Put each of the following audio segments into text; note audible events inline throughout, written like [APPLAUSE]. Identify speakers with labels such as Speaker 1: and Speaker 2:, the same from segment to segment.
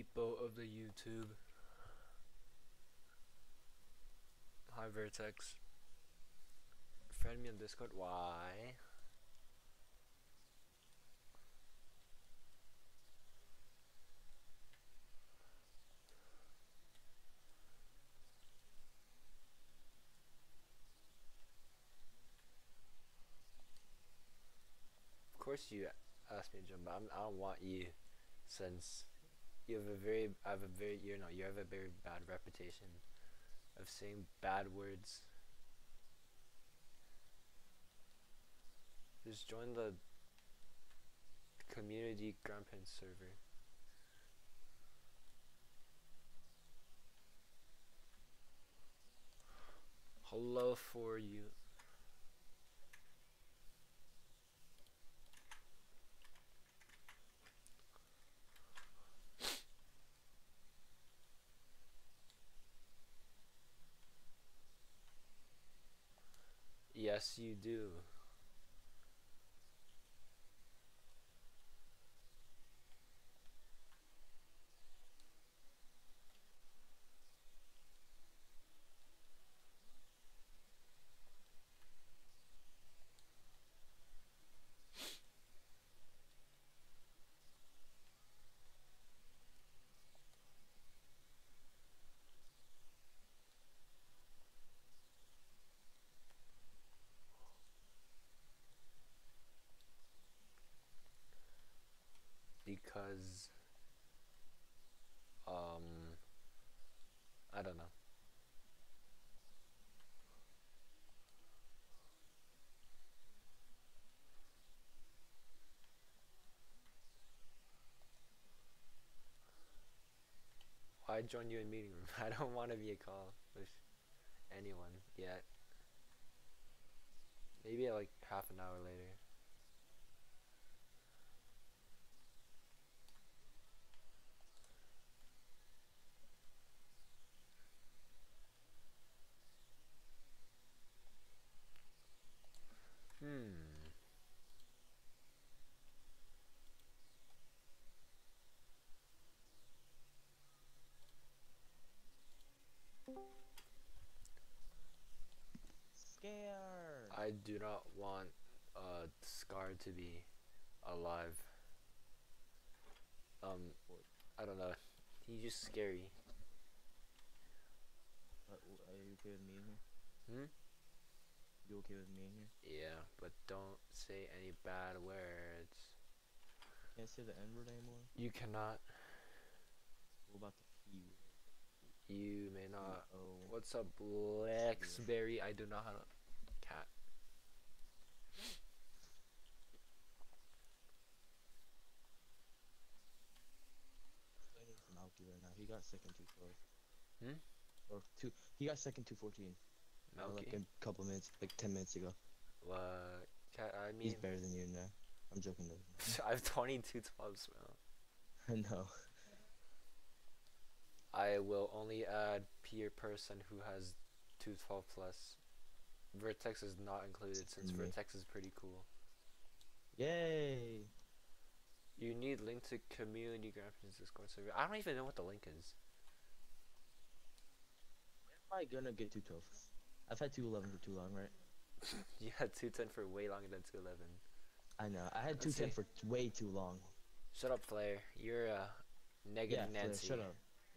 Speaker 1: people of the YouTube. Hi Vertex. Friend me on Discord. Why? Of course you asked me to jump, but I don't want you since you have a very, I have a very, you know, you have a very bad reputation of saying bad words. Just join the community grandparents server. Hello for you. Yes, you do. Um I don't know. Why join you in meeting room? [LAUGHS] I don't want to be a call with anyone yet. Maybe like half an hour later. I do not want uh Scar to be alive. Um, I don't know. He's just scary.
Speaker 2: Uh, are you okay with me in here?
Speaker 1: Hmm?
Speaker 2: You okay with me in here?
Speaker 1: Yeah, but don't say any bad words.
Speaker 2: Can't say the N word anymore.
Speaker 1: You cannot.
Speaker 2: What about the?
Speaker 1: You may not.
Speaker 2: Oh.
Speaker 1: What's up, Blacksberry? I do not have a cat.
Speaker 2: Playing with Malky right now. He got second 212.
Speaker 1: Hmm?
Speaker 2: Or two. He got second 214. uh, Like a couple minutes, like 10 minutes ago.
Speaker 1: What? I
Speaker 2: He's
Speaker 1: mean,
Speaker 2: better than you now. I'm joking though. [LAUGHS]
Speaker 1: I have 22 12s, man. [LAUGHS]
Speaker 2: I know.
Speaker 1: I will only add peer person who has 212 plus. Vertex is not included since Vertex is pretty cool.
Speaker 2: Yay!
Speaker 1: You need link to community graphics Discord server. I don't even know what the link is.
Speaker 2: Am I gonna get 212? I've had 211 for too long, right? [LAUGHS]
Speaker 1: You had 210 for way longer than 211.
Speaker 2: I know. I had
Speaker 1: Let's
Speaker 2: 210
Speaker 1: see.
Speaker 2: for way too long.
Speaker 1: Shut up, Flair. You're a negative
Speaker 2: yeah, Flair,
Speaker 1: Nancy.
Speaker 2: shut up.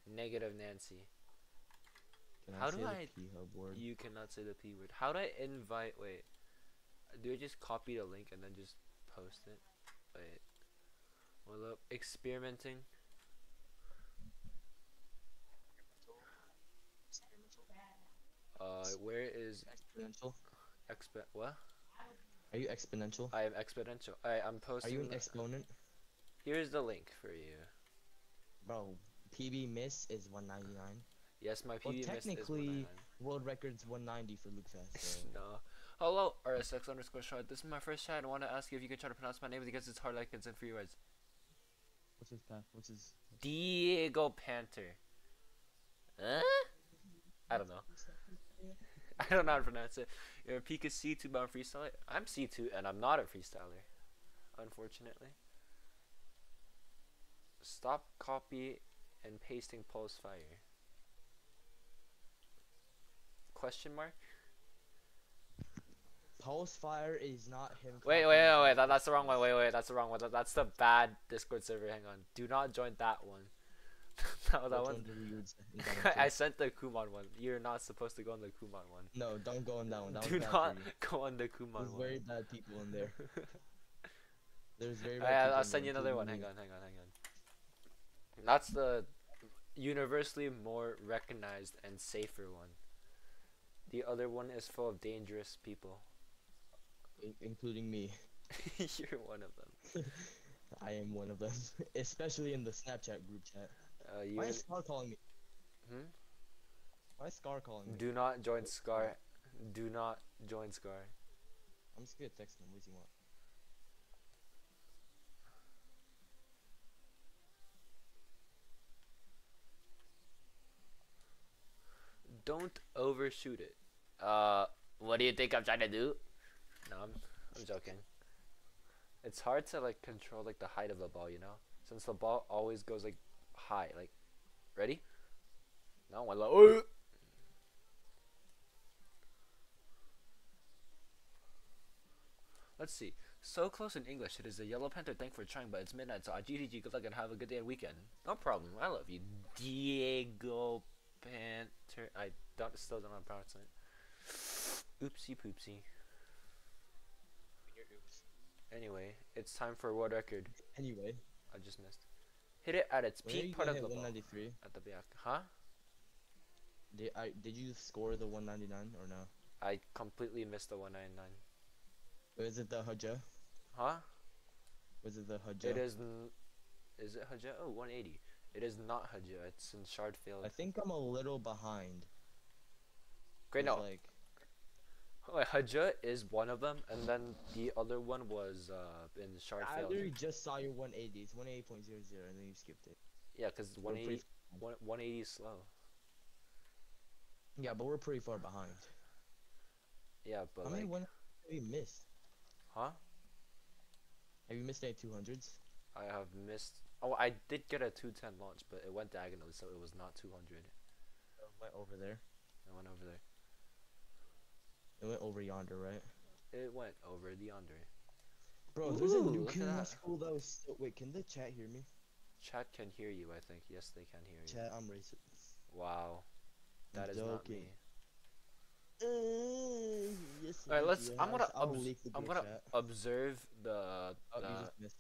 Speaker 1: Negative Nancy.
Speaker 2: Can
Speaker 1: How
Speaker 2: I
Speaker 1: do I-
Speaker 2: the P-hub word?
Speaker 1: You cannot say the P word. How do I invite? Wait. Do I just copy the link and then just post it? Wait. Hold up. Experimenting. Uh, where is
Speaker 2: Exponential?
Speaker 1: exp? What?
Speaker 2: Are you exponential?
Speaker 1: I am exponential. I I'm posting.
Speaker 2: Are you an exponent?
Speaker 1: Here's the link for you.
Speaker 2: Bro, PB miss is 199.
Speaker 1: Yes, my
Speaker 2: Well,
Speaker 1: PB missed is
Speaker 2: technically, world record's 190 for Luke Fast. So. [LAUGHS]
Speaker 1: no. Hello, RSX underscore shard. This is my first chat. I want to ask you if you can try to pronounce my name because it's hard like it's in free words.
Speaker 2: What's his? What's his?
Speaker 1: Diego Panther. Huh? I don't know. [LAUGHS] I don't know how to pronounce it. You're a Pika C2 bound freestyler? I'm C2 and I'm not a freestyler. Unfortunately. Stop copy and pasting pulse fire. Question mark?
Speaker 2: Pulse fire is not him.
Speaker 1: Wait, wait, wait, wait. That, that's the wrong one. Wait, wait. That's the wrong one. That, that's the bad Discord server. Hang on. Do not join that one. [LAUGHS] that, that one.
Speaker 2: one did we use in that one
Speaker 1: I sent the Kumon one. You're not supposed to go on the Kumon one.
Speaker 2: No, don't go on that one. That
Speaker 1: Do not go on the Kumon
Speaker 2: There's
Speaker 1: one.
Speaker 2: very bad people in there. [LAUGHS] There's very bad
Speaker 1: I'll send you another one. Hang on, hang on, hang on. That's the universally more recognized and safer one. The other one is full of dangerous people.
Speaker 2: In- including me. [LAUGHS] [LAUGHS]
Speaker 1: You're one of them.
Speaker 2: I am one of them, [LAUGHS] especially in the Snapchat group chat.
Speaker 1: Uh, you
Speaker 2: Why is Scar calling me?
Speaker 1: Hmm?
Speaker 2: Why is Scar calling me?
Speaker 1: do not join Scar. Do not join Scar.
Speaker 2: I'm just gonna text him. What does he want?
Speaker 1: Don't overshoot it. Uh, what do you think I'm trying to do? I'm, I'm joking. It's hard to like control like the height of the ball, you know, since the ball always goes like high. Like, ready? No, one low. Let's see. So close in English. It is the Yellow Panther. Thank for trying, but it's midnight, so I GGG. Good luck and have a good day and weekend. No problem. I love you, Diego Panther. I don't still don't know how to pronounce it. Oopsie poopsie. Anyway, it's time for world record.
Speaker 2: Anyway,
Speaker 1: I just missed. Hit it at its
Speaker 2: you
Speaker 1: peak part of the
Speaker 2: hit
Speaker 1: ball.
Speaker 2: 193?
Speaker 1: At the back. Huh?
Speaker 2: Did I did you score the 199 or no?
Speaker 1: I completely missed the 199.
Speaker 2: Was it the Hajja?
Speaker 1: Huh?
Speaker 2: Was it the Hajja?
Speaker 1: It is. Is it Hajja? Oh, 180. It is not Hajja. It's in Shardfield.
Speaker 2: I think I'm a little behind.
Speaker 1: Great. No.
Speaker 2: Like
Speaker 1: Wait, is one of them, and then the other one was uh in
Speaker 2: Shark
Speaker 1: Failure.
Speaker 2: I literally just saw your 180. It's 180.00 and then you skipped it.
Speaker 1: Yeah, because 180, 180 is slow.
Speaker 2: Yeah, but we're pretty far behind.
Speaker 1: Yeah, but
Speaker 2: How many
Speaker 1: like,
Speaker 2: one have you missed?
Speaker 1: huh?
Speaker 2: Have you missed any 200s?
Speaker 1: I have missed. Oh, I did get a 210 launch, but it went diagonally, so it was not 200.
Speaker 2: It went over there.
Speaker 1: It went over there.
Speaker 2: It went over yonder, right?
Speaker 1: It went over the yonder.
Speaker 2: Bro, there's a new
Speaker 1: look at
Speaker 2: kid in my school that was so. Wait, can the chat hear me?
Speaker 1: Chat can hear you, I think. Yes, they can hear you.
Speaker 2: Chat, I'm racist.
Speaker 1: Wow.
Speaker 2: I'm
Speaker 1: That is not me.
Speaker 2: Uh, yes,
Speaker 1: Alright, let's. I'm gonna.
Speaker 2: I'll
Speaker 1: obs-
Speaker 2: leak the
Speaker 1: I'm
Speaker 2: group
Speaker 1: gonna
Speaker 2: chat.
Speaker 1: observe the.
Speaker 2: Oh,
Speaker 1: the
Speaker 2: you just missed.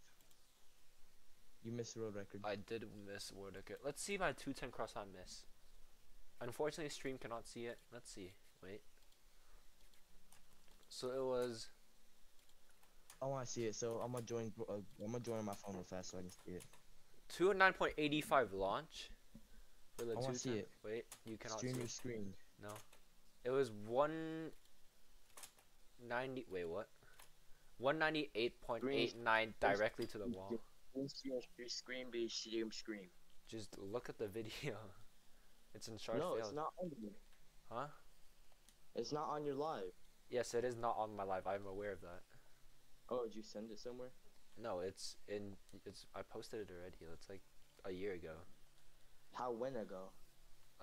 Speaker 2: You missed road record.
Speaker 1: I did miss word record. Let's see my 210 cross on miss. Unfortunately, stream cannot see it. Let's see. Wait. So it was.
Speaker 2: I want to see it, so I'm gonna join. Uh, I'm gonna join on my phone real fast so I can see it.
Speaker 1: 209.85 launch. For the
Speaker 2: I wanna see it.
Speaker 1: Wait, you cannot
Speaker 2: Stream
Speaker 1: see.
Speaker 2: your
Speaker 1: it.
Speaker 2: screen.
Speaker 1: No, it was 190. Wait, what? 198.89 directly to the wall.
Speaker 2: Your screen be stream screen.
Speaker 1: Just look at the video. [LAUGHS] It's in short
Speaker 2: No, it's not on.
Speaker 1: Huh?
Speaker 2: It's not on your live.
Speaker 1: Yes, it is not on my live. I'm aware of that.
Speaker 2: Oh, did you send it somewhere?
Speaker 1: No, it's in. It's. I posted it already. It's like a year ago.
Speaker 2: How when ago?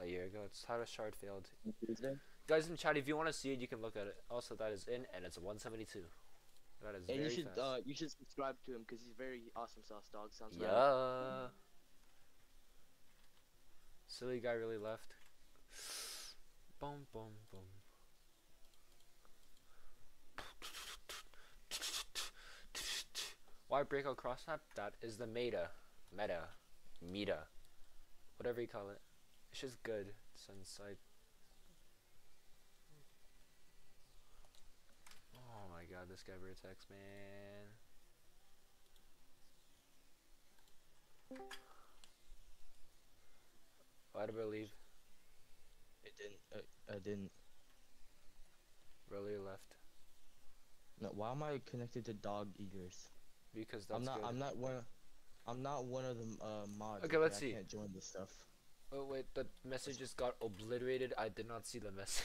Speaker 1: A year ago. It's how to shard failed.
Speaker 2: Tuesday.
Speaker 1: Guys in chat, if you want to see it, you can look at it. Also, that is in, and it's 172. That is
Speaker 3: And you should
Speaker 1: fast.
Speaker 3: uh you should subscribe to him because he's very awesome sauce dog. Sounds
Speaker 1: yeah. Silly guy really left. Boom, boom, boom. Why breakout cross snap? That is the meta. Meta. Meta. Whatever you call it. It's just good. Since I. Oh my god, this guy vertex, man. Why do I leave?
Speaker 2: It didn't. Uh, I didn't.
Speaker 1: Really left.
Speaker 2: No, why am I connected to dog eaters?
Speaker 1: Because that's
Speaker 2: I'm not.
Speaker 1: good.
Speaker 2: I'm not one. I'm not one of the uh, mods.
Speaker 1: Okay, let's
Speaker 2: I
Speaker 1: see.
Speaker 2: can't join this stuff.
Speaker 1: Oh wait, the message just got obliterated. I did not see the message.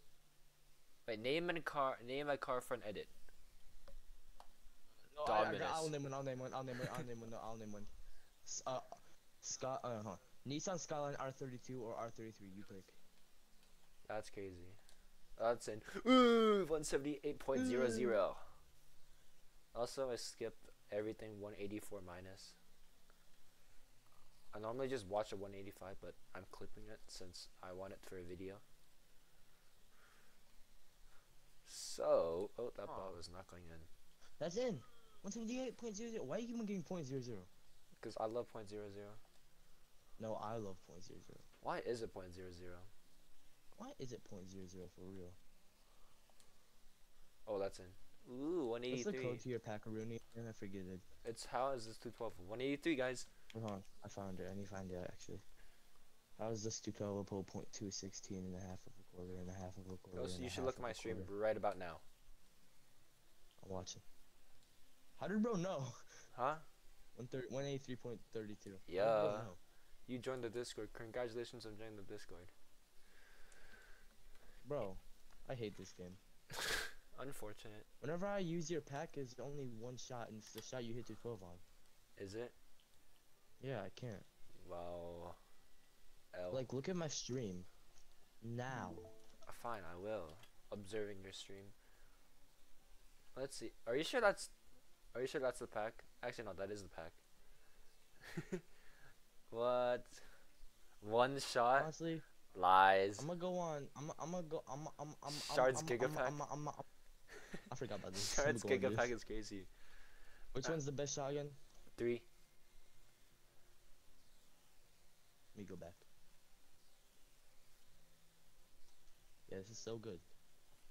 Speaker 1: [LAUGHS] wait, name and car, name a car front edit.
Speaker 2: No, I, I,
Speaker 1: Dominus.
Speaker 2: I'll name one. I'll name one. I'll name one. I'll name one. No, I'll name one. Uh, Scott, uh huh. Nissan Skyline R32 or R33, you pick.
Speaker 1: That's crazy. That's in. Ooh, 178.00. Also, I skipped everything 184 minus. I normally just watch a 185, but I'm clipping it since I want it for a video. So, oh, that ball is not going in.
Speaker 2: That's in. 178.00. Why are you even getting point zero zero?
Speaker 1: Because I love .00.
Speaker 2: No, I love point zero zero.
Speaker 1: Why is it .00?
Speaker 2: Why is it point zero zero for real?
Speaker 1: Oh, that's in. Ooh,
Speaker 2: What's the
Speaker 1: 183.
Speaker 2: code to your packaroonie? And I forget it.
Speaker 1: It's how is this 212? 183, guys.
Speaker 2: Hold on, I found it. I need to find it actually. How is this 212 pull point two sixteen and a half of a quarter and a half of a quarter?
Speaker 1: Oh, so you should look at my stream
Speaker 2: quarter?
Speaker 1: right about now.
Speaker 2: I'm watching. How did bro know?
Speaker 1: Huh?
Speaker 2: 130 183.32. How did bro
Speaker 1: Yeah. You joined the Discord. Congratulations on joining the Discord.
Speaker 2: Bro, I hate this game. [LAUGHS]
Speaker 1: Unfortunate.
Speaker 2: Whenever I use your pack, is only one shot, and it's the shot you hit to 12 on.
Speaker 1: Is it?
Speaker 2: Yeah, I can't.
Speaker 1: Wow. L.
Speaker 2: Like, look at my stream. Now.
Speaker 1: Fine, I will. Observing your stream. Let's see. Are you sure that's? Are you sure that's the pack? Actually, no. That is the pack. [LAUGHS] what? One shot?
Speaker 2: Honestly,
Speaker 1: Lies.
Speaker 2: I'm gonna go on. I'm. I'm gonna go. I'm. I'm. I'm. I'm.
Speaker 1: Shards
Speaker 2: I'm,
Speaker 1: Giga
Speaker 2: I'm,
Speaker 1: Pack?
Speaker 2: I'm, I'm, I'm, [LAUGHS] I forgot about this. I'ma
Speaker 1: Shards Giga. Pack is crazy.
Speaker 2: Which
Speaker 1: Uh,
Speaker 2: one's the best shotgun?
Speaker 1: Three.
Speaker 2: Let me go back. Yeah, this is so good.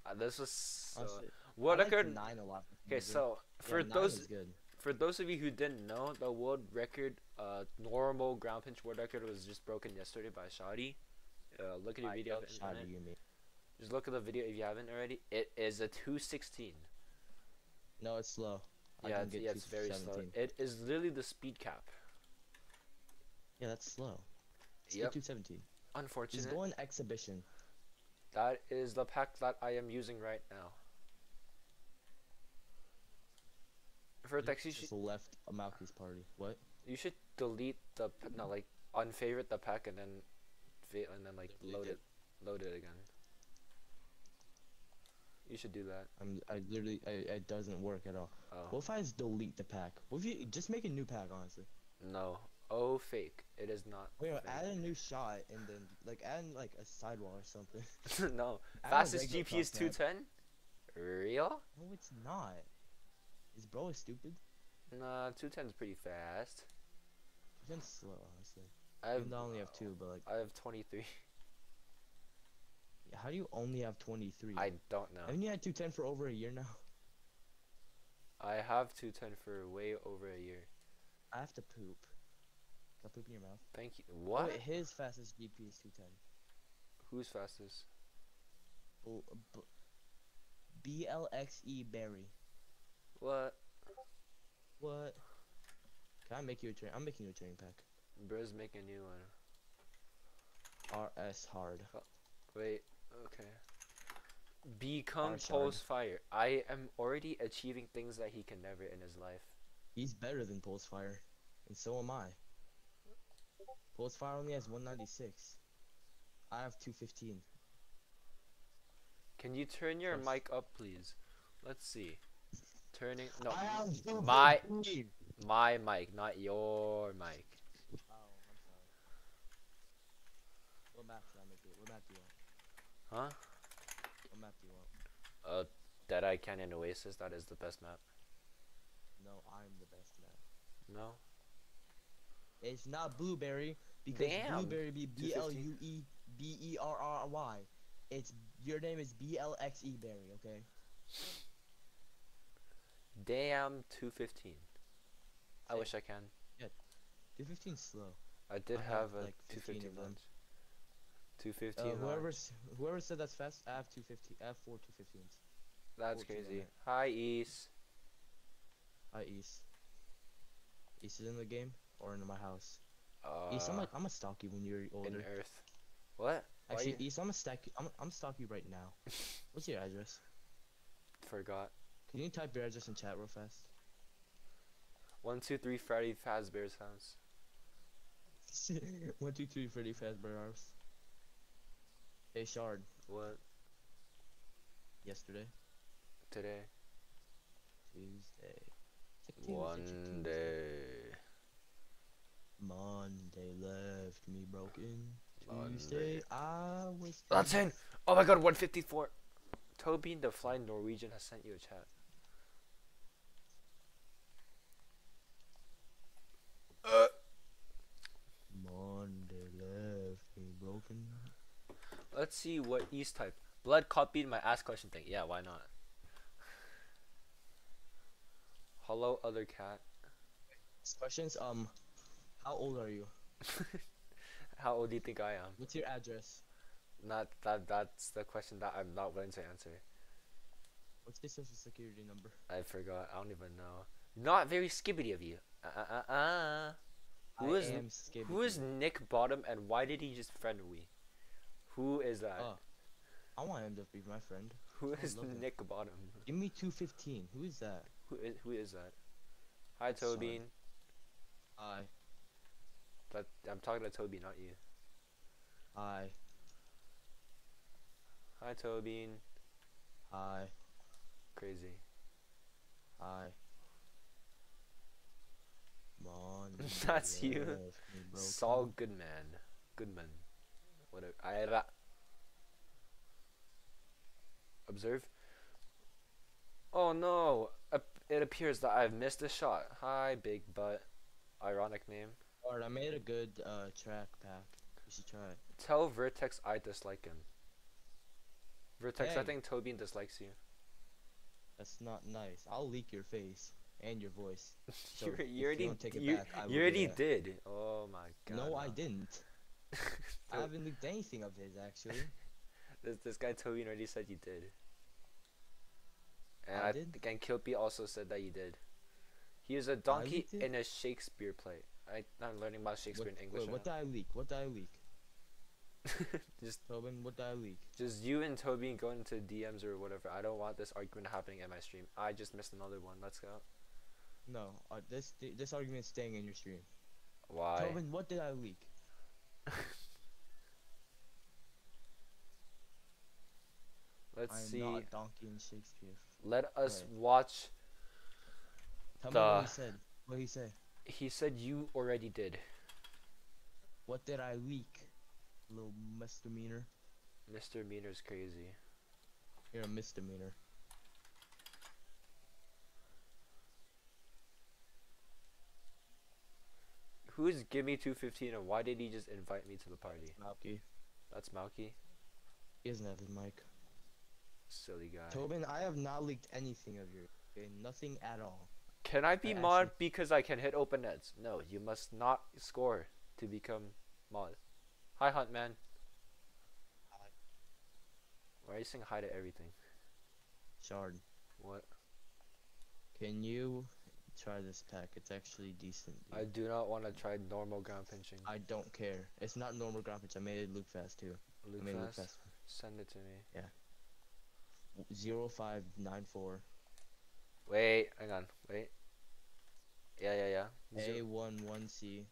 Speaker 1: Uh, this was so.
Speaker 2: Honestly,
Speaker 1: World
Speaker 2: I like
Speaker 1: record.
Speaker 2: nine a lot.
Speaker 1: Okay, so for
Speaker 2: nine
Speaker 1: those
Speaker 2: good.
Speaker 1: for those of you who didn't know, the world record, uh, normal ground pinch world record was just broken yesterday by Shadi. Uh, look at your
Speaker 2: I
Speaker 1: video.
Speaker 2: love
Speaker 1: if it is
Speaker 2: shot
Speaker 1: on it.
Speaker 2: you mean.
Speaker 1: Just look at the video if you haven't already. It is a 216.
Speaker 2: No, it's slow. I
Speaker 1: yeah, it's, yeah, it's very slow. It is literally the speed cap.
Speaker 2: Yeah, that's slow. Get
Speaker 1: Yep.
Speaker 2: 217. He's
Speaker 1: Unfortunate.
Speaker 2: going exhibition.
Speaker 1: That is the pack that I am using right now. Vertex, you
Speaker 2: Just
Speaker 1: should
Speaker 2: left a Malky's party. What?
Speaker 1: you should delete the no like unfavorite the pack and then and then like load
Speaker 2: it
Speaker 1: load it again. You should do that.
Speaker 2: I'm. I literally. I, it doesn't work at all.
Speaker 1: Oh
Speaker 2: What if I just delete the pack? What if you just make a new pack? Honestly.
Speaker 1: no. Oh fake. It is not.
Speaker 2: Wait,
Speaker 1: fake.
Speaker 2: add a new shot and then like add like a sidewall or something. [LAUGHS]
Speaker 1: no.
Speaker 2: Add
Speaker 1: Fastest GP is 210. Real?
Speaker 2: No, it's not. Is bro is stupid?
Speaker 1: Nah, 210 is pretty fast.
Speaker 2: He's been slow, honestly.
Speaker 1: I have
Speaker 2: Even though I only have two, but like,
Speaker 1: I have 23. [LAUGHS]
Speaker 2: how do you only have 23?
Speaker 1: I don't know.
Speaker 2: Haven't you had 210 for over a year now?
Speaker 1: I have 210 for way over a year.
Speaker 2: I have to poop. Can I poop in your mouth?
Speaker 1: Thank you.
Speaker 2: Oh,
Speaker 1: What?
Speaker 2: wait, his fastest GP is 210.
Speaker 1: Who's fastest?
Speaker 2: Oh, b- BLXE Berry.
Speaker 1: What?
Speaker 2: What? Can I make you a train? I'm making you a training pack.
Speaker 1: Bro's making a new one.
Speaker 2: RS hard.
Speaker 1: Oh, wait. Okay. Become. Pulse Fire. I am already achieving things that he can never in his life.
Speaker 2: He's better than Pulse Fire, and so am I. Pulse Fire only has 196. I have 215.
Speaker 1: Can you turn your mic up, please? Let's see. Turning. No. My
Speaker 2: 215.
Speaker 1: my mic, not your mic.
Speaker 2: Oh, I'm sorry. What map should I make it? What map do you want?
Speaker 1: Huh?
Speaker 2: What map do you want?
Speaker 1: Uh, Deadeye Canyon Oasis. That is the best map.
Speaker 2: No, I'm the best map.
Speaker 1: No.
Speaker 2: It's not blueberry because
Speaker 1: Damn.
Speaker 2: blueberry be B L U E B E R R Y. It's your name is B L X E berry. Okay.
Speaker 1: Damn, two fifteen.
Speaker 2: I
Speaker 1: wish I can.
Speaker 2: Yeah, two fifteen slow.
Speaker 1: I did
Speaker 2: I
Speaker 1: have,
Speaker 2: have,
Speaker 1: a
Speaker 2: like
Speaker 1: two
Speaker 2: fifteen lunch.
Speaker 1: 215.
Speaker 2: Uh, whoever whoever said that's fast, I have 215. I have four 215s.
Speaker 1: That's crazy. Hi, East.
Speaker 2: Hi, East. East is in the game or in my house.
Speaker 1: Uh,
Speaker 2: East, I'm uh, like I'm when you're older.
Speaker 1: In Earth. What?
Speaker 2: Actually,
Speaker 1: you...
Speaker 2: East, I'm gonna I'm I'm stalk right now. [LAUGHS] What's your address?
Speaker 1: Forgot.
Speaker 2: Can you type your address in chat real fast?
Speaker 1: One two three Freddy Fazbear's house. [LAUGHS]
Speaker 2: One two three Freddy Fazbear's house. Hey, Shard.
Speaker 1: What?
Speaker 2: Yesterday,
Speaker 1: Today?
Speaker 2: Tuesday. It's a Tuesday, it's a
Speaker 1: One day.
Speaker 2: Monday left me broken.
Speaker 1: Monday.
Speaker 2: Tuesday, I was.
Speaker 1: That's in! Oh my god, 154! Toby the Flying Norwegian has sent you a chat. Uh,
Speaker 2: Monday left me broken.
Speaker 1: Let's see what East type. Blood copied my ask question thing. Yeah, why not? Hello, other cat.
Speaker 2: Questions. Um, how old are you? [LAUGHS]
Speaker 1: How old do you think I am?
Speaker 2: What's your address?
Speaker 1: Not that. That's the question that I'm not willing to answer.
Speaker 2: What's this your social security number?
Speaker 1: I forgot. I don't even know. Not very skibbity of you. Uh uh uh. uh. Who
Speaker 2: I
Speaker 1: is-. Who is Nick Bottom and why did he just friend we? Who is that?
Speaker 2: Oh, I want him to be my friend.
Speaker 1: Who is
Speaker 2: love him.
Speaker 1: Nick Bottom?
Speaker 2: Give me 215. Who is that?
Speaker 1: Who is who is that? Hi. Tobin.
Speaker 2: I.
Speaker 1: That I'm talking to Toby, not you.
Speaker 2: Hi.
Speaker 1: Hi Tobin.
Speaker 2: Hi.
Speaker 1: Crazy.
Speaker 2: Hi. Monday [LAUGHS]
Speaker 1: That's you?
Speaker 2: left me broken.
Speaker 1: Saul Goodman. Goodman. Whatever. I Observe. Oh no! It appears that I've missed a shot. Hi, big butt. Ironic name.
Speaker 2: Alright, I made a good uh track pack. You should try it.
Speaker 1: Tell Vertex I dislike him. Vertex, I think Tobin dislikes you.
Speaker 2: That's not nice. I'll leak your face and your voice. [LAUGHS] So,
Speaker 1: you, you
Speaker 2: you
Speaker 1: already,
Speaker 2: it
Speaker 1: you,
Speaker 2: back,
Speaker 1: you already did. Oh my god.
Speaker 2: no, I didn't. [LAUGHS] I haven't leaked anything of his actually. [LAUGHS]
Speaker 1: This, this guy Tobin already said you did. And
Speaker 2: I
Speaker 1: I,
Speaker 2: did?
Speaker 1: and Kilpie also said that you did. He is a donkey in a Shakespeare play. I, I'm learning about Shakespeare
Speaker 2: what,
Speaker 1: in English.
Speaker 2: wait, what did I leak? What did I leak? [LAUGHS]
Speaker 1: just,
Speaker 2: Tobin, what did I leak?
Speaker 1: just you and Toby going into DMs or whatever. I don't want this argument happening in my stream. I just missed another one. Let's go.
Speaker 2: No, uh, this this argument's staying in your stream.
Speaker 1: Why?
Speaker 2: Tobin, what did I leak? [LAUGHS]
Speaker 1: Let's see.
Speaker 2: not donkey in Shakespeare.
Speaker 1: Let us
Speaker 2: Right.
Speaker 1: watch.
Speaker 2: Tell me what he said. What he say?
Speaker 1: He said you already did.
Speaker 2: What did I leak? Little misdemeanor.
Speaker 1: Mr. Meaner's crazy.
Speaker 2: You're a misdemeanor.
Speaker 1: Who's Gimme 215 and why did he just invite me to the party?
Speaker 2: Malky.
Speaker 1: That's Malky.
Speaker 2: He doesn't have his mic.
Speaker 1: Silly guy.
Speaker 2: Tobin, I have not leaked anything of yours. Okay, nothing at all.
Speaker 1: Can I be
Speaker 2: I
Speaker 1: mod
Speaker 2: actually-
Speaker 1: because I can hit open nets? No, you must not score to become mod. Hi, Huntman.
Speaker 2: Hi.
Speaker 1: Why are you saying hi to everything?
Speaker 2: Shard,
Speaker 1: What?
Speaker 2: can you try this pack? It's actually decent.
Speaker 1: I do not want to try normal ground pinching.
Speaker 2: I don't care. It's not normal ground pitch. I made it look fast too.
Speaker 1: Luke
Speaker 2: I made it look
Speaker 1: Fast,
Speaker 2: fast.
Speaker 1: send it to me.
Speaker 2: Zero five nine four
Speaker 1: Wait, hang on. Wait. Yeah, yeah, yeah.
Speaker 2: A
Speaker 1: Zo-
Speaker 2: one one C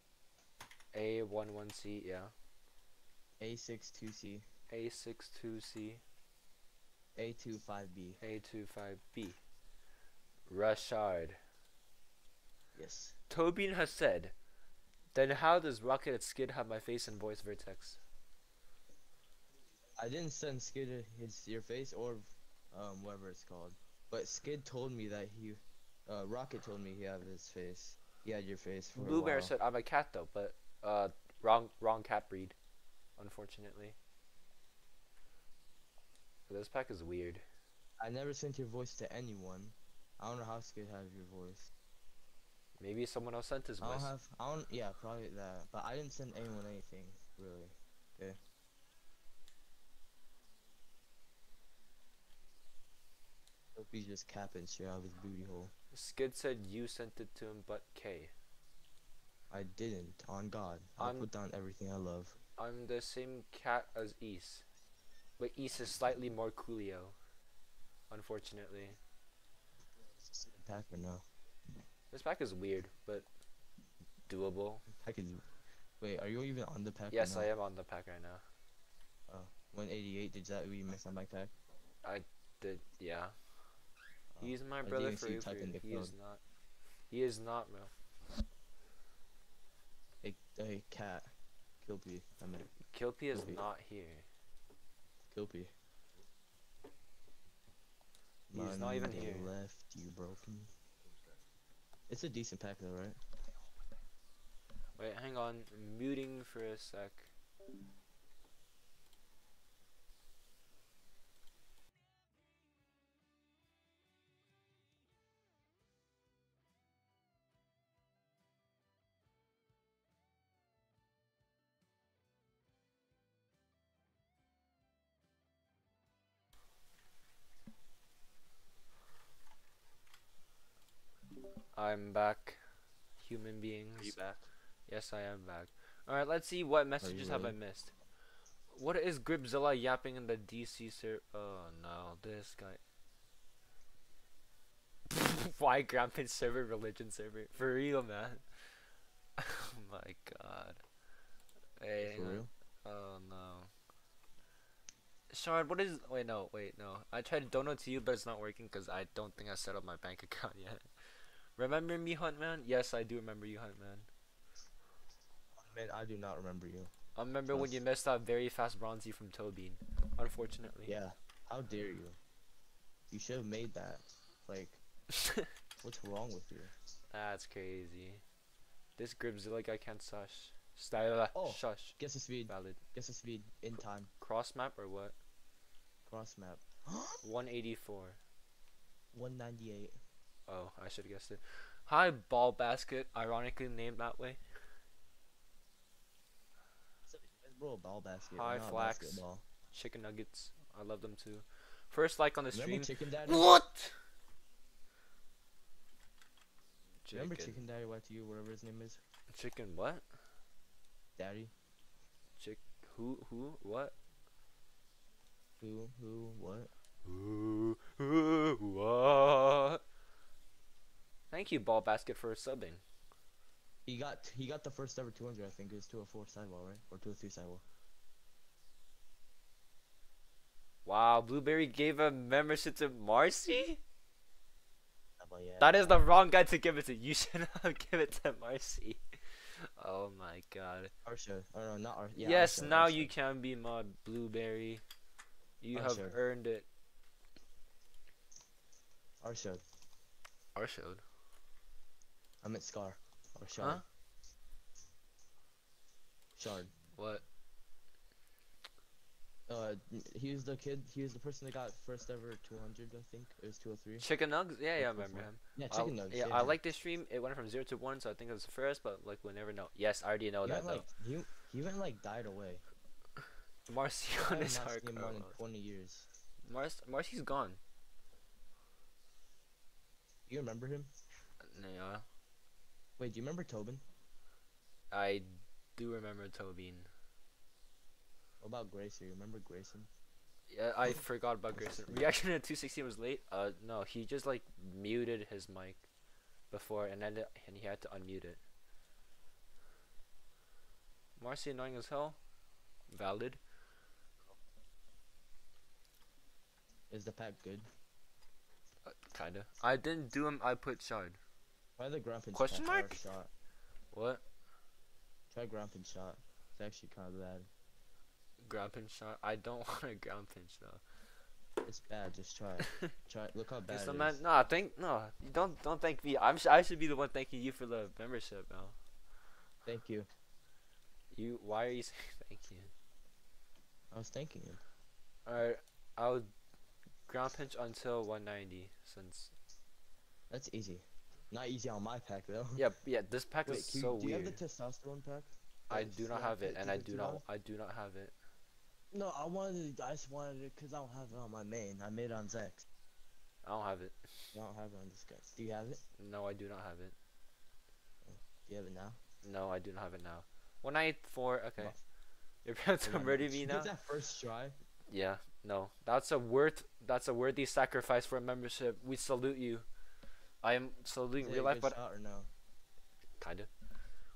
Speaker 1: A11C, yeah.
Speaker 2: A six two C
Speaker 1: A62C,
Speaker 2: A two five B.
Speaker 1: A25B. Rashard.
Speaker 2: Yes.
Speaker 1: Tobin has said, then how does Rocket Skid have my face and voice vertex?
Speaker 2: I didn't send Skid his your face or um whatever it's called, but Skid told me that he, uh, Rocket told me he had his face. He had your face for a
Speaker 1: Blue Bear said I'm a cat though, but uh wrong wrong cat breed, unfortunately. This pack is weird.
Speaker 2: I never sent your voice to anyone. I don't know how Skid has your voice.
Speaker 1: Maybe someone else sent his voice.
Speaker 2: I don't have. I don't. Yeah, probably that. But I didn't send anyone anything really. Okay. Hope he's just capping straight out of his booty hole.
Speaker 1: Skid said you sent it to him, but K.
Speaker 2: I didn't. On God,
Speaker 1: I'm-
Speaker 2: put down everything I love.
Speaker 1: I'm the same cat as East, but East is slightly more coolio. Unfortunately,
Speaker 2: Packer no.
Speaker 1: this pack is weird, but doable.
Speaker 2: Pack is. Wait, are you even on the pack? or
Speaker 1: Yes. I am on the pack right now.
Speaker 2: 188. Did that we miss on my pack?
Speaker 1: I did yeah. He's my brother for
Speaker 2: you
Speaker 1: real. for
Speaker 2: type in
Speaker 1: real.
Speaker 2: the
Speaker 1: He is not. He is not, bro.
Speaker 2: A, a cat. Kilpie. I mean,
Speaker 1: Kilpie is
Speaker 2: Kilpie.
Speaker 1: not here.
Speaker 2: Kilpie.
Speaker 1: He's not even here.
Speaker 2: left, you broken. It's a decent pack though, right?
Speaker 1: Wait, hang on. Muting for a sec. I'm back. Human beings.
Speaker 3: Are you back?
Speaker 1: Yes, I am back. Alright, let's see what messages have I missed. What is Gripzilla yapping in the DC ser- Oh no, this guy. [LAUGHS] Why Grandpa's server religion server? For real, man. [LAUGHS] oh my god. Hey,
Speaker 2: For real?
Speaker 1: Oh no. Shard, what is? Wait, no, wait, no. I tried to donate to you, but it's not working because I don't think I set up my bank [LAUGHS] account yet. Remember me, Huntman? Yes, I do remember you, Huntman. Man.
Speaker 2: I do not remember you.
Speaker 1: I remember when you missed that very fast bronzy from Tobin. Unfortunately.
Speaker 2: Yeah. How dare you? You should have made that. Like, [LAUGHS] what's wrong with you?
Speaker 1: That's crazy. This Gripzilla guy can't sush. Style
Speaker 2: Oh.
Speaker 1: shush.
Speaker 2: Guess the speed.
Speaker 1: Valid.
Speaker 2: Guess the speed in time.
Speaker 1: Cross map or what?
Speaker 2: Cross map. [GASPS]
Speaker 1: 184.
Speaker 2: 198.
Speaker 1: Oh, I should have guessed it. Hi, ball basket. Ironically named that way.
Speaker 2: Bro, ball basket.
Speaker 1: Hi, Flax.
Speaker 2: basketball.
Speaker 1: Chicken nuggets. I love them too. First like on the
Speaker 2: Remember
Speaker 1: stream.
Speaker 2: Chicken Daddy?
Speaker 1: What?
Speaker 2: Remember Chicken Daddy What to you, whatever his name is?
Speaker 1: Chicken what?
Speaker 2: Daddy? Chick.
Speaker 1: Who? Who? What?
Speaker 2: Who? Who? What?
Speaker 1: Who? Who? What? Thank you, ball basket, for subbing.
Speaker 2: He got he got the first ever 200, I think. It was 204 sidewall, right? Or 203 sidewall.
Speaker 1: Wow, Blueberry gave a membership to Marcy?
Speaker 2: Yeah?
Speaker 1: That is the wrong guy to give it to. You [LAUGHS] should not give it to Marcy. Oh my god.
Speaker 2: Arsha. Oh no, not Arsha. Yeah,
Speaker 1: yes,
Speaker 2: Arsha,
Speaker 1: now
Speaker 2: Arsha.
Speaker 1: you can be my Blueberry. You have earned it.
Speaker 2: Arsha.
Speaker 1: Arshode.
Speaker 2: I meant Scar. Or Shard.
Speaker 1: Huh?
Speaker 2: Shard.
Speaker 1: What?
Speaker 2: Uh, he was the kid. He was the person that got first ever 200. I think it was 203.
Speaker 1: Chicken Nugs? Yeah, yeah, I remember him.
Speaker 2: Yeah, chicken nuggets.
Speaker 1: yeah, I like this stream. It went from zero to one, so I think it was the first, but like we'll never know. Yes, I already know
Speaker 2: He
Speaker 1: that
Speaker 2: went, like he he went like died away.
Speaker 1: though. Marcy
Speaker 2: I
Speaker 1: on
Speaker 2: have
Speaker 1: his
Speaker 2: not
Speaker 1: heart.
Speaker 2: him in 20 years.
Speaker 1: Mars Marcy's gone.
Speaker 2: You remember him?
Speaker 1: Yeah,
Speaker 2: Wait, do you remember Tobin?
Speaker 1: I do remember Tobin.
Speaker 2: What about Grayson? You remember Grayson?
Speaker 1: Yeah, I [LAUGHS] forgot about Grayson. Reaction to 216 was late. Uh, no, he just like muted his mic before, and then and he had to unmute it. Marcy annoying as hell. Valid.
Speaker 2: Is the pack good?
Speaker 1: Uh, kinda. I didn't do him. I put shard.
Speaker 2: Try the ground pinch
Speaker 1: Question mark?
Speaker 2: shot.
Speaker 1: What?
Speaker 2: Try ground pinch shot. It's actually kind of bad.
Speaker 1: Ground pinch shot. I don't [LAUGHS] want a ground pinch though.
Speaker 2: It's bad. Just try it. [LAUGHS] try it. Look how bad
Speaker 1: Yes,
Speaker 2: it
Speaker 1: man. Nah, thank no. You don't don't thank me. I'm. I should be the one thanking you for the membership, now.
Speaker 2: Thank you.
Speaker 1: You. Why are you [LAUGHS] saying thank you?
Speaker 2: I was thanking you.
Speaker 1: Alright, I'll ground pinch until 190 since.
Speaker 2: That's easy. Not easy on my pack though.
Speaker 1: Yeah, yeah. This pack
Speaker 2: Wait,
Speaker 1: is
Speaker 2: can you-
Speaker 1: so
Speaker 2: do you have the testosterone pack?
Speaker 1: I do not have it, and I do not. I do not have it.
Speaker 2: No, I wanted. I just wanted it because I don't have it on my main. I made it on Zex.
Speaker 1: I don't have it.
Speaker 2: I don't have it on this guy. Do you have it?
Speaker 1: No, I do not have it.
Speaker 2: Oh, do you have it now?
Speaker 1: No, I do not have it now. 194. Okay.
Speaker 2: Well,
Speaker 1: You're about to murder me now.
Speaker 2: That first try.
Speaker 1: Yeah. No, that's a worth. That's a worthy sacrifice for a membership. We salute you. I am saluting
Speaker 2: Is
Speaker 1: real life,
Speaker 2: good
Speaker 1: but
Speaker 2: shot or no?
Speaker 1: kinda.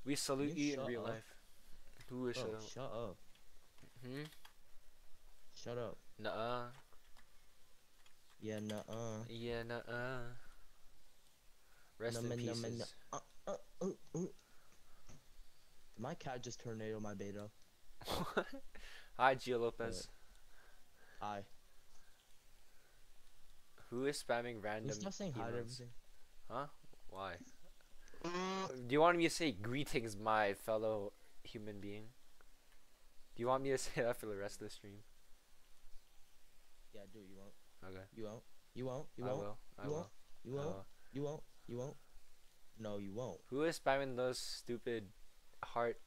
Speaker 1: We salute
Speaker 2: you
Speaker 1: you in real
Speaker 2: up?
Speaker 1: life. Who is
Speaker 2: Oh,
Speaker 1: shut up?
Speaker 2: shut up.
Speaker 1: Hmm?
Speaker 2: Shut up.
Speaker 1: Nuh-uh.
Speaker 2: Yeah, nuh-uh.
Speaker 1: Yeah, nuh-uh. Rest in
Speaker 2: Nuh-meh, nuh-meh,
Speaker 1: pieces.
Speaker 2: Uh, uh, uh. Did My cat just tornado my beta.
Speaker 1: Hi, Gio Lopez.
Speaker 2: Hi.
Speaker 1: Who is spamming
Speaker 2: Can
Speaker 1: random
Speaker 2: you stop saying hi to
Speaker 1: emotes?
Speaker 2: Everything?
Speaker 1: Why? Mm. Do you want me to say greetings, my fellow human being? Do you want me to [LAUGHS] say that for the rest of the stream?
Speaker 2: Yeah, do you won't.
Speaker 1: Okay.
Speaker 2: You won't. You won't. You won't.
Speaker 1: I will. I
Speaker 2: You
Speaker 1: will.
Speaker 2: won't. You won't.
Speaker 1: will.
Speaker 2: You won't. You won't. No, you won't.
Speaker 1: Who is spamming those stupid heart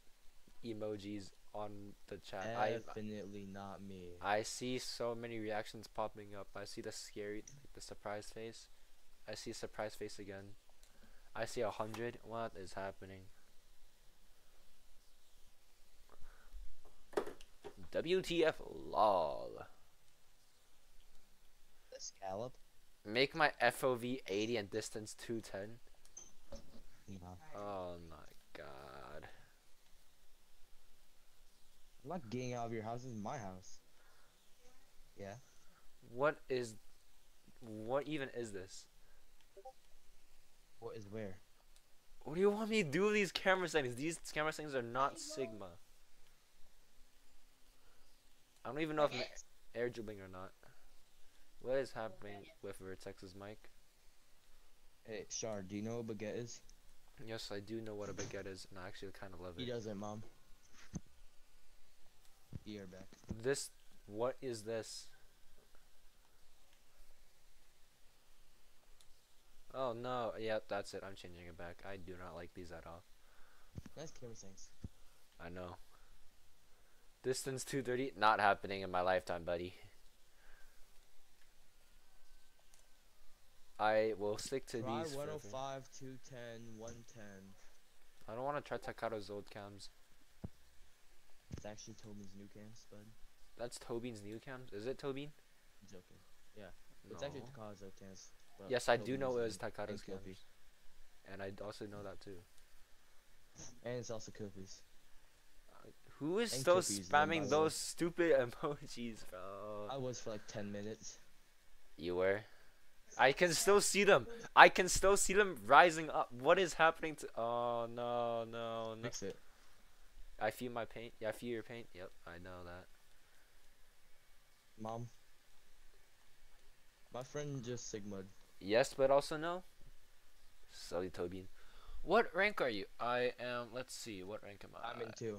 Speaker 1: emojis on the chat? I
Speaker 2: Definitely not me.
Speaker 1: I see so many reactions popping up. I see the scary, the surprise face. I see a surprise face again. I see a hundred. What is happening? WTF lol.
Speaker 2: The scallop.
Speaker 1: Make my FOV 80 and distance 210.
Speaker 2: Nah.
Speaker 1: Oh my god.
Speaker 2: I'm not getting out of your house. This is my house. Yeah.
Speaker 1: What is. What even is this?
Speaker 2: What is where?
Speaker 1: What do you want me to do with these camera settings? These camera settings are not Sigma. I don't even know if I'm air dribbling or not. What is happening with Vertex's mic?
Speaker 2: Hey, Shard, do you know what baguette is?
Speaker 1: Yes, I do know what a baguette is, and I actually kind of love it.
Speaker 2: He doesn't, mom. You're back.
Speaker 1: This, what is this? Oh no, yep, that's it. I'm changing it back. I do not like these at all.
Speaker 2: Nice camera settings.
Speaker 1: I know. Distance 230, not happening in my lifetime, buddy. I will stick to
Speaker 2: Try
Speaker 1: these. forever.
Speaker 2: 105, 210, 110.
Speaker 1: I don't want to try Takato's old cams.
Speaker 2: It's actually Tobin's new cams, bud.
Speaker 1: That's Tobin's new cams. Is it Tobin?
Speaker 2: I'm joking. It's actually Takara's old cams. But
Speaker 1: Yes, I do know it was Takato's
Speaker 2: and. Kofi.
Speaker 1: And I also know that too.
Speaker 2: And it's also Kofi's.
Speaker 1: Uh, who is
Speaker 2: And
Speaker 1: still
Speaker 2: Kofi's
Speaker 1: spamming those stupid [LAUGHS] emojis, bro?
Speaker 2: I was for like 10 minutes.
Speaker 1: You were. I can still see them. I can still see them rising up. What is happening to? Oh no, no, no!
Speaker 2: Fix it.
Speaker 1: I feel my paint. Yeah, I feel your paint. Yep, I know that.
Speaker 2: Mom. My friend just Sigma'd.
Speaker 1: Yes, but also no. Silly Tobin. What rank are you? I am. Let's see. What rank am I?
Speaker 2: I'm in two.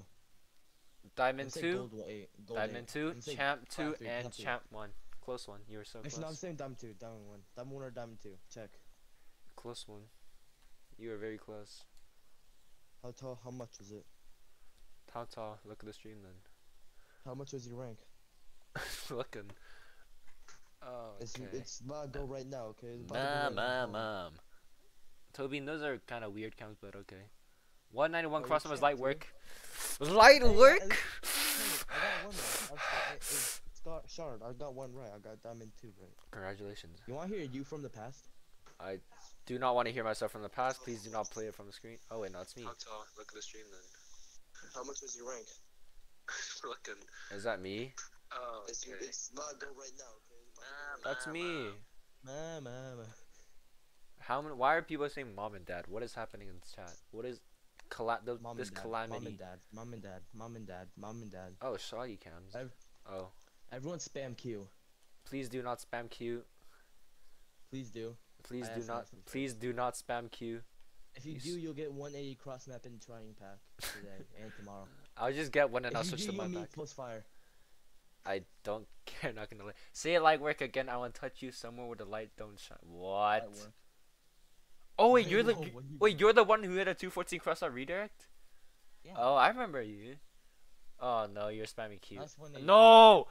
Speaker 1: Diamond two,
Speaker 2: Gold, eight, gold
Speaker 1: Diamond
Speaker 2: eight.
Speaker 1: two,
Speaker 2: I'm
Speaker 1: Champ two,
Speaker 2: three,
Speaker 1: and. Champ one. Close one. You were so
Speaker 2: Actually, no, I'm
Speaker 1: close.
Speaker 2: saying Diamond two, Diamond one. Diamond one or Diamond two. Check.
Speaker 1: Close one. You were very close.
Speaker 2: How tall? How much is it?
Speaker 1: How tall? Look at the stream then.
Speaker 2: How much was your rank? [LAUGHS]
Speaker 1: Looking. Oh,
Speaker 2: It's
Speaker 1: okay.
Speaker 2: it's about to go right now. Okay. It's about to go
Speaker 1: Mom,
Speaker 2: right now.
Speaker 1: mom, mom. Tobin, those are kind of weird counts, but okay. 191
Speaker 2: Oh, you
Speaker 1: crossovers light
Speaker 2: dude.
Speaker 1: work. Light
Speaker 2: Hey, I-
Speaker 1: work?
Speaker 2: I got one right. I was- Shard, I got one right. I got Diamond two right.
Speaker 1: Congratulations.
Speaker 2: You want to hear you from the past?
Speaker 1: I do not want to hear myself from the past. Please do not play it from the screen. Oh wait, no, it's me.
Speaker 4: tall? Look at the stream then.
Speaker 2: How much was your rank? [LAUGHS]
Speaker 4: Looking.
Speaker 1: Is that me?
Speaker 4: Oh,
Speaker 2: It's,
Speaker 4: okay.
Speaker 2: it's about to go right now. Okay. It's about to go
Speaker 1: That's me. How many? Why are people saying mom and dad? What is happening in this chat? What is
Speaker 2: Mom
Speaker 1: this
Speaker 2: and dad.
Speaker 1: calamity?
Speaker 2: Mom and dad. Mom and dad. Mom and dad. Mom and dad.
Speaker 1: Oh, Shaggy cams.
Speaker 2: I've-
Speaker 1: Oh,
Speaker 2: Everyone spam Q.
Speaker 1: please do not spam Q.
Speaker 2: Please do.
Speaker 1: Please
Speaker 2: I
Speaker 1: do not.
Speaker 2: my friend first.
Speaker 1: Please do not spam Q.
Speaker 2: If you
Speaker 1: You
Speaker 2: do, you'll get 180 cross map and trying pack today [LAUGHS] and tomorrow.
Speaker 1: I'll just get one and I'll
Speaker 2: if you
Speaker 1: switch
Speaker 2: do,
Speaker 1: to my back.
Speaker 2: close fire.
Speaker 1: I don't care. Not gonna lie. Say it light work again. I want to touch you somewhere where the light don't shine. What? Oh wait, you're the
Speaker 2: no, what do you
Speaker 1: wait. You're the one who hit a 214 cross out redirect.
Speaker 2: Yeah.
Speaker 1: Oh, I remember you. Oh no, you're spamming Q.
Speaker 2: That's 180.
Speaker 1: No.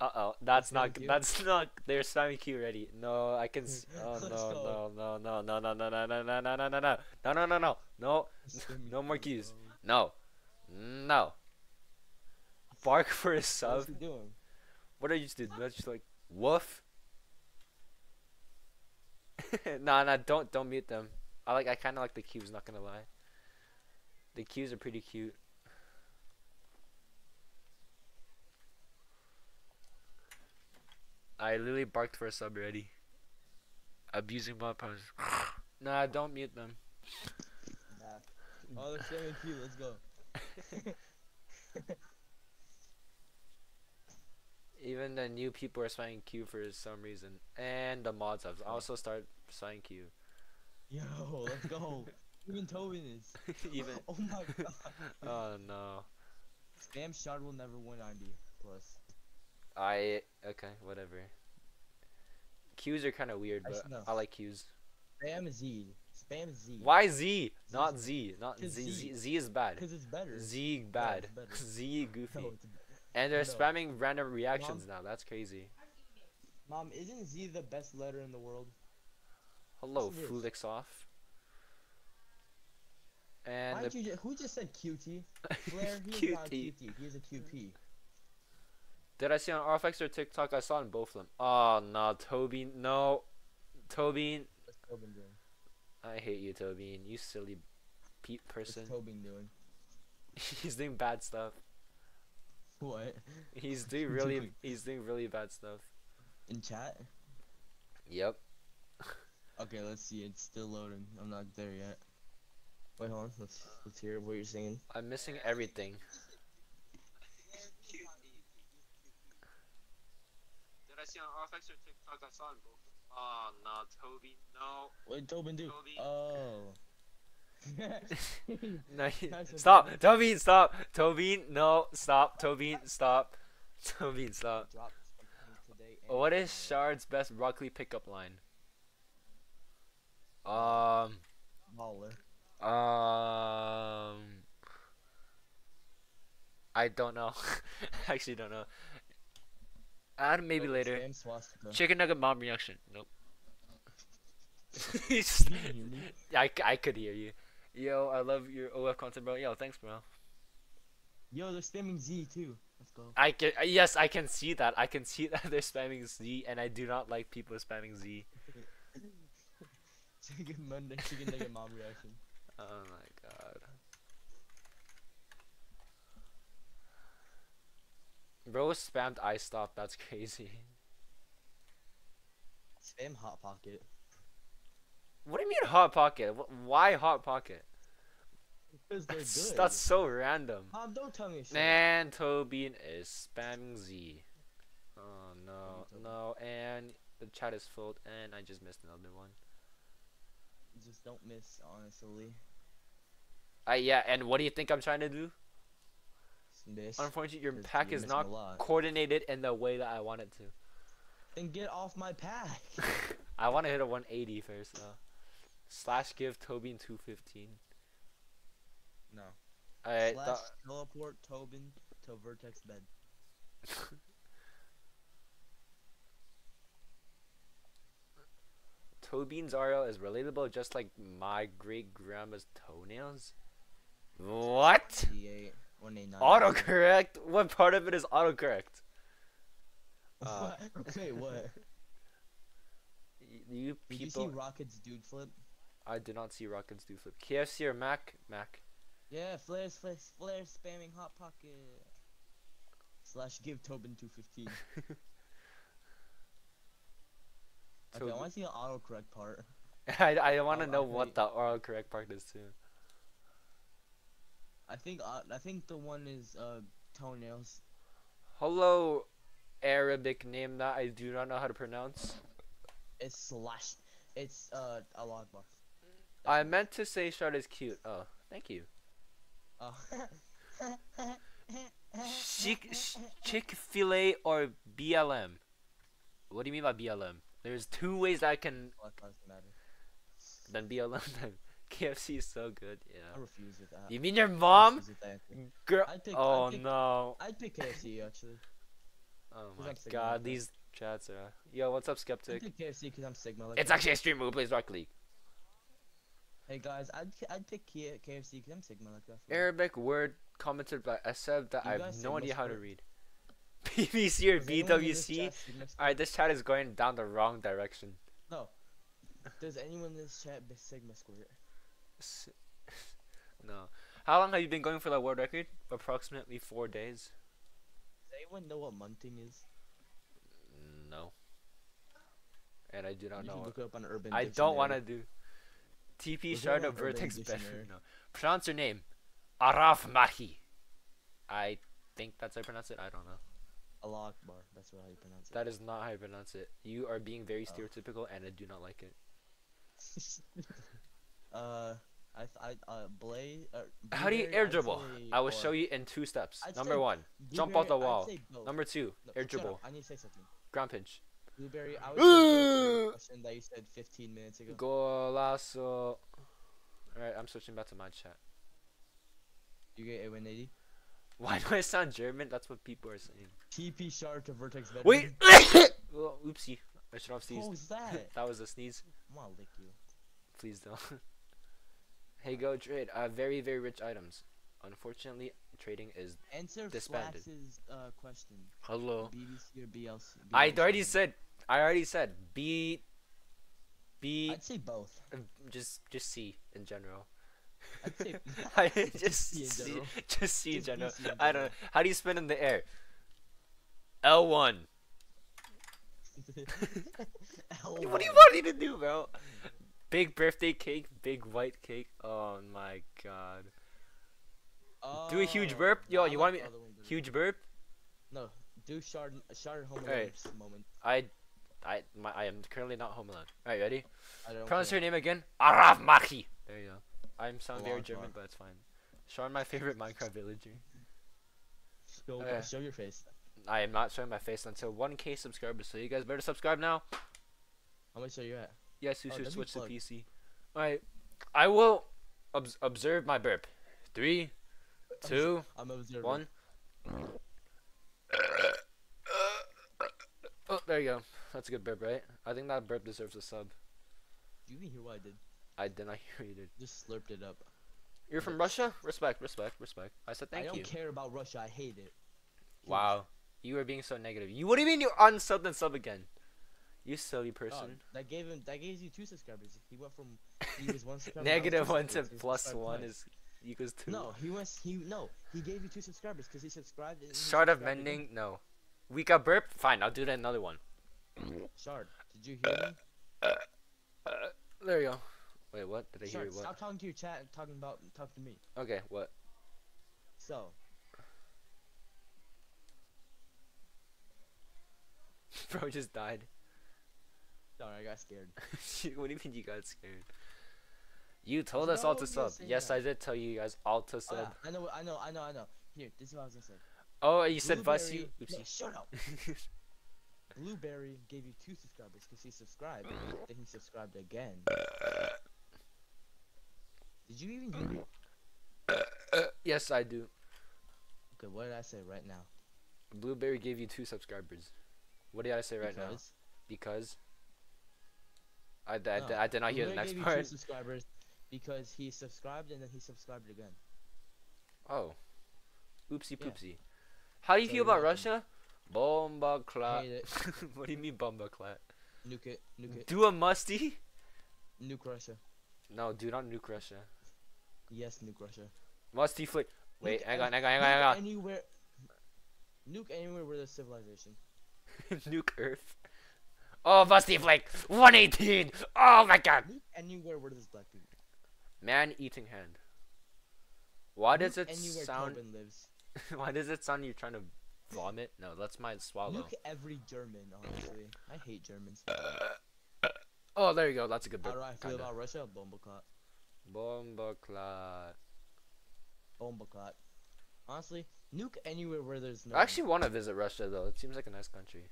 Speaker 1: Uh oh, that's
Speaker 2: That's
Speaker 1: not. That's not. They're spamming Q already. No, I can. s- Oh
Speaker 2: Let's
Speaker 1: no,
Speaker 2: go.
Speaker 1: no, no, no, no, no, no, no, no, no, no, no, no, no, no, no, no, no, no,
Speaker 2: Spam
Speaker 1: no
Speaker 2: me,
Speaker 1: more
Speaker 2: bro.
Speaker 1: Qs. no, no bark [LAUGHS] for a sub?
Speaker 2: What are you doing?
Speaker 1: What are you doing? That's just like woof. [LAUGHS] nah, nah, don't don't mute them. I like I kind of like the cubes. Not gonna lie. The cubes are pretty cute. I literally barked for a sub already. Abusing my powers. [LAUGHS] nah, don't mute them.
Speaker 2: Nah. All the same with you. Let's go.
Speaker 1: Even the new people are spamming Q for some reason, and the mods have also started spamming Q.
Speaker 2: Yo, let's go. [LAUGHS] Even Tobin is. [LAUGHS]
Speaker 1: Even. [LAUGHS]
Speaker 2: Oh my god.
Speaker 1: Oh no.
Speaker 2: Spam shard will never win 90 plus.
Speaker 1: I okay, whatever. Qs are kind of weird, but
Speaker 2: no.
Speaker 1: I like Qs.
Speaker 2: Spam Z. Spam Z.
Speaker 1: Why Z? Not Z. Not Z. Z.
Speaker 2: Z.
Speaker 1: Z is bad.
Speaker 2: Because it's better.
Speaker 1: Z bad.
Speaker 2: better.
Speaker 1: Z goofy.
Speaker 2: No,
Speaker 1: And they're spamming random reactions now. That's crazy.
Speaker 2: Mom, isn't Z the best letter in the world?
Speaker 1: Hello,
Speaker 2: Yes, it is.
Speaker 1: Fulix off. And the
Speaker 2: you ju- who just said QT? Flair, [LAUGHS] he is not a
Speaker 1: QT.
Speaker 2: QT. He is a QP.
Speaker 1: Did I see on RFX or TikTok? I saw on both of them. Ah, oh no, Toby, No, Toby.
Speaker 2: What's Tobin doing?
Speaker 1: I hate you, Toby. You silly peep person. What's.
Speaker 2: Tobin doing? [LAUGHS]
Speaker 1: He's doing bad stuff.
Speaker 2: What?
Speaker 1: He's [LAUGHS] doing really. He's doing really bad stuff.
Speaker 2: In chat?
Speaker 1: Yep.
Speaker 2: Okay, let's see. It's still loading. I'm not there yet. Wait, hold on. Let's let's hear what you're singing.
Speaker 1: I'm missing everything. Did I see on RFX or TikTok? I saw on both. Oh no, Toby. No.
Speaker 2: What did Tobin do?
Speaker 1: Tobin.
Speaker 2: Oh. [LAUGHS]
Speaker 1: No, stop. Tobin, stop, [LAUGHS] Tobin, no, stop, Tobin, stop, Tobin, stop.
Speaker 2: Dropped today and
Speaker 1: What is. Shard's best Broccoli pickup line? Um,
Speaker 2: Baller.
Speaker 1: um, I don't know. [LAUGHS] Actually, don't know. Add maybe
Speaker 2: Oh,
Speaker 1: later. Chicken nugget mom reaction. Nope. He's just-
Speaker 2: Can you hear me?
Speaker 1: I, I could hear you. Yo, I love your OF content, bro. Yo, thanks, bro.
Speaker 2: Yo, they're spamming Z too. Let's go.
Speaker 1: I can uh, yes, I can see that. I can [LAUGHS] see that they're spamming Z, and I do not like people spamming Z. [LAUGHS]
Speaker 2: Chicken Monday, chicken nugget mom reaction. [LAUGHS]
Speaker 1: Oh my god. Bro spammed I stop. That's crazy.
Speaker 2: Spam hot pocket.
Speaker 1: What do you mean hot pocket? Why hot pocket?
Speaker 2: Because they're
Speaker 1: That's,
Speaker 2: good.
Speaker 1: that's so random.
Speaker 2: Mom, don't tell me shit.
Speaker 1: Man, Tobin is spamming Z. Oh no, no, and the chat is full, and I just missed another one.
Speaker 2: Just don't miss, honestly.
Speaker 1: Uh, yeah, and what do you think I'm trying to do?
Speaker 2: Miss.
Speaker 1: Unfortunately, your pack is not coordinated in the way that I want it to.
Speaker 2: Then get off my pack. [LAUGHS]
Speaker 1: I want to hit a 180 first, though. Slash give Tobin 215.
Speaker 2: No.
Speaker 1: I
Speaker 2: Slash
Speaker 1: thought.
Speaker 2: teleport Tobin to Vertex bed. [LAUGHS]
Speaker 1: Tobin's RL is relatable just like my great grandma's toenails? What?
Speaker 2: D8, 189.
Speaker 1: Autocorrect? What part of it is autocorrect? [LAUGHS] Uh,
Speaker 2: What? [LAUGHS] Wait, what?
Speaker 1: Y- You
Speaker 2: Did you see Rocket's dude flip?
Speaker 1: I did not see Rockets do flip. KFC or Mac? Mac.
Speaker 2: Yeah, Flair's Flair's Flair spamming hot pocket. Slash give Tobin 215. [LAUGHS] Okay, I want to see an autocorrect part. [LAUGHS]
Speaker 1: I, I want to know what the autocorrect part is too.
Speaker 2: I think uh, I think the one is uh toenails.
Speaker 1: Hello, Arabic name that I do not know how to pronounce.
Speaker 2: It's slash. It's uh a log box.
Speaker 1: I meant to say Shard is cute. Oh, thank you.
Speaker 2: Oh.
Speaker 1: Chick Chick Fil A or BLM? What do you mean by BLM? There's two ways I can
Speaker 2: Black lives matter.
Speaker 1: then BLM then KFC is so good. Yeah.
Speaker 2: I refuse with that.
Speaker 1: You mean your mom?
Speaker 2: refuse with that answer.
Speaker 1: Girl.
Speaker 2: I'd pick-
Speaker 1: Oh
Speaker 2: I'd pick-
Speaker 1: no.
Speaker 2: I'd pick KFC actually.
Speaker 1: Oh my god, these chats are. Yo, what's up,
Speaker 2: I'd
Speaker 1: skeptic?
Speaker 2: pick KFC because I'm Sigma. Like
Speaker 1: It's actually a stream who plays Rocket League.
Speaker 2: Hey guys, I'd I'd pick K- KFC because I'm Sigma like that. for real.
Speaker 1: Arabic word commented by Aseb that
Speaker 2: You
Speaker 1: I have no idea how to read. [LAUGHS] PVC or
Speaker 2: Does anyone in this
Speaker 1: BWC?
Speaker 2: chat Sigma square?
Speaker 1: Alright, this chat is going down the wrong direction.
Speaker 2: No. Does anyone in this chat be Sigma squirt? [LAUGHS]
Speaker 1: No. How long have you been going for that world record? Approximately four days.
Speaker 2: Does anyone know what munting is?
Speaker 1: No. and I do not
Speaker 2: you
Speaker 1: know.
Speaker 2: can look up on Urban
Speaker 1: I don't want to do. TP Shard of Vertex bedroom. No. Pronounce your name. Araf Mahi. I think that's how I pronounce it. I don't know.
Speaker 2: Allah Akbar. That's how you pronounce it.
Speaker 1: That is not how I pronounce it. You are being very
Speaker 2: Oh.
Speaker 1: stereotypical, and I do not like it. [LAUGHS]
Speaker 2: uh, I th- I uh Blay. Uh,
Speaker 1: How do you air dribble? I will show you in two steps.
Speaker 2: I'd
Speaker 1: Number one, jump off the wall. Number two,
Speaker 2: No,
Speaker 1: air dribble.
Speaker 2: I need to say something.
Speaker 1: Ground pinch.
Speaker 2: Blueberry. I would say both to the [GASPS] question that you said 15 minutes ago.
Speaker 1: Golazo. Alright, I'm switching back to my chat.
Speaker 2: You get a 180.
Speaker 1: Why do I sound German? That's what people are saying.
Speaker 2: TP Shard to Vertex bedroom.
Speaker 1: Wait! [COUGHS] oh, oopsie. I should have
Speaker 2: What was that? [LAUGHS]
Speaker 1: that was a sneeze.
Speaker 2: I'm gonna lick you.
Speaker 1: Please don't. [LAUGHS] hey, go trade. Uh, very, very rich items. Unfortunately, trading is.
Speaker 2: Answer
Speaker 1: Disbanded.
Speaker 2: Flax's uh, question.
Speaker 1: Hello.
Speaker 2: BBC or BLC?
Speaker 1: I already said. I already said. B. B.
Speaker 2: I'd say both.
Speaker 1: uh, Just, just C in general.
Speaker 2: I'd say. [LAUGHS]
Speaker 1: I
Speaker 2: Just [LAUGHS]
Speaker 1: just
Speaker 2: C in
Speaker 1: C, [LAUGHS] just C in general.
Speaker 2: In
Speaker 1: I don't.
Speaker 2: know.
Speaker 1: How do you spin in the air? L one. L1. What do you want me to do, bro? Big birthday cake, big white cake. Oh my god. Do a huge burp?
Speaker 2: Oh,
Speaker 1: Yo,
Speaker 2: I
Speaker 1: you
Speaker 2: like
Speaker 1: want me-
Speaker 2: one better.
Speaker 1: Huge burp.
Speaker 2: No, do Shard Shard Home. Alone moment.
Speaker 1: I, I, my, I am currently not home alone. Alright, ready?
Speaker 2: I don't
Speaker 1: Pronounce your name again. Araf Machi. There you go. I'm sound very German, but it's fine. Sean, my favorite Minecraft villager.
Speaker 2: Show,
Speaker 1: Okay.
Speaker 2: show your face.
Speaker 1: I am not showing my face until 1k subscribers, so you guys better subscribe now.
Speaker 2: How much are you at?
Speaker 1: Yes, you
Speaker 2: Oh,
Speaker 1: should switch to. PC. Alright, I will obs- observe my burp. Three, two,
Speaker 2: I'm
Speaker 1: one. Oh, there you go. That's a good burp, right? I think that burp deserves a sub.
Speaker 2: Do you even hear what I did?
Speaker 1: I did not [LAUGHS] hear you, dude.
Speaker 2: Just slurped it up.
Speaker 1: You're from Russia? Respect, respect, respect. I said thank you.
Speaker 2: I don't
Speaker 1: you.
Speaker 2: care about Russia. I hate it.
Speaker 1: Wow. You are being so negative. You what do you mean you're unsubbed and sub again? You silly
Speaker 2: Oh,
Speaker 1: person.
Speaker 2: that gave him. That gave you two subscribers. He went from. He was one [LAUGHS] subscriber.
Speaker 1: Negative one to plus one
Speaker 2: twice.
Speaker 1: is equals two.
Speaker 2: No, he was. He no. He gave you two subscribers because he subscribed. and
Speaker 1: Shard of
Speaker 2: subscribed again.
Speaker 1: mending, no. We got burp? Fine, I'll do that another one.
Speaker 2: Shard, did you hear me?
Speaker 1: Uh, there you go. Wait, what? Did I hear
Speaker 2: Shard,
Speaker 1: you? What?
Speaker 2: stop talking to your chat and talking about talk to me.
Speaker 1: Okay, what?
Speaker 2: So, [LAUGHS]
Speaker 1: Bro just died.
Speaker 2: sorry, I got scared. [LAUGHS]
Speaker 1: what do you mean you got scared? You told
Speaker 2: That's
Speaker 1: us all to
Speaker 2: what you were
Speaker 1: sub. Yes,
Speaker 2: yeah.
Speaker 1: I did tell you guys all to
Speaker 2: Oh, yeah, I know, I know, I know, I know. Here, this is what I was gonna say.
Speaker 1: Oh, you said bus you?
Speaker 2: Blueberry- No, shut up. [LAUGHS] Blueberry gave you two subscribers because he subscribed. then he subscribed again. Did you even hear me?
Speaker 1: yes, I do.
Speaker 2: Okay, what did I say right now?
Speaker 1: Blueberry gave you two subscribers. What did I say right now?
Speaker 2: Because-
Speaker 1: Because I, I,
Speaker 2: No,
Speaker 1: I did not hear the
Speaker 2: Blueberry
Speaker 1: next
Speaker 2: gave you two
Speaker 1: part.
Speaker 2: subscribers because he subscribed and then he subscribed again.
Speaker 1: Oh. Oopsie
Speaker 2: Yeah.
Speaker 1: poopsie. How do you
Speaker 2: So
Speaker 1: feel about. Russia? Bomba clat. [LAUGHS] What do you mean bomba clat?
Speaker 2: Nuke it, nuke it,
Speaker 1: Do a musty?
Speaker 2: nuke Russia.
Speaker 1: No, do not nuke Russia.
Speaker 2: Yes, nuke Russia.
Speaker 1: Musty flick. Wait,
Speaker 2: Nuke
Speaker 1: hang on, hang on, hang on, hang on.
Speaker 2: Anywhere, nuke anywhere where there's civilization. [LAUGHS]
Speaker 1: nuke Earth. Oh, musty flick. 118. Oh my god.
Speaker 2: Nuke anywhere where there's black people.
Speaker 1: Man eating hand. Why does it sound? [LAUGHS] Why does it sound you're trying to vomit? No, that's my swallow.
Speaker 2: Look every German, honestly. I hate Germans.
Speaker 1: Oh, there you go. That's a good
Speaker 2: How
Speaker 1: bit.
Speaker 2: do I feel
Speaker 1: kinda.
Speaker 2: about Russia? Bomboclat.
Speaker 1: Bomba clat.
Speaker 2: Bomboclat. Honestly, nuke anywhere where there's no.
Speaker 1: I actually want to visit Russia though. It seems like a nice country.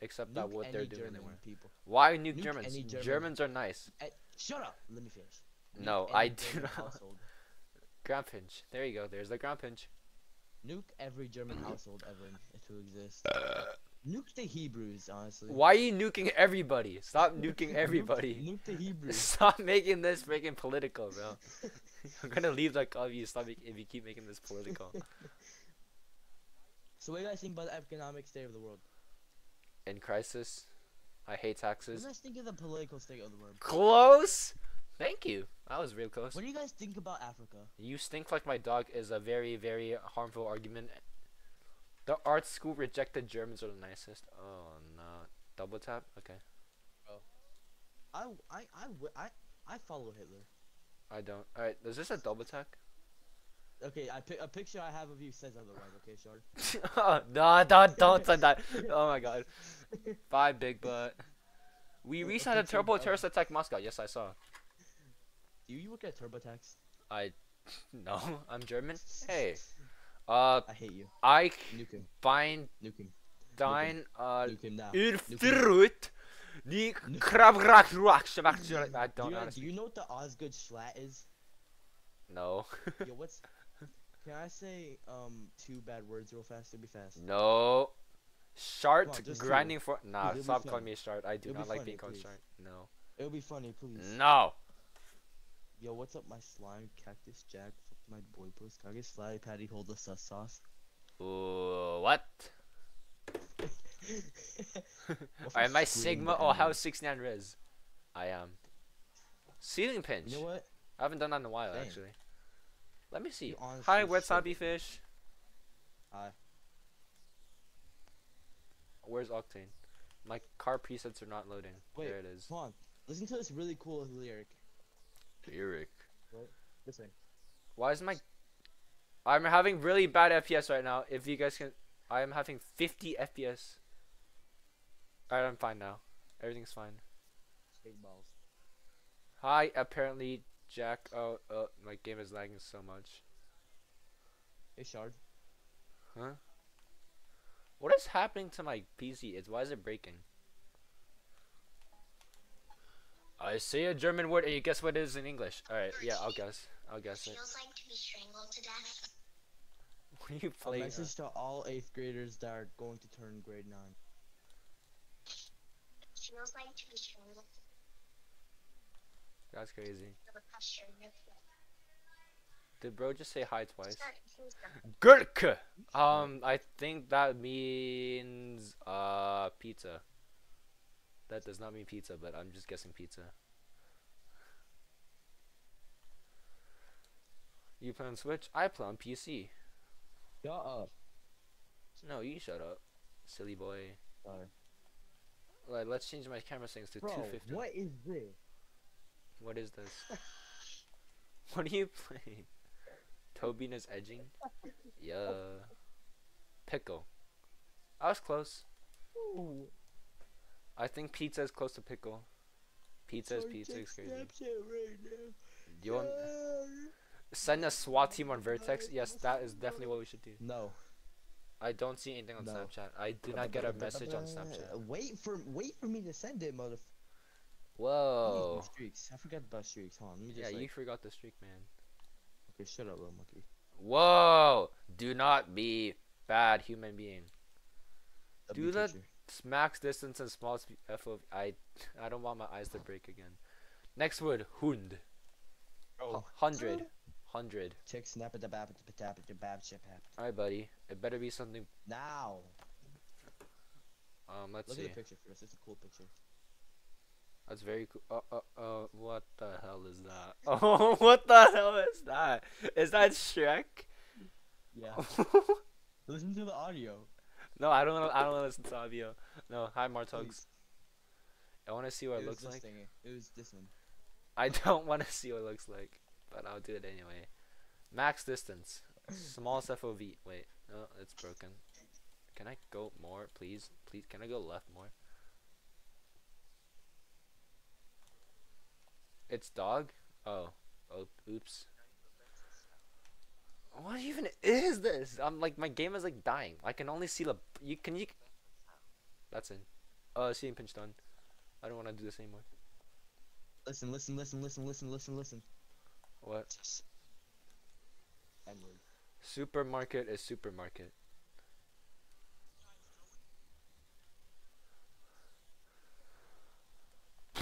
Speaker 1: Except that what they're doing
Speaker 2: German people.
Speaker 1: Why nuke,
Speaker 2: Nuke
Speaker 1: Germans?
Speaker 2: German-
Speaker 1: Germans are nice.
Speaker 2: Eh, shut up. Let me finish. Nuke
Speaker 1: No, I do not. Ground pinch. There you go. There's the ground pinch.
Speaker 2: Nuke every German household ever to exist. Uh, nuke the Hebrews, honestly.
Speaker 1: Why are you nuking everybody? Stop nuking [LAUGHS] everybody.
Speaker 2: Nuke the Hebrews. [LAUGHS]
Speaker 1: Stop making this freaking political, bro. [LAUGHS] I'm gonna leave the call if you stop make, if you keep making this political.
Speaker 2: So what do you guys think about the economic state of the world?
Speaker 1: In crisis, I hate taxes.
Speaker 2: What
Speaker 1: taxes.
Speaker 2: do you guys think of the political state of the world?
Speaker 1: Close. Thank you. That was real close.
Speaker 2: What do you guys think about Africa?
Speaker 1: You stink like my dog is a very very harmful argument. The art school rejected Germans are the nicest. Oh no. Double tap. Okay.
Speaker 2: I I I I I follow Hitler.
Speaker 1: I don't. All right, is this a double attack?
Speaker 2: Okay, I pic- a picture I have of you says otherwise. Okay, Shard. [LAUGHS]
Speaker 1: oh, no, don't don't send that. Oh my god. [LAUGHS] Bye, big butt. We
Speaker 2: Uh,
Speaker 1: reset a turbo terrorist attack Moscow. Yes, I saw.
Speaker 2: Do you work at TurboTax?
Speaker 1: I [LAUGHS] no, I'm German. [LAUGHS] Hey, uh,
Speaker 2: I hate you.
Speaker 1: I
Speaker 2: Nuke him.
Speaker 1: find
Speaker 2: Nuke him.
Speaker 1: dine uh
Speaker 2: Nuke him now.
Speaker 1: ur fruit the crab rock rock I don't
Speaker 2: know, do you know what the Osgood Schlatt is?
Speaker 1: no [LAUGHS]
Speaker 2: Yo, what's? Can I say um two bad words real fast? It'll be fast.
Speaker 1: no shart
Speaker 2: on,
Speaker 1: grinding for nah stop calling me shart I do
Speaker 2: It'll be
Speaker 1: not like
Speaker 2: funny,
Speaker 1: being called
Speaker 2: please.
Speaker 1: shart no
Speaker 2: It'll be funny, please.
Speaker 1: no
Speaker 2: Yo, what's up, my slime cactus jack? Fuck my boy puss. Can I get slimy patty hold the sus sauce?
Speaker 1: Ooh, what [LAUGHS] Alright, my Sigma oh how
Speaker 2: N-word?
Speaker 1: 69 Riz I am ceiling pinch
Speaker 2: You know what?
Speaker 1: I haven't done that in a while actually let me see hi
Speaker 2: should.
Speaker 1: wasabi fish
Speaker 2: Hi.
Speaker 1: where's octane my car presets are not loading
Speaker 2: Wait,
Speaker 1: there it is
Speaker 2: Come on. Listen to this really cool lyric.
Speaker 1: Eric What?
Speaker 2: Listen.
Speaker 1: Why is my I'm having really bad FPS right now. If you guys can I am having 50 FPS. Alright, I'm fine now. Everything's fine.
Speaker 2: Big balls.
Speaker 1: Hi, apparently Jack oh oh, my game is lagging so much.
Speaker 2: Hey, Shard.
Speaker 1: Huh? What is happening to my PC? It's why is it breaking? I say a German word and you guess what it is in English. Alright, yeah, I'll guess. I'll guess it.
Speaker 5: Feels like to be strangled to death. [LAUGHS]
Speaker 1: What are you
Speaker 2: A message to all 8th graders that are going to turn grade 9.
Speaker 5: Feels like to be strangled
Speaker 1: That's crazy.
Speaker 5: death with pressure in your throat.
Speaker 1: Did bro just say hi twice?
Speaker 5: Start to start.
Speaker 1: Gurke. Um, I think that means uh pizza. That does not mean pizza, but I'm just guessing pizza. You play on Switch? I play on PC.
Speaker 2: Shut up.
Speaker 1: No, you shut up, silly boy.
Speaker 2: Sorry.
Speaker 1: Like, let's change my camera settings to
Speaker 2: Bro,
Speaker 1: 250.
Speaker 2: what is this?
Speaker 1: What is this? [LAUGHS] what are you playing? Tobin is edging. [LAUGHS] Yeah. Pickle. I was close.
Speaker 2: Ooh.
Speaker 1: I think pizza is close to pickle. Pizza is pizza.
Speaker 2: check
Speaker 1: It's crazy.
Speaker 2: Right.
Speaker 1: Do you want
Speaker 2: Shard.
Speaker 1: send a SWAT team on Vertex? Yes, that is definitely what we should do.
Speaker 2: No.
Speaker 1: I don't see anything on
Speaker 2: No.
Speaker 1: Snapchat. I did not get a message on uh, Snapchat.
Speaker 2: Wait for wait for me to send it, mother.
Speaker 1: Whoa.
Speaker 2: Streaks. I forgot about streaks. Hold on. Let me
Speaker 1: Yeah,
Speaker 2: just.
Speaker 1: you forgot the streak, man.
Speaker 2: Okay, shut up, little monkey.
Speaker 1: Whoa! Do not be bad human being.
Speaker 2: Ugly
Speaker 1: Do that-
Speaker 2: teacher.
Speaker 1: Max distance and small sp- FOV. I I don't want my eyes to break again. Next word, hund.
Speaker 2: Oh.
Speaker 1: Hundred. Hundred.
Speaker 2: Check snap at the bap at the tap at the bap chip.
Speaker 1: Alright, buddy. It better be something.
Speaker 2: Now.
Speaker 1: Um, let's
Speaker 2: Look
Speaker 1: see.
Speaker 2: at the picture first. It's a cool picture.
Speaker 1: That's very cool. Uh, uh, uh, what the hell is that? [LAUGHS] Oh, what the hell is that? Is that Shrek?
Speaker 2: Yeah. [LAUGHS] Listen to the audio.
Speaker 1: No, I don't. wanna- I don't want to listen to audio. No, hi Martugs. I want to see what it,
Speaker 2: it
Speaker 1: looks like.
Speaker 2: thing. It was this one.
Speaker 1: I [LAUGHS] don't want to see what it looks like, but I'll do it anyway. Max distance, smallest [CLEARS THROAT] FOV. Wait, no, it's broken. Can I go more, please? Please, can I go left more? It's dog. Oh, oh, oops. What even is this? I'm like my game is like dying. I can only see the. You can you. That's it. Uh, seeing pinch done. I don't want to do this anymore.
Speaker 2: Listen, listen, listen, listen, listen, listen, listen.
Speaker 1: What?
Speaker 2: N-word.
Speaker 1: Supermarket is supermarket. [SIGHS]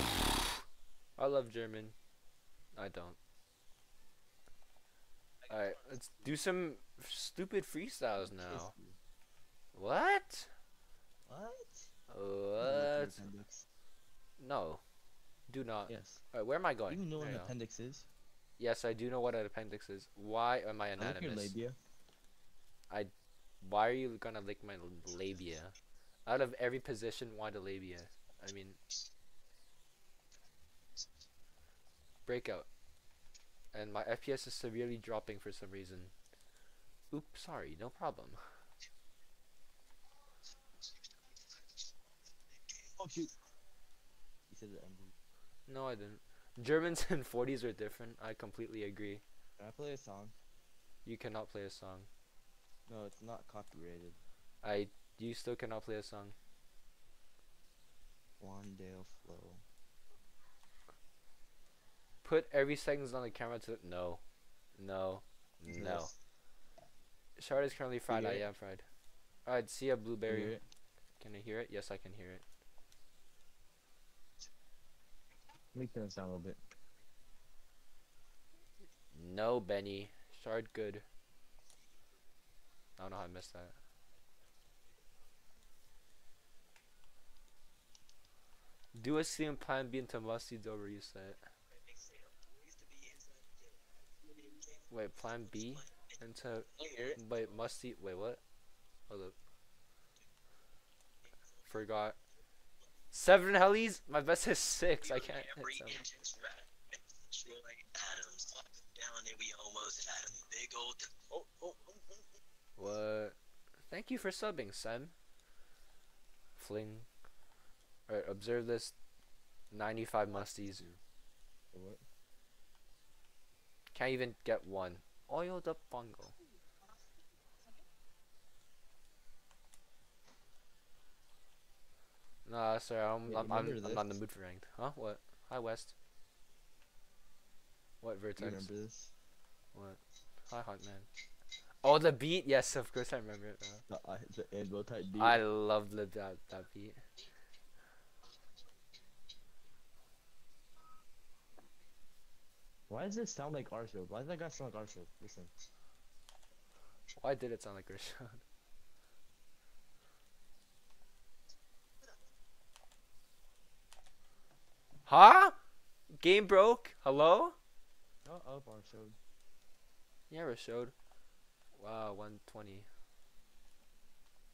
Speaker 1: I love German. I don't. Alright, let's do some stupid freestyles now. What?
Speaker 2: What?
Speaker 1: What? No. Do not.
Speaker 2: Yes.
Speaker 1: Alright, where am I going?
Speaker 2: You know
Speaker 1: There
Speaker 2: what an appendix is?
Speaker 1: Yes, I do know what an appendix is. Why am I
Speaker 2: I like your
Speaker 1: anonymous?
Speaker 2: I.
Speaker 1: Why are you gonna lick my labia? Out of every position, why the labia? I mean, breakout. And my FPS is severely dropping for some reason. Oops, sorry, no problem.
Speaker 2: Oh shoot. You said the N.
Speaker 1: No, I didn't. Germans [LAUGHS] and 40s are different. I completely agree.
Speaker 2: Can I play a song?
Speaker 1: You cannot play a song.
Speaker 2: No, it's not copyrighted.
Speaker 1: I. You still cannot play a song.
Speaker 2: Wandale Flow.
Speaker 1: Put every seconds on the camera to. No. No. No. Shard is currently fried. I am fried. Alright, see a
Speaker 2: you
Speaker 1: blueberry.
Speaker 2: it?
Speaker 1: Can I hear it? Yes, I can hear it.
Speaker 2: Let me turn this a little bit.
Speaker 1: No, Benny. Shard good. I don't know how I missed that. Do a and plan B into Musty's over, you said. Wait, plan B into. Wait, Musty. Wait, what? Hold up. Forgot. Seven helis? My best is six. I can't hit seven.
Speaker 4: Adams up and down, and we almost had a big old. Oh, oh, oh,
Speaker 1: what? Thank you for subbing, Sam. Fling. Alright, observe this. 95 musties.
Speaker 2: Or what?
Speaker 1: Can't even get one. Oiled up fungal. Nah, sorry, I'm,
Speaker 2: Wait,
Speaker 1: I'm, I'm, I'm not in the mood for ranked. Huh? What? Hi, West. What,
Speaker 2: Do you
Speaker 1: Vertex?
Speaker 2: remember this?
Speaker 1: What? Hi, Hunt Man. Oh, the beat? Yes, of course I remember it now.
Speaker 2: The, uh, the anvil type beat.
Speaker 1: I love the, that, that beat.
Speaker 2: Why does it sound like Arshov? Why does that guy sound like Arshov? Listen.
Speaker 1: Why did it sound like Rashad? [LAUGHS] Huh? Game broke? Hello?
Speaker 2: Shut up, Arshov.
Speaker 1: Yeah, Rashad. Wow, 120.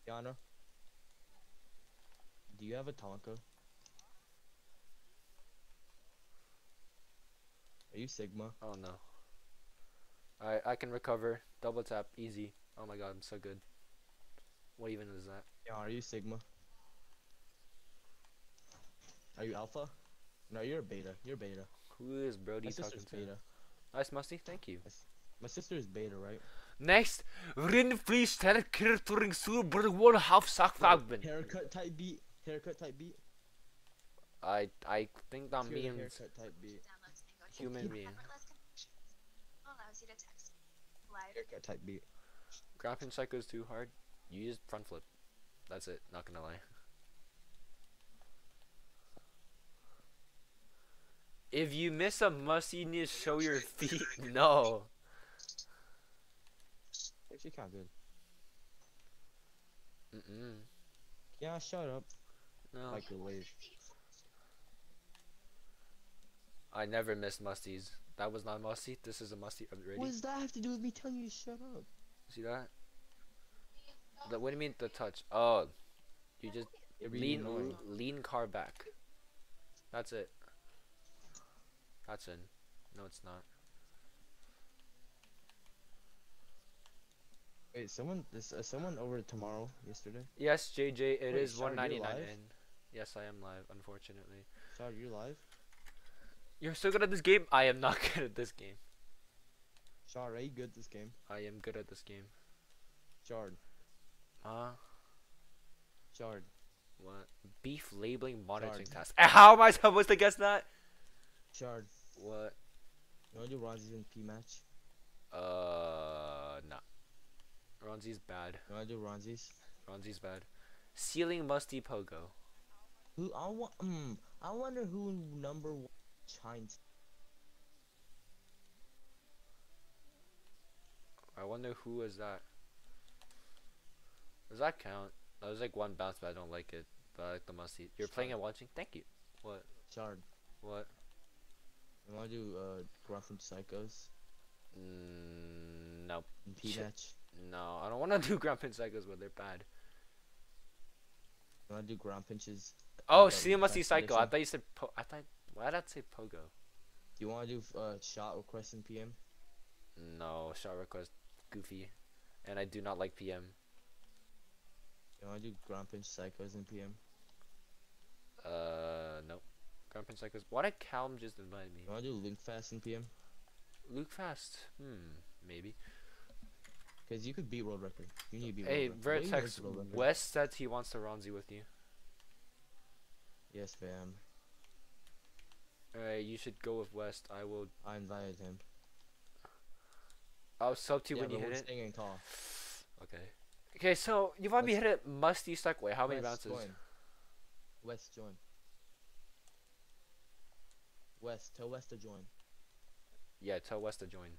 Speaker 2: Yana. Do you have a Tonka? Are you Sigma?
Speaker 1: Oh no. Alright, I can recover. Double tap, easy. Oh my god, I'm so good. What even is that?
Speaker 2: Yeah, are you Sigma? Are you Alpha? No, you're a Beta. You're Beta.
Speaker 1: Who is Brody
Speaker 2: My
Speaker 1: talking to?
Speaker 2: Beta.
Speaker 1: Nice, Musty, thank you.
Speaker 2: My sister is Beta, right?
Speaker 1: Next, Rinfree sterker touring super one half sack fagben.
Speaker 2: Haircut type beat. Haircut type beat.
Speaker 1: I I think that
Speaker 2: Let's
Speaker 1: means
Speaker 2: haircut type beat.
Speaker 5: Downloads and go to
Speaker 1: human being.
Speaker 5: effortless connections. Allows you to text
Speaker 2: Haircut type beat.
Speaker 1: Grappling Psycho is too hard. You use front flip. That's it. Not gonna lie. If you miss a must, you need to show your [LAUGHS] feet. No.
Speaker 2: Actually, kind of good.
Speaker 1: Mm-mm.
Speaker 2: Yeah, shut up.
Speaker 1: No.
Speaker 2: Microwave.
Speaker 1: I never missed musties. That was not musty. This is a musty already.
Speaker 2: What does that have to do with me telling you to shut up?
Speaker 1: See that? The, what do you mean the touch? Oh, you just lean
Speaker 2: annoying.
Speaker 1: lean car back. That's it. That's in. No, it's not.
Speaker 2: Wait, someone, is uh, someone over tomorrow, yesterday?
Speaker 1: Yes, JJ, it
Speaker 2: Wait,
Speaker 1: is 199 in. Yes, I am live, unfortunately.
Speaker 2: Sorry, you live?
Speaker 1: You're so good at this game? I am not [LAUGHS] good at this game.
Speaker 2: You good at this game?
Speaker 1: I am good at this game.
Speaker 2: Shard,
Speaker 1: Huh?
Speaker 2: Shard.
Speaker 1: What? Beef labeling monitoring
Speaker 2: Shard.
Speaker 1: task. [LAUGHS] How am I supposed to guess that?
Speaker 2: Shard,
Speaker 1: What?
Speaker 2: you wanna do Ronzi's in P match?
Speaker 1: Uh, nah. Ronzi's bad.
Speaker 2: You wanna do Ronzi's?
Speaker 1: Ronzi's bad. Ceiling musty pogo.
Speaker 2: Who, I want, um, I wonder who number one shines.
Speaker 1: I wonder who is that. Does that count? That was like one bounce, but I don't like it. But I like the musty. You're playing and watching? Thank you. What?
Speaker 2: Shard,
Speaker 1: What?
Speaker 2: you wanna do, uh, Grunt from Psychos
Speaker 1: Mm, no.
Speaker 2: P match?
Speaker 1: No, I don't want to [LAUGHS] do Ground Pinch Psychos, but they're bad.
Speaker 2: You wanna do Ground Pinches?
Speaker 1: Oh,
Speaker 2: that
Speaker 1: Ceiling Musty Psycho. I thought you said po- I thought. Why did I say Pogo?
Speaker 2: Do you want to do uh, shot request in PM?
Speaker 1: No, shot request, goofy, and I do not like PM.
Speaker 2: You want to do ground pinch psychos in PM?
Speaker 1: Uh, no. Ground Pinch Psychos. Why did Calm just invite me?
Speaker 2: You want to do link fast in PM?
Speaker 1: Luke Fast. Hmm, maybe.
Speaker 2: Because you could beat world record. You need to beat
Speaker 1: Hey,
Speaker 2: world record. You
Speaker 1: Vertex,
Speaker 2: made world record.
Speaker 1: West said he wants to Ronzi with you.
Speaker 2: Yes, fam.
Speaker 1: Alright, you should go with West. I will.
Speaker 2: I invited him.
Speaker 1: I'll sub to you
Speaker 2: yeah,
Speaker 1: when you hit it.
Speaker 2: staying in call.
Speaker 1: Okay. Okay, so you've already
Speaker 2: Let's-
Speaker 1: hit it musty stuck way. How many
Speaker 2: West,
Speaker 1: bounces?
Speaker 2: Join. West join. West, tell West to join.
Speaker 1: Yeah, tell West to join.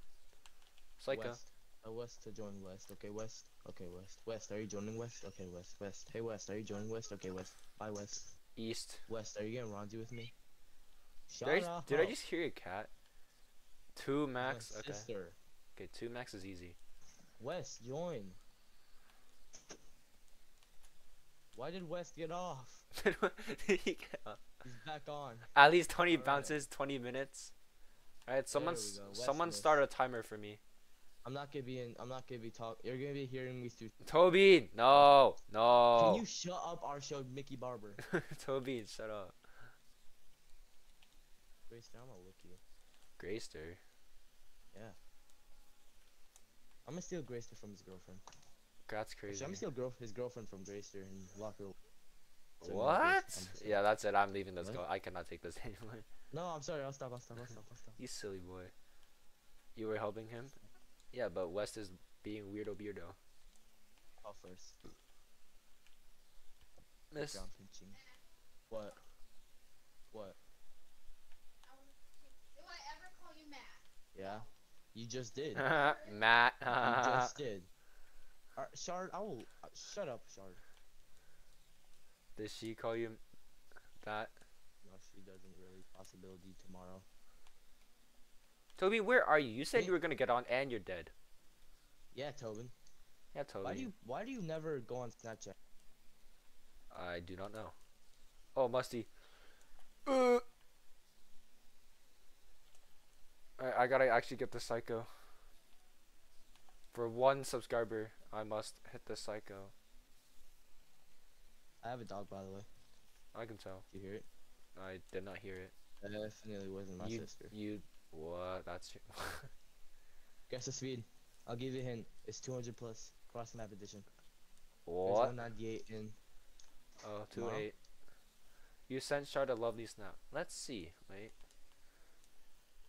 Speaker 1: Psycho.
Speaker 2: West. Tell West to join West. Okay, West. Okay, West. West, are you joining West? Okay, West. West. Hey, West, are you joining West? Okay, West. Bye, West.
Speaker 1: East.
Speaker 2: West, are you getting Ronzi with me?
Speaker 1: Did I,
Speaker 2: Shut
Speaker 1: just- did I just hear a cat? Two
Speaker 2: My
Speaker 1: max. Okay.
Speaker 2: Sister.
Speaker 1: Okay, two max is easy.
Speaker 2: West, join. Why did West get off? [LAUGHS] He. He's back on.
Speaker 1: At least 20
Speaker 2: Alright.
Speaker 1: bounces, 20 minutes. Alright, someone,
Speaker 2: we
Speaker 1: s-
Speaker 2: go, West
Speaker 1: someone
Speaker 2: missed.
Speaker 1: start a timer for me.
Speaker 2: I'm not gonna be in. I'm not gonna be talk. You're gonna be hearing me through.
Speaker 1: Toby, no, no.
Speaker 2: Can you shut up? Our show, Mickey Barber. [LAUGHS]
Speaker 1: Toby, shut up.
Speaker 2: Grace, I'm gonna lick you.
Speaker 1: Grayster. Yeah.
Speaker 2: I'm gonna steal Grayster from his girlfriend.
Speaker 1: That's
Speaker 2: Actually,
Speaker 1: crazy.
Speaker 2: I'm gonna steal girl his girlfriend from Grayster and lock her. so
Speaker 1: What? Yeah, that's it. I'm leaving this
Speaker 2: What?
Speaker 1: go. I cannot take this [LAUGHS] anymore.
Speaker 2: No, I'm sorry. I'll stop. I'll stop. I'll stop. I'll stop.
Speaker 1: You silly boy. You were helping him? Yeah, but West is being weirdo beardo.
Speaker 2: I'll first.
Speaker 1: Miss.
Speaker 2: What? What?
Speaker 5: Do I ever call you Matt?
Speaker 2: Yeah. You just did. [LAUGHS]
Speaker 1: Matt.
Speaker 2: you just [LAUGHS] did. Uh, Shard, I will. Uh, shut up, Shard.
Speaker 1: Does she call you that?
Speaker 2: No, she doesn't really. Possibility tomorrow.
Speaker 1: Toby, where are you? You said
Speaker 2: Me-
Speaker 1: you were gonna get on and you're dead.
Speaker 2: Yeah, Tobin.
Speaker 1: Yeah, Toby.
Speaker 2: Why do you Why do you never go on Snapchat?
Speaker 1: I do not know. Oh, Musty. Uh. Alright, I gotta actually get the psycho. For one subscriber, I must hit the psycho.
Speaker 2: I have a dog, by the way.
Speaker 1: I can tell.
Speaker 2: Did you hear it?
Speaker 1: I did not hear it.
Speaker 2: That definitely wasn't my
Speaker 1: you,
Speaker 2: sister.
Speaker 1: you, what? That's your. [LAUGHS]
Speaker 2: Guess the speed. I'll give you a hint. It's 200 plus cross map edition. There's
Speaker 1: what?
Speaker 2: 198 in.
Speaker 1: Oh, two
Speaker 2: Tomorrow?
Speaker 1: eight. You sent Shard a lovely snap. Let's see. Wait,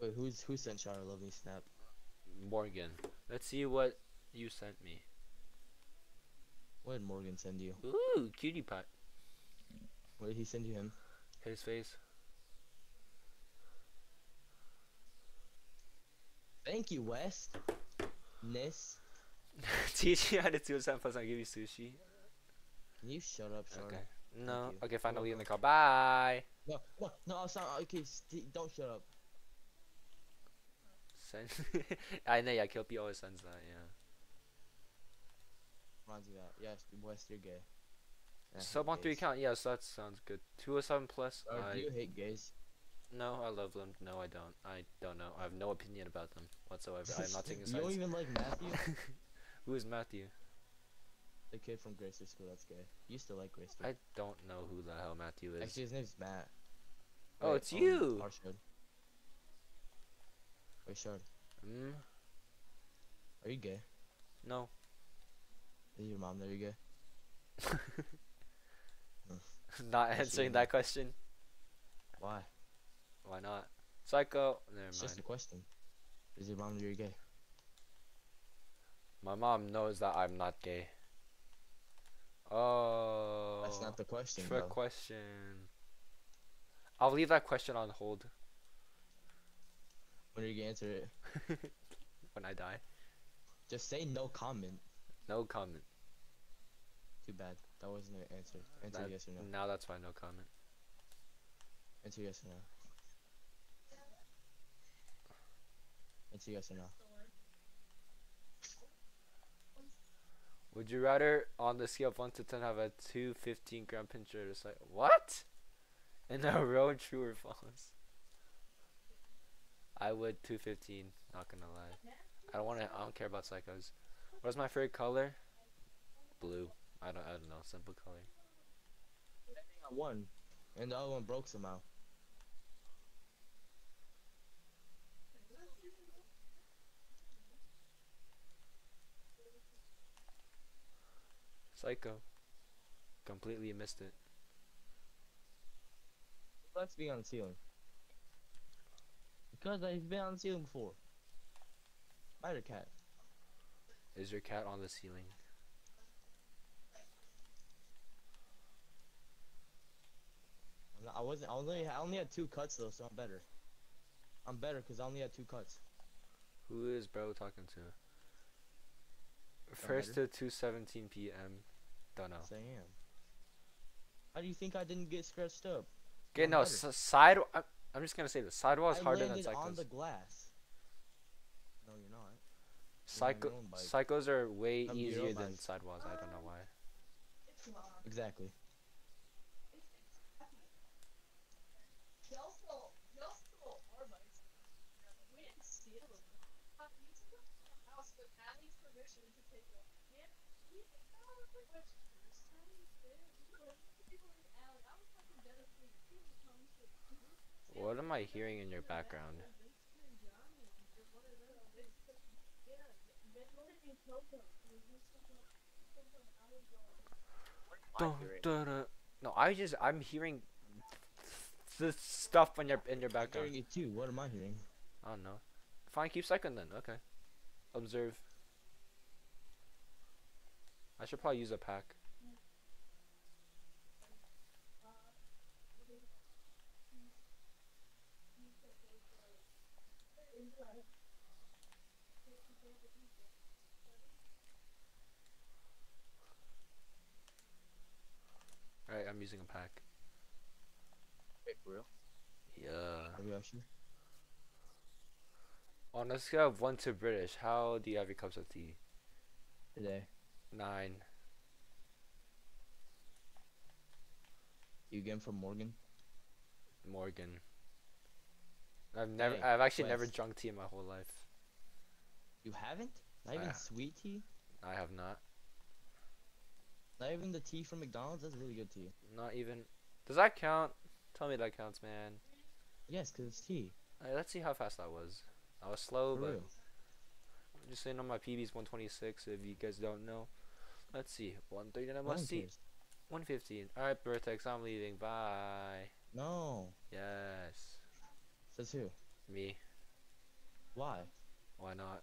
Speaker 2: Wait, who's who sent Shard a lovely snap?
Speaker 1: Morgan. Let's see what you sent me.
Speaker 2: What did Morgan send you?
Speaker 1: Ooh, cutie pie.
Speaker 2: What did he send you him?
Speaker 1: His face.
Speaker 2: Thank you, West. Nis. [LAUGHS]
Speaker 1: Teach you how to do something plus I give you sushi.
Speaker 2: Can you shut up, Shard?
Speaker 1: Okay. No. Okay, finally in the car. Bye.
Speaker 2: No, no, no, it's not. Okay, don't shut up.
Speaker 1: Send. [LAUGHS] I know. Yeah, Kilpie always sends that. Yeah.
Speaker 2: Ronzi that. Yes, West, you're gay.
Speaker 1: Sub on three count. Yes, that sounds good. Two oh seven plus.
Speaker 2: Shard,
Speaker 1: I
Speaker 2: do you hate gays?
Speaker 1: no. I love them. No, I don't. I don't know. I have no opinion about them whatsoever. I'm not [LAUGHS] taking sides.
Speaker 2: you don't even like Matthew? [LAUGHS]
Speaker 1: Who is Matthew?
Speaker 2: the kid from Grayster School that's gay. You used to like Grayster.
Speaker 1: I don't know who the hell Matthew is.
Speaker 2: Actually, his name's Matt.
Speaker 1: Oh,
Speaker 2: Wait,
Speaker 1: it's
Speaker 2: um,
Speaker 1: you.
Speaker 2: Wait, Shard,
Speaker 1: Mm,
Speaker 2: are you gay?
Speaker 1: no.
Speaker 2: Is your mom that you're gay? [LAUGHS]
Speaker 1: Not answering that question.
Speaker 2: Why?
Speaker 1: Why not? Psycho. Never
Speaker 2: It's just a question. Is your mom you're gay?
Speaker 1: My mom knows that I'm not gay. Oh.
Speaker 2: That's not the question,
Speaker 1: trick
Speaker 2: bro.
Speaker 1: question. I'll leave that question on hold
Speaker 2: When are you gonna answer it? [LAUGHS]
Speaker 1: when I die.
Speaker 2: Just say no comment.
Speaker 1: No comment.
Speaker 2: Too bad. That wasn't an answer. Answer
Speaker 1: That-
Speaker 2: yes or no.
Speaker 1: Now that's fine. No comment.
Speaker 2: Answer yes or no. Answer yes or no.
Speaker 1: Would you rather, on the scale of 1 to 10, have a 215 gram pincher or just like What? In a [LAUGHS] row, true or false? I would 215. Not gonna lie. I don't want to. I don't care about psychos. What's my favorite color? Blue. I don't. I don't know. Simple color.
Speaker 2: I won, and the other one broke somehow.
Speaker 1: Psycho. Completely missed it.
Speaker 2: Let's be on the ceiling. Because I've been on the ceiling before. Spider cat.
Speaker 1: Is your cat on the ceiling?
Speaker 2: I wasn't. I only. I only had two cuts though, so I'm better. I'm better because I only had two cuts.
Speaker 1: Who is bro talking to? First to 2:17 p.m. Don't know.
Speaker 2: Yes, I am. How do you think I didn't get scratched up?
Speaker 1: Okay, no s- side. I'm, I'm just gonna say this. Sidewall is
Speaker 2: I
Speaker 1: harder than
Speaker 2: landed on
Speaker 1: psychos.
Speaker 2: the glass. No, you're not.
Speaker 1: Psycho
Speaker 2: your own bike.
Speaker 1: psychos are way
Speaker 2: Come to your
Speaker 1: easier than
Speaker 2: bike.
Speaker 1: sidewalls. I don't know why.
Speaker 2: Exactly.
Speaker 1: What am I hearing in your background? Dun, dun, dun. No, I just I'm hearing the stuff in your in your
Speaker 2: I'm
Speaker 1: background.
Speaker 2: hearing it too. What am I hearing?
Speaker 1: I don't know. Fine, keep second then. Okay. Observe. I should probably use a pack. I'm using a pack.
Speaker 2: Wait, for real?
Speaker 1: Yeah.
Speaker 2: Are you sure?
Speaker 1: On a scale of 1 to British, how do you have your cups of tea?
Speaker 2: Today.
Speaker 1: 9.
Speaker 2: You get 'em from Morgan?
Speaker 1: Morgan. I've never,
Speaker 2: Hey,
Speaker 1: I've actually never drunk tea in my whole life.
Speaker 2: You haven't? Not even sweet tea?
Speaker 1: I have not.
Speaker 2: Not even the tea from McDonald's? That's really good tea.
Speaker 1: Not even. Does that count? Tell me that counts, man.
Speaker 2: Yes, cause it's tea.
Speaker 1: Alright, let's see how fast that was. I was slow,
Speaker 2: For
Speaker 1: but
Speaker 2: real.
Speaker 1: just saying on my PB's 126. If you guys don't know, let's see. 139
Speaker 2: No
Speaker 1: must
Speaker 2: one
Speaker 1: see.
Speaker 2: cares.
Speaker 1: 115. Alright, Vertex, I'm leaving. Bye.
Speaker 2: No.
Speaker 1: Yes.
Speaker 2: Says who?
Speaker 1: Me.
Speaker 2: Why?
Speaker 1: Why not?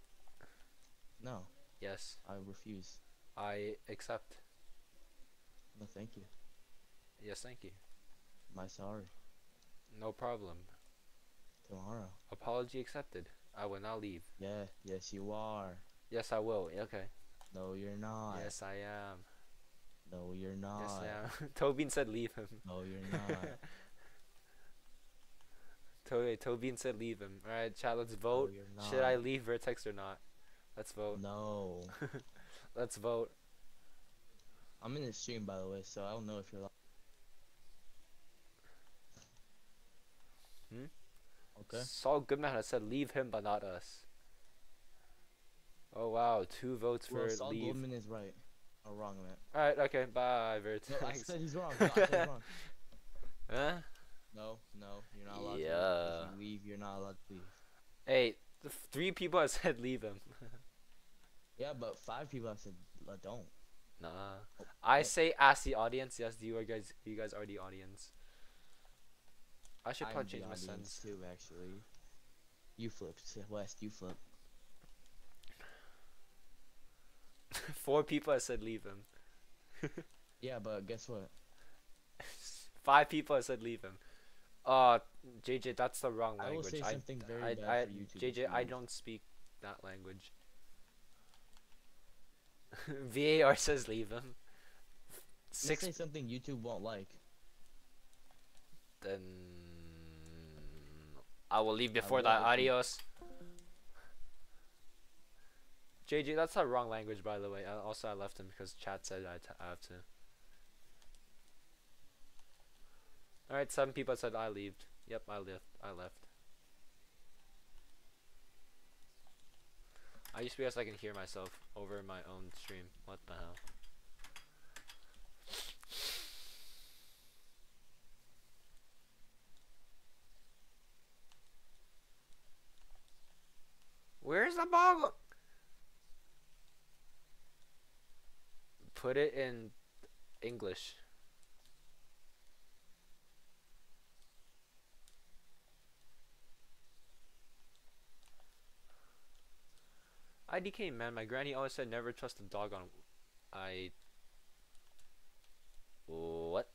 Speaker 2: No.
Speaker 1: Yes.
Speaker 2: I refuse.
Speaker 1: I accept.
Speaker 2: No, thank you.
Speaker 1: Yes, thank you.
Speaker 2: My sorry.
Speaker 1: No problem.
Speaker 2: Tomorrow.
Speaker 1: Apology accepted. I will not leave.
Speaker 2: Yeah. Yes, you are.
Speaker 1: Yes, I will. Okay.
Speaker 2: No, you're not.
Speaker 1: Yes, I am.
Speaker 2: No, you're not.
Speaker 1: Yes, I am. [LAUGHS] Tobin said leave him.
Speaker 2: No, you're not. [LAUGHS]
Speaker 1: To- Tobin said leave him. Alright, chat, let's vote.
Speaker 2: you're
Speaker 1: Should I leave Vertex or not? Let's vote.
Speaker 2: No. [LAUGHS]
Speaker 1: Let's vote.
Speaker 2: I'm in the stream, by the way, so I don't know if you're. Li-
Speaker 1: Hmm?
Speaker 2: Okay.
Speaker 1: Saul Goodman has said leave him, but not us. Oh wow, two votes for
Speaker 2: Well, Saul
Speaker 1: leave.
Speaker 2: Goodman is right. Or wrong, man.
Speaker 1: Alright, okay, bye, Vertex.
Speaker 2: No, I said he's wrong. No, [LAUGHS] I said he's wrong.
Speaker 1: huh?
Speaker 2: No, no, you're not allowed to. Leave. You leave, you're not allowed to leave.
Speaker 1: Hey, three people have said [LAUGHS] leave him. [LAUGHS]
Speaker 2: Yeah, but five people have said don't.
Speaker 1: Nah. I say ask the audience. Yes, you are guys. You guys are the audience. I should probably change my sense.
Speaker 2: too, actually. You flipped, [LAUGHS] West. You flip. [LAUGHS]
Speaker 1: Four people have said leave him. [LAUGHS]
Speaker 2: Yeah, but guess what?
Speaker 1: Five people have said leave him. Uh, JJ, that's the wrong language.
Speaker 2: I will say something very
Speaker 1: I,
Speaker 2: bad
Speaker 1: I,
Speaker 2: for YouTube
Speaker 1: JJ, I don't speak that language. [LAUGHS] VAR says leave him. Six.
Speaker 2: say something YouTube won't like.
Speaker 1: Then I will leave before
Speaker 2: will
Speaker 1: that. Adios. JJ, that's the wrong language, by the way. I, also, I left him because chat said I, have to. All right, seven people said I leaved. Yep, I left. I left. I just realized I can hear myself over my own stream. What the hell? Where's the ball? Put it in English. IDK man, my granny always said never trust a dog on. I. What?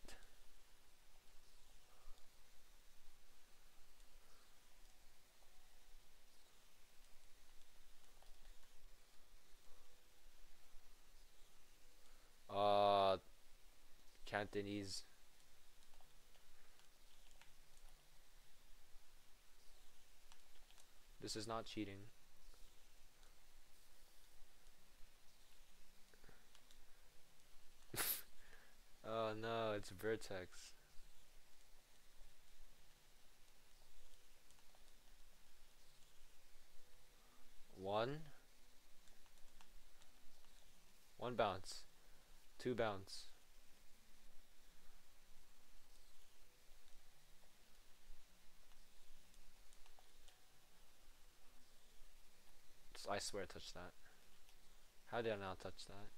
Speaker 1: Uh, Cantonese. This is not cheating. Oh no, it's Vertex. One. One bounce. Two bounce. I swear I touched that. How did I not touch that?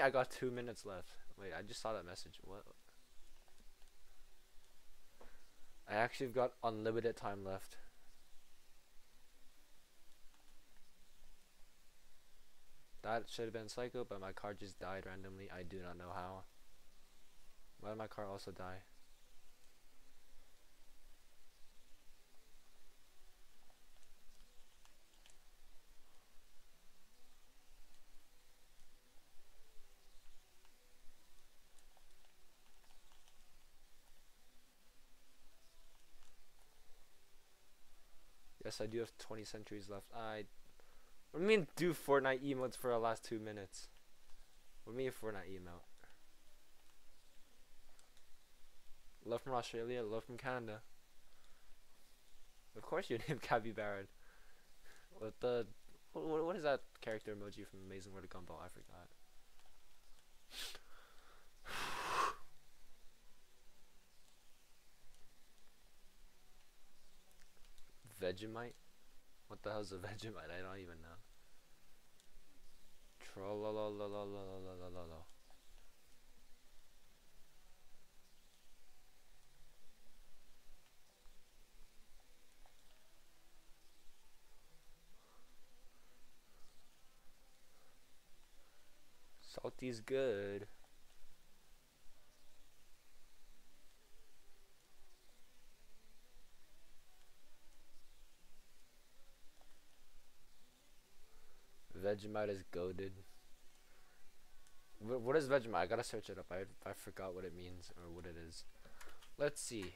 Speaker 1: I got two minutes left? Wait, I just saw that message. What? I actually got unlimited time left. That should have been Psycho, but my car just died randomly. I do not know how. Why did my car also die? Yes, I do have 20 centuries left. I. Do mean do Fortnite emotes for the last two minutes? What mean Fortnite emote? Love from Australia, love from Canada. Of course, your [LAUGHS] name Cabby Barrett. What the? What, what is that character emoji from Amazing World of Gumball? I forgot. Vegemite? What the hell's a [LAUGHS] Vegemite? I don't even know. Trollololololololololol. Salty's good. Vegemite is goaded. What is Vegemite? I gotta search it up. I I forgot what it means or what it is. Let's see.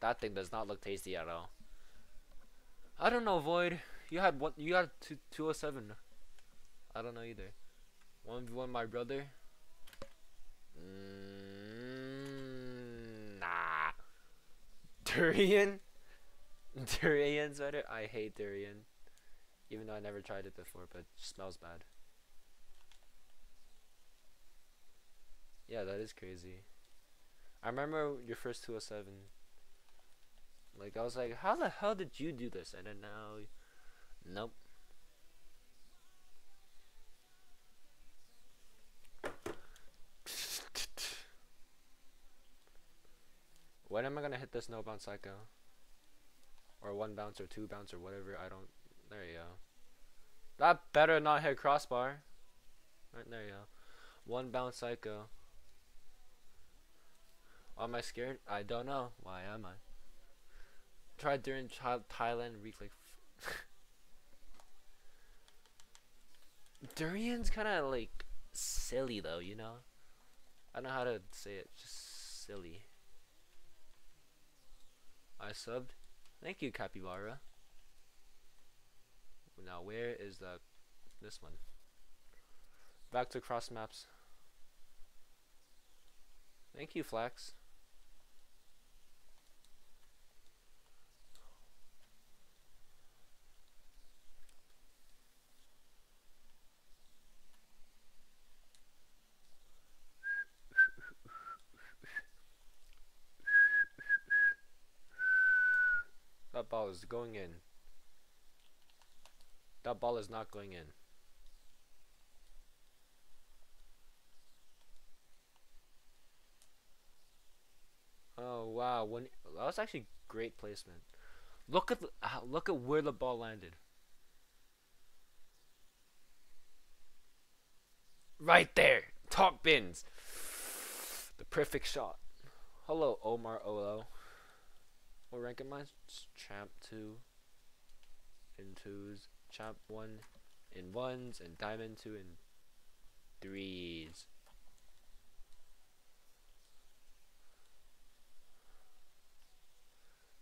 Speaker 1: That thing does not look tasty at all. I don't know, Void. You had one. You had two two oh seven. I don't know either. One v one, my brother. Mm, nah. Durian? [LAUGHS] Durian's better? I hate durian. Even though I never tried it before, but it smells bad. Yeah, that is crazy. I remember your first 207. Like, I was like, how the hell did you do this? I don't know. Nope. When am I gonna hit this no bounce psycho? Or one bounce or two bounce or whatever, I don't there you go. That better not hit crossbar. Right there you go. One bounce psycho. Am I scared? I don't know. Why am I? Tried during child Thailand like [LAUGHS] Durian's kind of like silly though, you know. I don't know how to say it. Just silly. I subbed. Thank you, Capybara. Now where is the this one? Back to cross maps. Thank you, Flax. That ball is going in. That ball is not going in. Oh wow! When that was actually great placement. Look at uh, look at where the ball landed. Right there, top bins. The perfect shot. Hello, Omar Olo. What rank am I? Champ two. In twos, champ one, in ones, and diamond two in threes.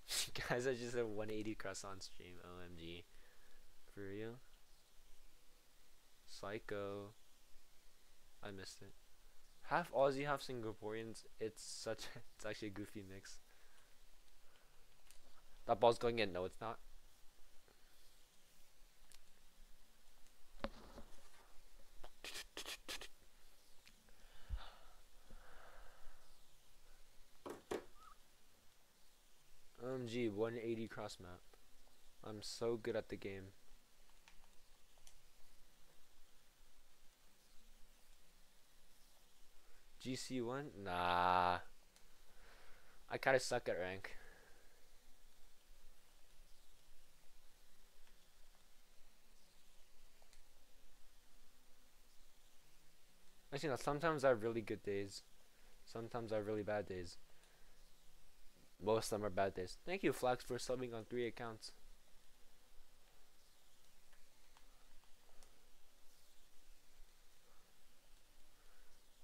Speaker 1: [LAUGHS] Guys, I just had 180 croissant stream. OMG. For real? Psycho. I missed it. Half Aussie, half Singaporeans. It's such. [LAUGHS] It's actually a goofy mix. That ball's going in. No, it's not. OMG, 180 cross map. I'm so good at the game. GC1? Nah. I kinda suck at rank. Actually, no, sometimes I have really good days. Sometimes I have really bad days. Most of them are bad days. Thank you, Flax, for subbing on three accounts.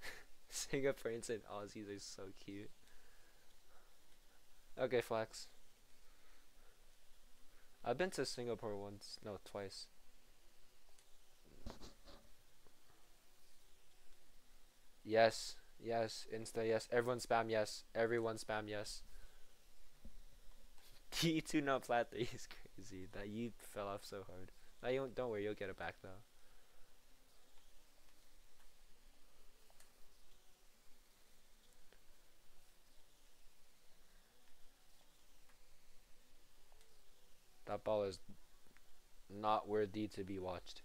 Speaker 1: [LAUGHS] Singaporeans and Aussies are so cute. Okay, Flax. I've been to Singapore once. No, twice. Yes, yes, Insta, yes. Everyone spam yes. Everyone spam yes. T2 not flat 3 is crazy. That you fell off so hard. Now you don't, don't worry, you'll get it back though. That ball is not worthy to be watched.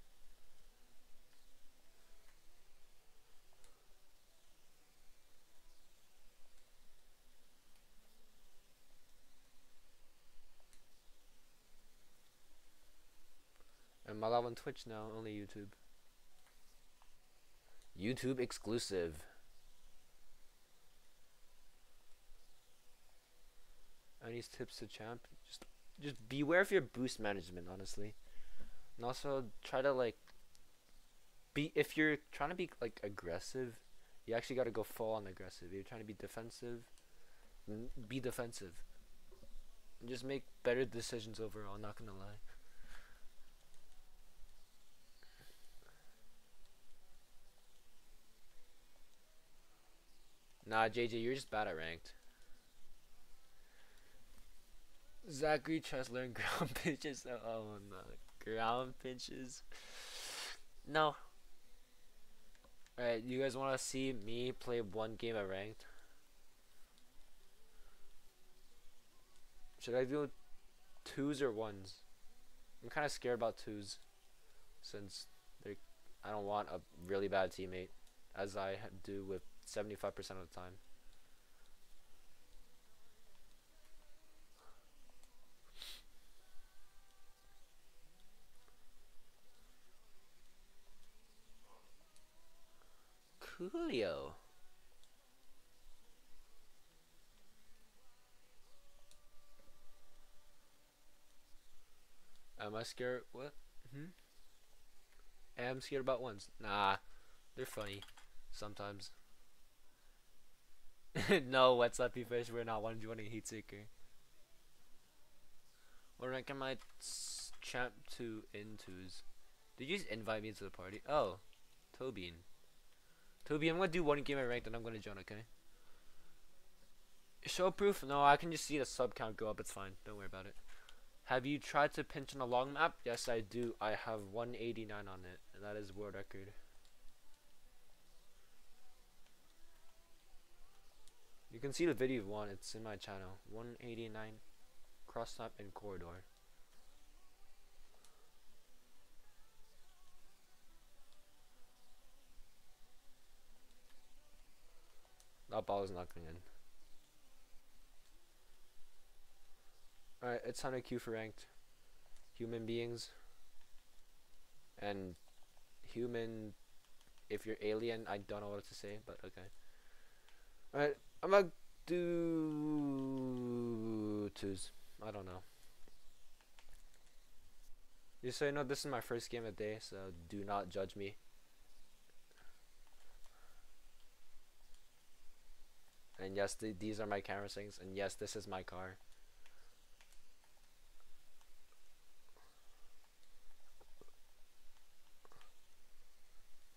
Speaker 1: My live on Twitch now, only YouTube. YouTube exclusive. Any tips to champ? Just just beware of your boost management, honestly. And also try to like be if you're trying to be like aggressive, you actually got to go full on aggressive. If you're trying to be defensive, be defensive. Just make better decisions overall, not gonna lie. Nah, JJ, you're just bad at ranked. Zachary to learn [LAUGHS] ground pinches. Oh no, ground pinches. No. Alright, you guys want to see me play one game at ranked? Should I do twos or ones? I'm kind of scared about twos, since they I don't want a really bad teammate, as I do with 75% of the time. Coolio. Am I scared? What? Hmm? am scared about ones. Nah, they're funny sometimes. [LAUGHS] no, what's up, you fish? We're not one joining Heat Seeker. What rank am I? Champ two intos. Did you just invite me to the party? Oh, Tobin. Toby, I'm gonna do one game at ranked and I'm gonna join. Okay. Show proof? No, I can just see the sub count go up. It's fine. Don't worry about it. Have you tried to pinch on a long map? Yes, I do. I have 189 on it, and that is world record. You can see the video if you want. It's in my channel. 189 cross map and corridor. That ball is not going in. Alright, it's time to queue for ranked. Human beings. And human. If you're alien, I don't know what to say, but okay. Alright, I'm gonna do. twos. I don't know. You say no, this is my first game of the day, so do not judge me. And yes, th these are my camera settings, and yes, this is my car.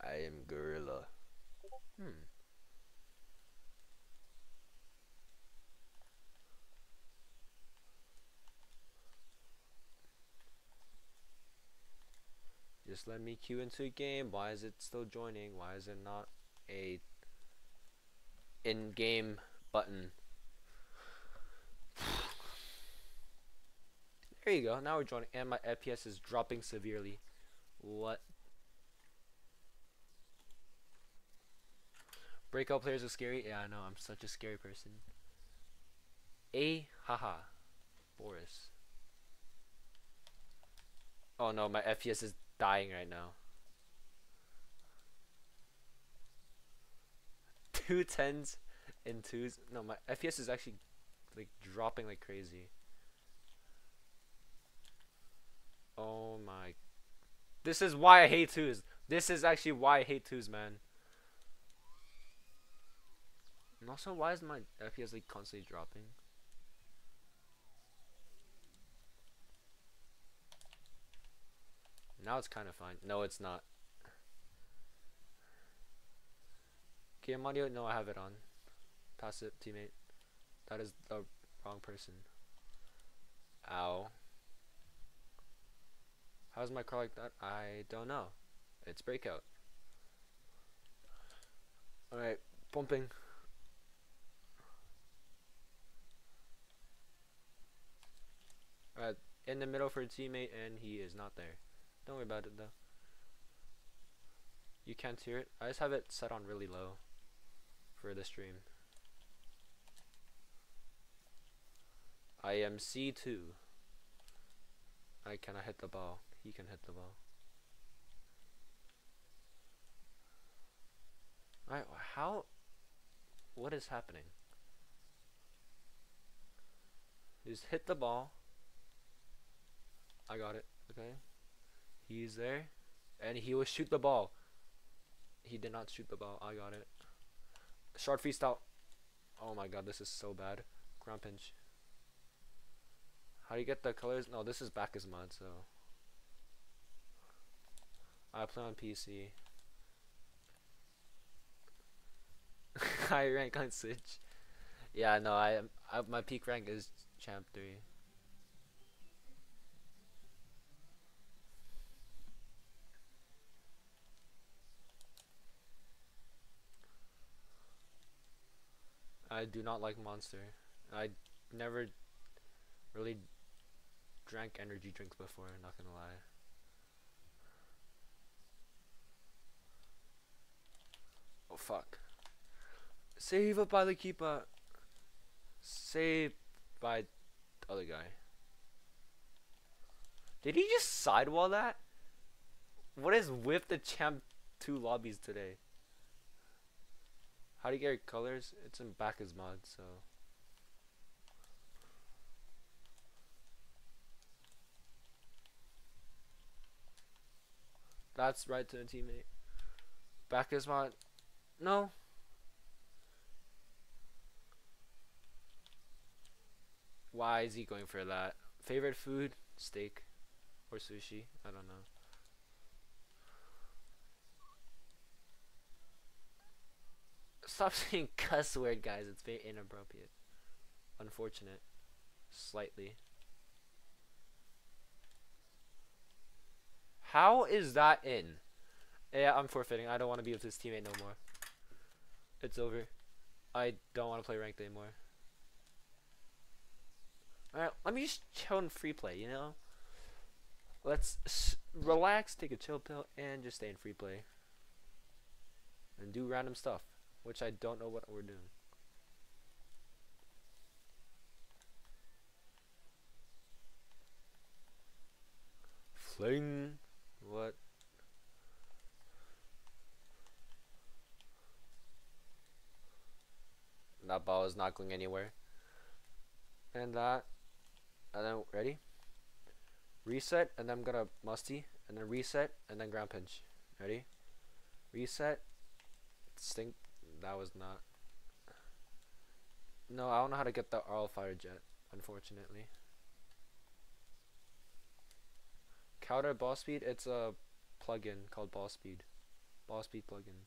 Speaker 1: I am gorilla. Hmm. Just let me queue into a game. Why is it still joining? Why is it not a in-game button? There you go. Now we're joining, and my FPS is dropping severely. What? Breakout players are scary. Yeah, I know. I'm such a scary person. A haha, Boris. Oh no, my FPS is dying right now. [LAUGHS] Two tens and twos. No, my FPS is actually like dropping like crazy. Oh my. This is why I hate twos. This is actually why I hate twos, man. And also, why is my FPS like constantly dropping? Now it's kind of fine. No, it's not. Game audio? No, I have it on. Pass it, teammate. That is the wrong person. Ow. How's my car like that? I don't know. It's breakout. Alright, pumping. Alright, in the middle for a teammate, and he is not there. Don't worry about it though. You can't hear it. I just have it set on really low for the stream. I am C2. I cannot hit the ball. He can hit the ball. Alright, how? What is happening? Just hit the ball. I got it. Okay. He's there. And he will shoot the ball. He did not shoot the ball. I got it. Short freestyle. Oh my god, this is so bad. Ground pinch. How do you get the colors? No, this is BakkesMod, so. I play on PC. High [LAUGHS] rank on Switch. Yeah, no, I, I my peak rank is champ three. I do not like Monster. I never really drank energy drinks before, not gonna lie. Oh fuck. Save up by the keeper. Save by the other guy. Did he just sidewall that? What is with the champ two lobbies today? How do you get your colors? It's in BakkesMod, so. That's right to a teammate. Back mod. No. Why is he going for that? Favorite food? Steak. Or sushi? I don't know. Stop [LAUGHS] saying cuss word, guys. It's very inappropriate. Unfortunate. Slightly. How is that in? Yeah, I'm forfeiting. I don't want to be with this teammate no more. It's over. I don't want to play ranked anymore. Alright, let me just chill in free play, you know? Let's relax, take a chill pill, and just stay in free play. And do random stuff, which I don't know what we're doing. Fling. What? That ball is not going anywhere. And that. And then, ready? Reset, and then I'm gonna musty, and then reset, and then ground pinch. Ready? Reset. Stink. That was not. No, I don't know how to get the RL fire jet, unfortunately. Counter ball speed, it's a plugin called ball speed. Ball speed plugin.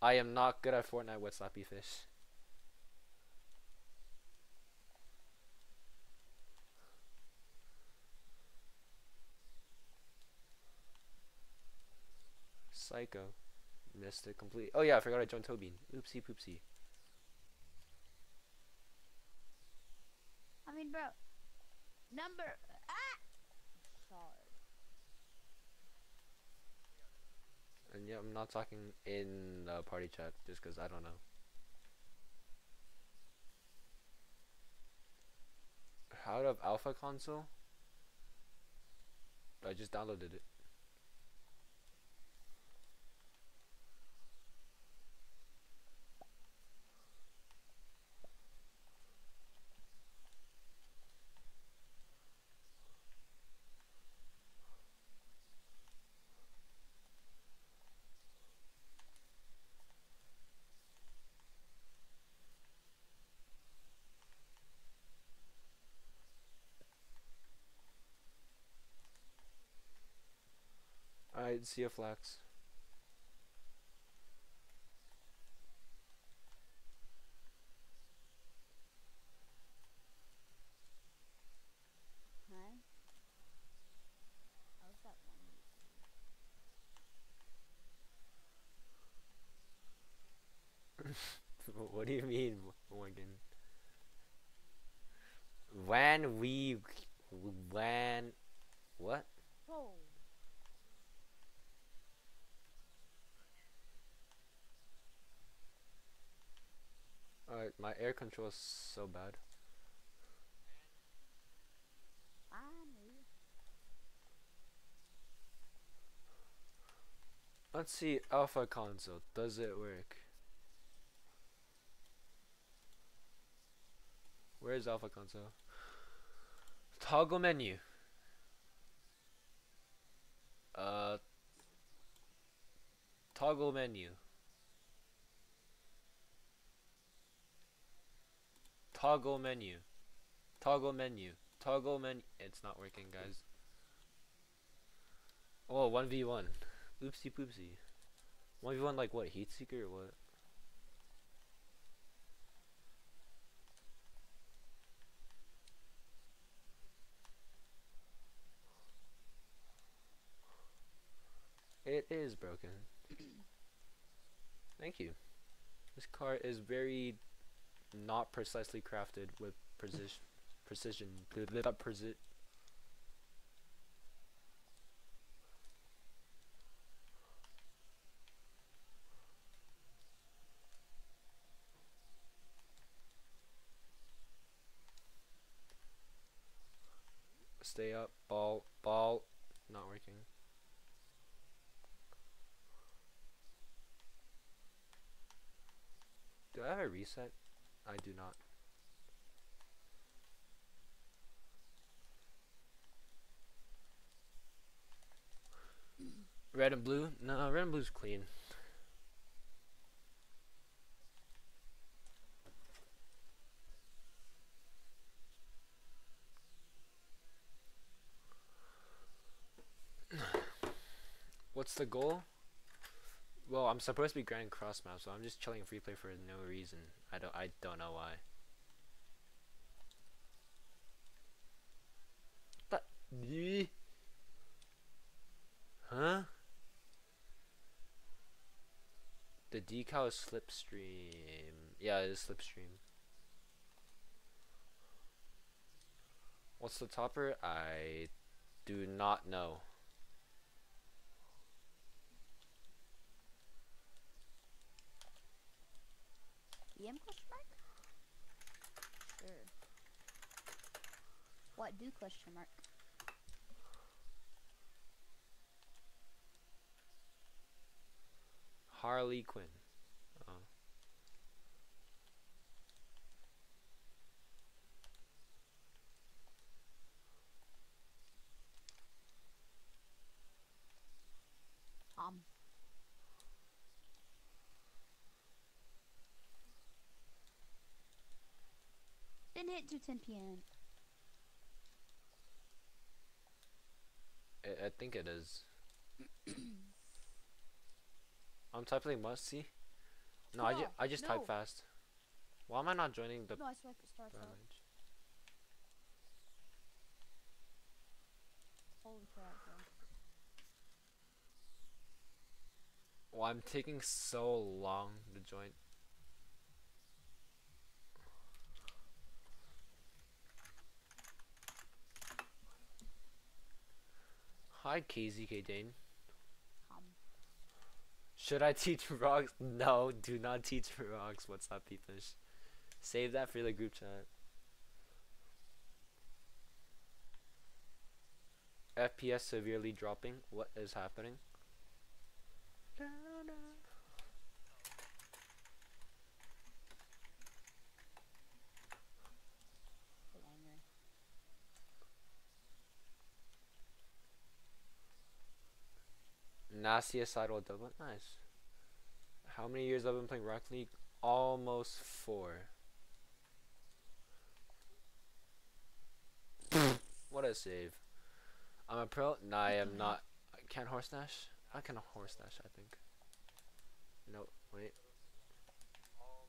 Speaker 1: I am not good at Fortnite with Slappy Fish. Psycho. Missed it completely. Oh yeah, I forgot I joined Tobin. Oopsie poopsie.
Speaker 6: I mean, bro. Number. Ah! Sorry.
Speaker 1: And yeah, I'm not talking in the party chat just because I don't know. Out of AlphaConsole? I just downloaded it. Alright, see a flax.
Speaker 6: Huh? How's [LAUGHS] that one?
Speaker 1: what do you mean, Morgan? When we, when, what?
Speaker 6: Oh.
Speaker 1: My air control is so bad. Let's see AlphaConsole. Does it work? Where's AlphaConsole? Toggle menu. Uh. Toggle menu. Toggle menu. Toggle menu. Toggle menu. It's not working, guys. Oh, 1v1. Oopsie poopsie. 1v1 like what? Heat seeker or what? It is broken. [CLEARS THROAT] Thank you. This car is very not precisely crafted with precision. Precision. Preci- Stay up. Ball. Ball. Not working. Do I have a reset? I do not. Red and blue? No, red and blue's clean. What's the goal? Well, I'm supposed to be Grand Cross map, so I'm just chilling free play for no reason. I don't I don't know why. But Huh? The decal is slipstream. Yeah, it is slipstream. What's the topper? I do not know.
Speaker 6: EM question mark? Sure. What do question mark?
Speaker 1: Harley Quinn. Oh.
Speaker 6: Um. Didn't to 10 p.m.
Speaker 1: I, I think it is. [CLEARS THROAT] I'm typing must see. No, I, ju- I just
Speaker 6: no.
Speaker 1: type fast. Why am I not joining the
Speaker 6: No, I swipe it starts Holy crap, bro.
Speaker 1: Well, I'm taking so long to join. Hi, KZK Dane.
Speaker 6: Um.
Speaker 1: Should I [LAUGHS] teach rocks? No, do not teach rocks. What's up, peepish? Save that for the group chat. FPS severely dropping. What is happening?
Speaker 6: Banger.
Speaker 1: Nastiest sidewall double. Nice. How many years have I've been playing Rocket League? Almost four. [LAUGHS] what a save. I'm a pro? Nah, I am not. I can't horse dash? I can horse dash, I think. Nope, wait.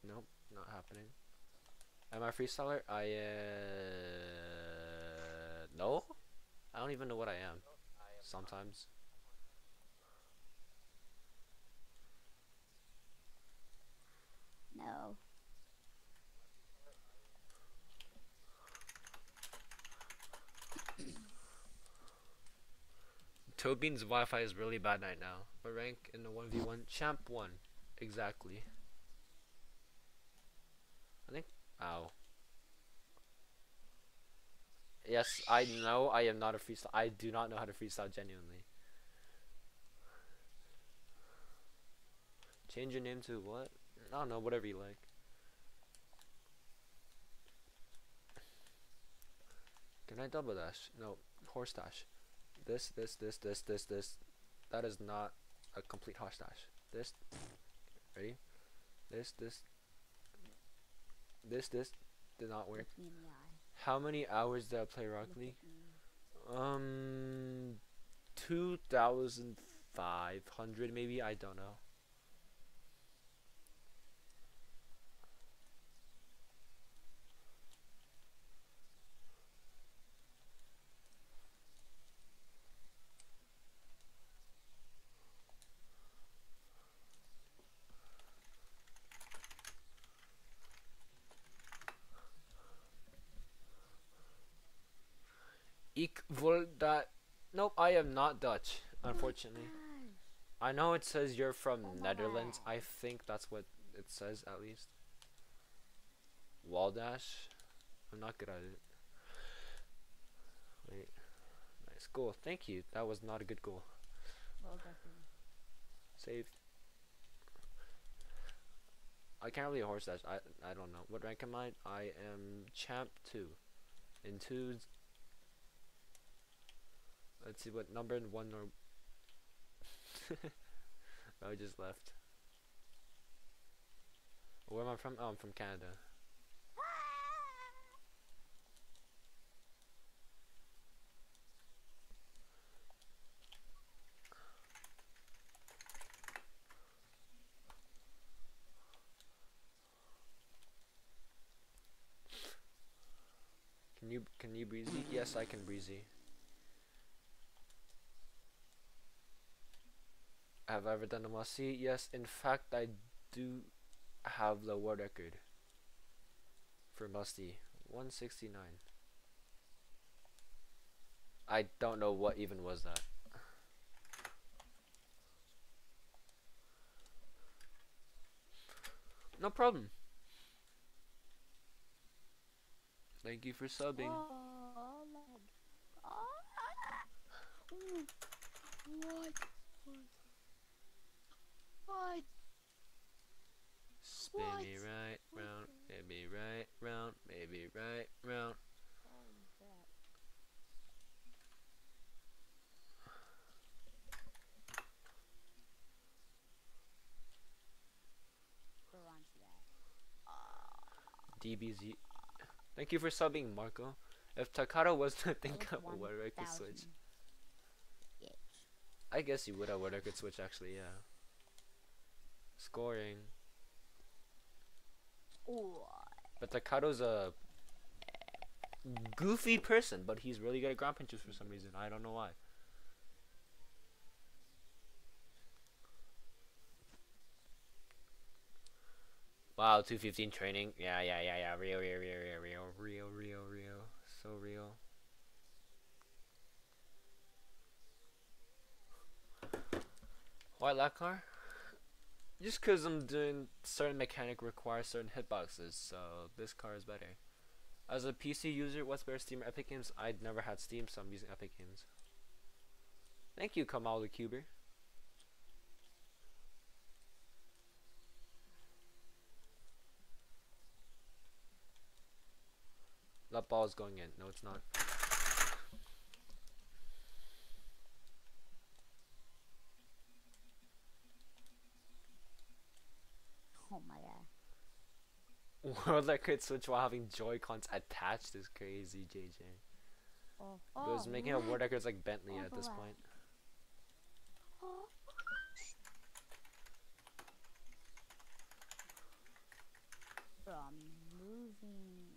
Speaker 1: Nope, not happening. Am I a freestyler? I, uh. No? I don't even know what I am. Sometimes.
Speaker 6: No.
Speaker 1: Tobean's Wi-Fi is really bad right now. But rank in the 1v1? Champ 1. Exactly. I think... Ow. Yes, I know I am not a freestyle. I do not know how to freestyle genuinely. Change your name to what? I don't know, whatever you like. Can I double dash? No, horse dash. This, this, this, this, this, this. That is not a complete horse dash. This, ready? This, this, this, this did not work.
Speaker 6: Look me in the eye.
Speaker 1: How many hours did I play Rocket League? Um, two thousand five hundred maybe. I don't know. Ik wil. Nope, I am not Dutch, unfortunately.
Speaker 6: Gosh.
Speaker 1: I know it says you're from
Speaker 6: Oh
Speaker 1: Netherlands. I think that's what it says at least. Wall dash. I'm not good at it. Wait. Nice goal. Thank you. That was not a good goal.
Speaker 6: Well done for you.
Speaker 1: Save. I can't really horse dash. I I don't know. What rank am I? I am champ two. In twos. Let's see what number and one or [LAUGHS] I just left. Where am I from? Oh, I'm from Canada. Can you can you breezy? Yes, I can breezy. Have I ever done a musty? Yes, in fact, I do have the world record for musty 169. I don't know what even was that. No problem. Thank you for subbing.
Speaker 6: Oh. Oh, Ooh. What? What?
Speaker 1: Spin me right round, maybe right round, maybe right round.
Speaker 6: Holy crap. Go on to that.
Speaker 1: DBZ. Thank you for subbing, Marco. If Takara was to think of a word I could switch,
Speaker 6: 1,000. Yes.
Speaker 1: I guess you would have word I could switch actually, yeah. Scoring.
Speaker 6: Ooh.
Speaker 1: But Takaro's a goofy person, but he's really good at ground pinches for some reason. I don't know why. Wow, 215 training. Yeah, yeah, yeah, yeah. Real, real, real, real, real, real, real, real. So real. Why that car? Just because I'm doing certain mechanic requires certain hitboxes, so this car is better. As a PC user, what's better, Steam or Epic Games? I'd never had Steam, so I'm using Epic Games. Thank you, Kamal the Cuber. That ball is going in. No, it's not.
Speaker 6: Oh my god. [LAUGHS]
Speaker 1: World Record Switch while having Joy-Cons attached is crazy, JJ.
Speaker 6: Oh,
Speaker 1: Because
Speaker 6: oh,
Speaker 1: making a world record like Bentley
Speaker 6: Oh,
Speaker 1: at this point.
Speaker 6: Oh. Bro, I'm moving.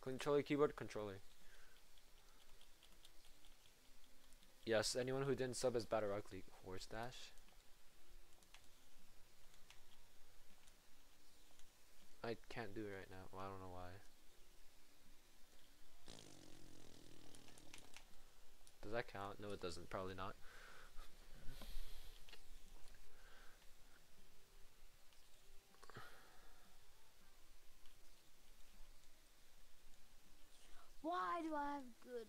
Speaker 1: Controller, keyboard, controller. Yes, anyone who didn't sub is Battle Rock League. Horse Dash. I can't do it right now. Well, I don't know why. Does that count? No, it doesn't. Probably not.
Speaker 6: Why do I have good?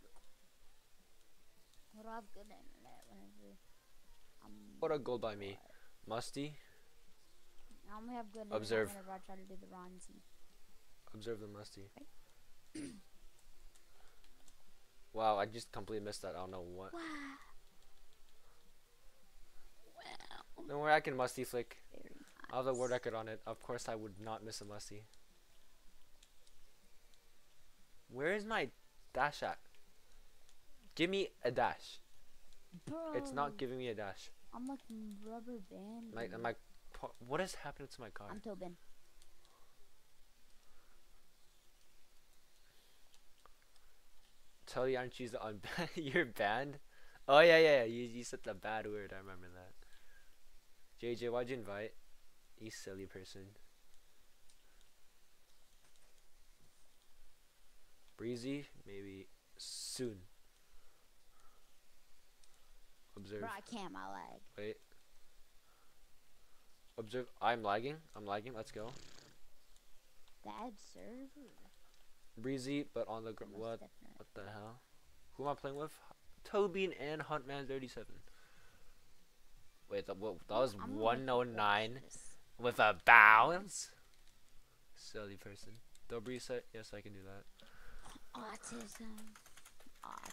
Speaker 6: Why do I have good internet whenever I'm?
Speaker 1: What a goal by me. Musty.
Speaker 6: I only have good
Speaker 1: Observe.
Speaker 6: whenever I try to do the Ronzi.
Speaker 1: Observe the musty. [CLEARS THROAT] wow, I just completely missed that. I don't know what.
Speaker 6: Wow. Wow.
Speaker 1: Don't worry, I can musty flick.
Speaker 6: Very
Speaker 1: I have the word
Speaker 6: nice.
Speaker 1: record on it. Of course, I would not miss a musty. Where is my dash at? Give me a dash.
Speaker 6: Bro,
Speaker 1: It's not giving me a dash.
Speaker 6: I'm like rubber band.
Speaker 1: My my. What has happened to my car?
Speaker 6: I'm Tobin.
Speaker 1: Tell you, aren't you the un- [LAUGHS] you're banned? Oh yeah, yeah, yeah. You you said the bad word. I remember that. JJ, why'd you invite? You silly person. Breezy, maybe soon. Observe.
Speaker 6: Bro, I can't. My leg.
Speaker 1: Wait. Observe. I'm lagging. I'm lagging. Let's go.
Speaker 6: Bad server.
Speaker 1: Breezy, but on the gr-
Speaker 6: Most
Speaker 1: what? What the hell? Who am I playing with? Tobin and Huntman37. Wait, that, what, that was
Speaker 6: I'm
Speaker 1: 109 with a bounce? Silly person. Dobry said, yes, I can do that.
Speaker 6: Autism. Autism.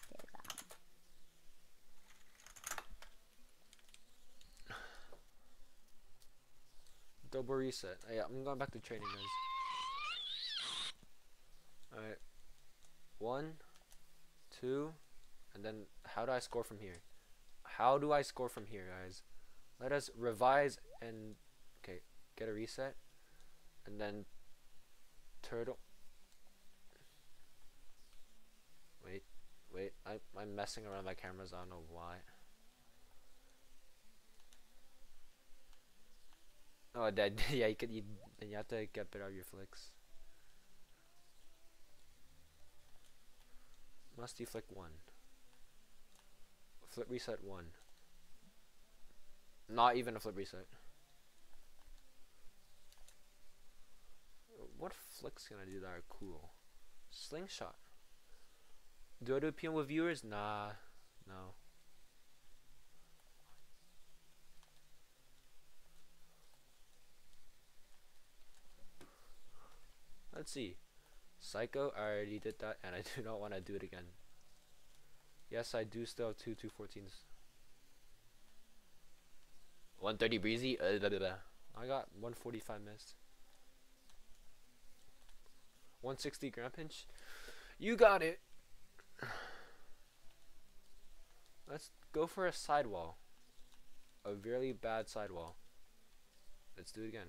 Speaker 1: Double reset. Oh, yeah, I'm going back to training, guys. Alright. One, two, and then how do I score from here? How do I score from here, guys? Let us revise and okay, get a reset, and then turtle. Wait, wait, I I'm messing around my cameras. I don't know why. Oh, that [LAUGHS] yeah, you could you you have to get better at your flicks. Musty flick one. Flip reset one. Not even a flip reset. What flicks can I do that are cool? Slingshot. Do I do PM with viewers? Nah, no. Let's see. Psycho, I already did that, and I [LAUGHS] do not want to do it again. Yes, I do still have two 214s. 130 breezy? Uh, blah, blah, blah. I got 145 missed. 160 ground pinch? You got it! [SIGHS] Let's go for a sidewall. A really bad sidewall. Let's do it again.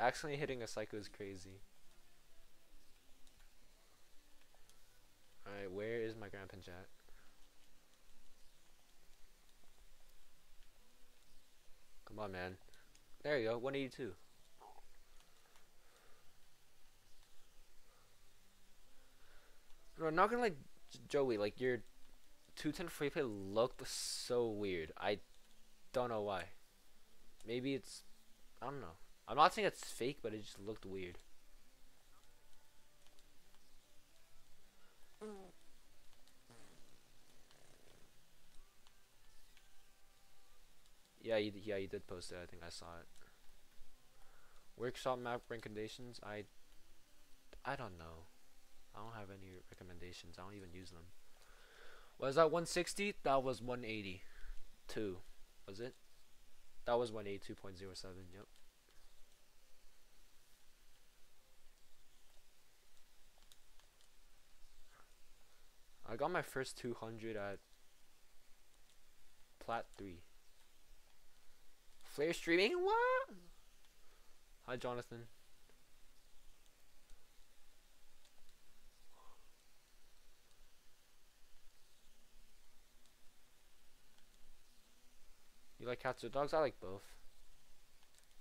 Speaker 1: Accidentally hitting a psycho is crazy. Alright, where is my ground pinch at? Come on, man. There you go, 182. No, not gonna like Joey, like your 210 free play looked so weird. I don't know why. Maybe it's I don't know. I'm not saying it's fake, but it just looked weird. Yeah, you, yeah, you did post it. I think I saw it. Workshop map recommendations. I, I don't know. I don't have any recommendations. I don't even use them. Was that 160? That was 182. Was it? That was 182.07. Yep. I got my first 200 at Plat 3. Flare streaming? What? Hi, Jonathan. You like cats or dogs? I like both.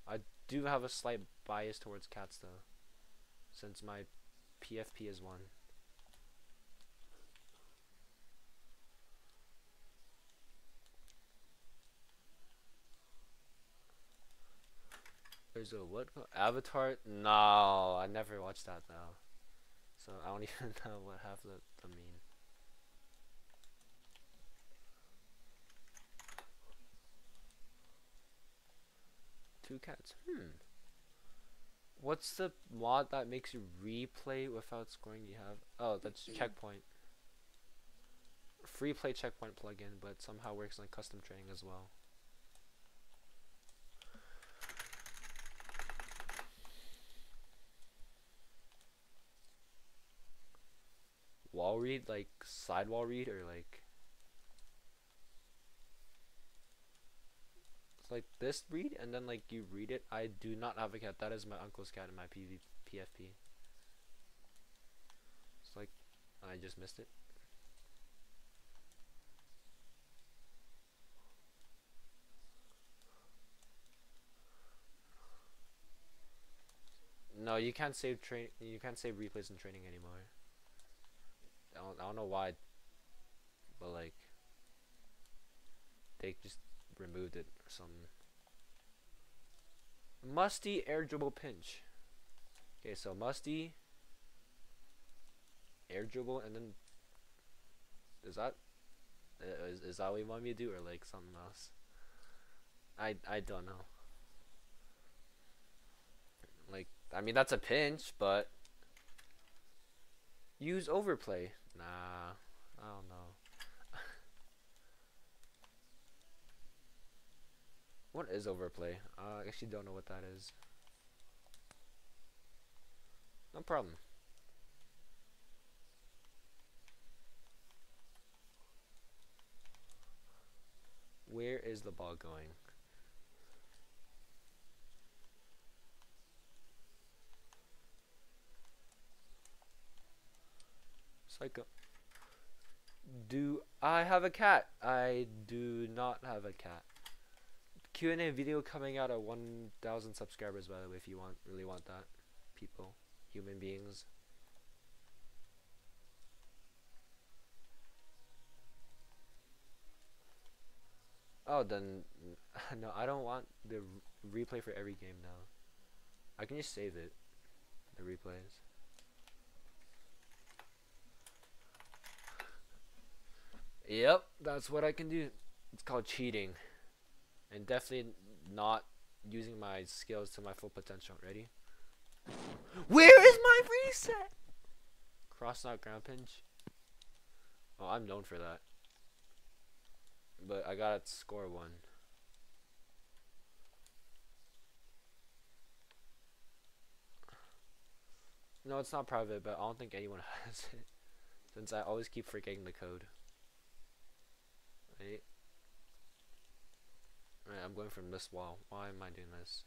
Speaker 1: I do have a slight bias towards cats though, since my PFP is one. There's a what? Avatar? No, I never watched that though. So I don't [LAUGHS] even know what half the, the mean. Two cats. Hmm. What's the mod that makes you replay without scoring you have? Oh, that's checkpoint. Free play checkpoint plugin, but somehow works on custom training as well. Wall read, like sidewall read, or like it's like this read, and then like you read it. I do not have a cat. That is my uncle's cat in my PV PFP. It's like I just missed it. No, you can't save train. You can't save replays in training anymore. I don't, I don't know why, but like they just removed it or something. Musty air dribble pinch. Okay, so musty air dribble, and then is that uh, is, is that what you want me to do, or like something else? I I don't know. Like I mean that's a pinch, but use overplay. Nah, I don't know. [LAUGHS] What is overplay? Uh, I actually don't know what that is. No problem. Where is the ball going? Psycho. Do I have a cat? I do not have a cat. Q&A video coming out at 1,000 subscribers, by the way, if you want really want that. People, human beings. Oh, then [LAUGHS] no, I don't want the replay for every game now. I can just save it, the replays. Yep, that's what I can do. It's called cheating. And definitely not using my skills to my full potential. Ready? Where is my reset? Cross knot ground pinch. Oh, I'm known for that. But I gotta score one. No, it's not private, but I don't think anyone [LAUGHS] has it. Since I always keep forgetting the code. Right? Right, I'm going from this wall. Why am I doing this?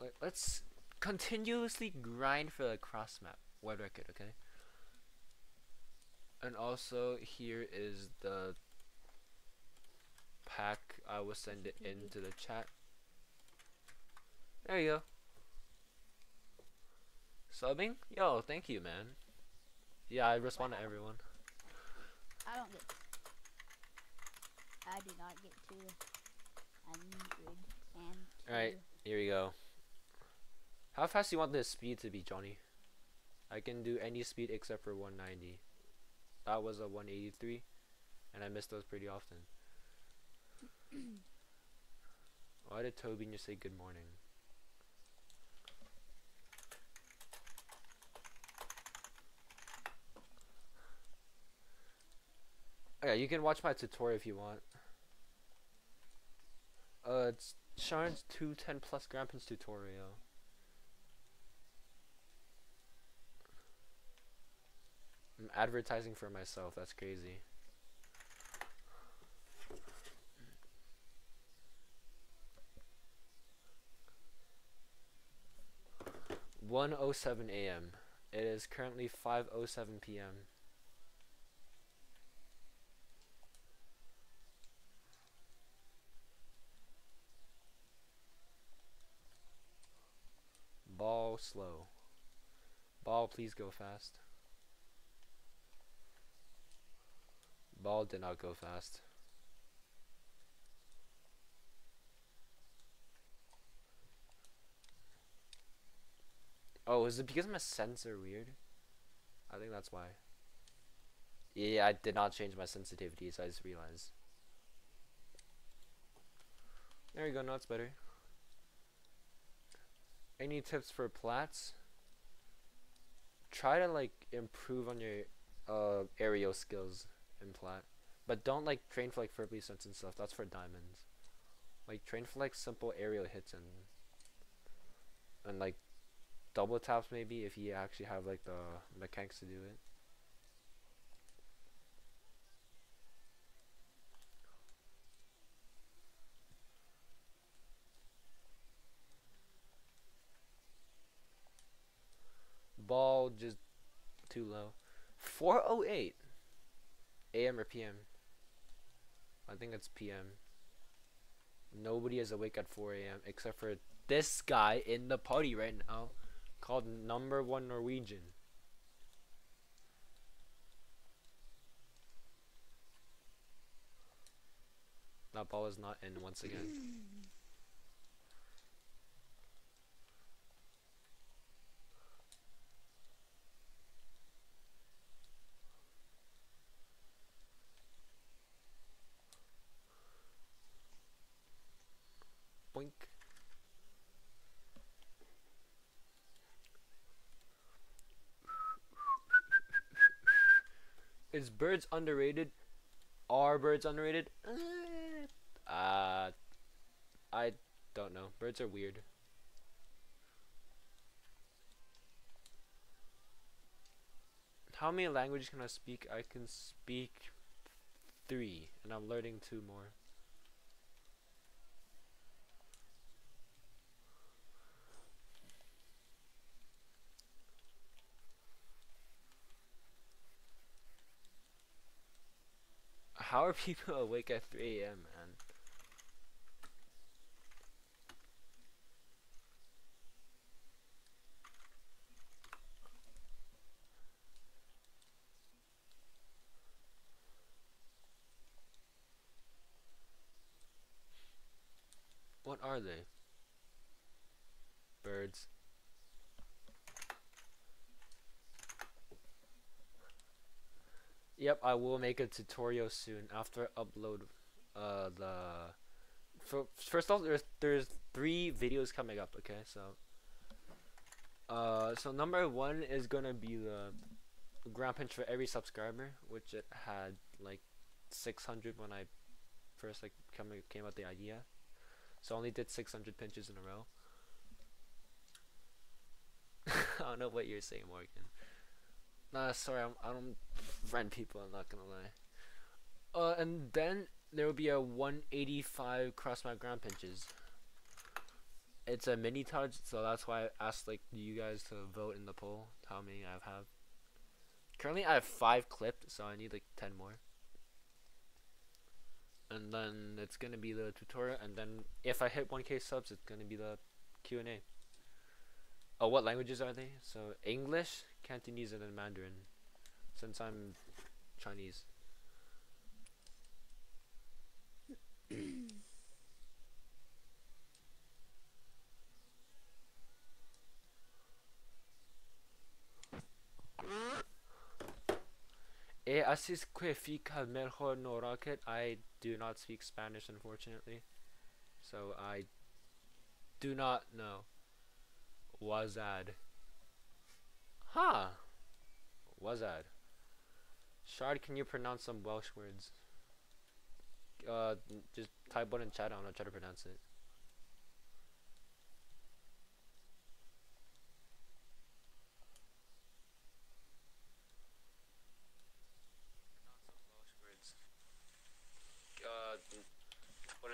Speaker 1: Let, let's continuously grind for the cross map. World record, okay? And also, here is the pack. I will send it into the chat. There you go. Subbing? Yo, thank you, man. Yeah, I respond to everyone.
Speaker 6: I don't get. I do not get to a hundred and.
Speaker 1: Alright, here we go. How fast do you want this speed to be, Johnny? I can do any speed except for 190. That was a 183, and I miss those pretty often. [CLEARS THROAT] Why did Toby just say good morning? Yeah, you can watch my tutorial if you want. Uh, it's Shard's 210 plus Grandpa's tutorial. I'm advertising for myself, that's crazy. One oh seven AM. It is currently five oh seven PM. Ball slow. Ball please go fast. Ball did not go fast. Oh, is it because my sensor weird? I think that's why. Yeah, I did not change my sensitivity, so I just realized. There you go, now it's better. Any tips for plats? Try to like improve on your uh aerial skills in plat. But don't like train for like Furby stunts and stuff. That's for diamonds. Like train for like simple aerial hits and and like double taps maybe if you actually have like the mechanics to do it. Ball just too low. 408 AM or PM? I think it's PM. Nobody is awake at 4 a.m. except for this guy in the party right now called number one Norwegian. That ball is not in once again. [LAUGHS] Boink. Is birds underrated? Are birds underrated? Eh, Uh, I don't know. Birds are weird. How many languages can I speak? I can speak three, and I'm learning two more. How are people [LAUGHS] awake at 3 a.m., man? What are they? Birds. Yep, I will make a tutorial soon after upload uh the for, first off there's there's three videos coming up, okay? So uh so number 1 is to be the ground pinch for every subscriber, which it had like 600 when I first like come came up with the idea. So I only did 600 pinches in a row. [LAUGHS] I don't know what you're saying, Morgan. Nah, sorry, I'm, I don't friend people. I'm not gonna lie. Uh, and then there will be a 185 cross map ground pinches. It's a mini touch, so that's why I asked like you guys to vote in the poll how many I have. Currently, I have five clipped, so I need like 10 more. And then it's gonna be the tutorial, and then if I hit 1k subs, it's gonna be the Q and A. Oh, what languages are they? So English, Cantonese, and then Mandarin. Since I'm Chinese. [COUGHS] Eh. I do not speak Spanish, unfortunately. So I do not know. Wazad. Huh. Wazad. Shard, can you pronounce some Welsh words? Uh, just type one in chat.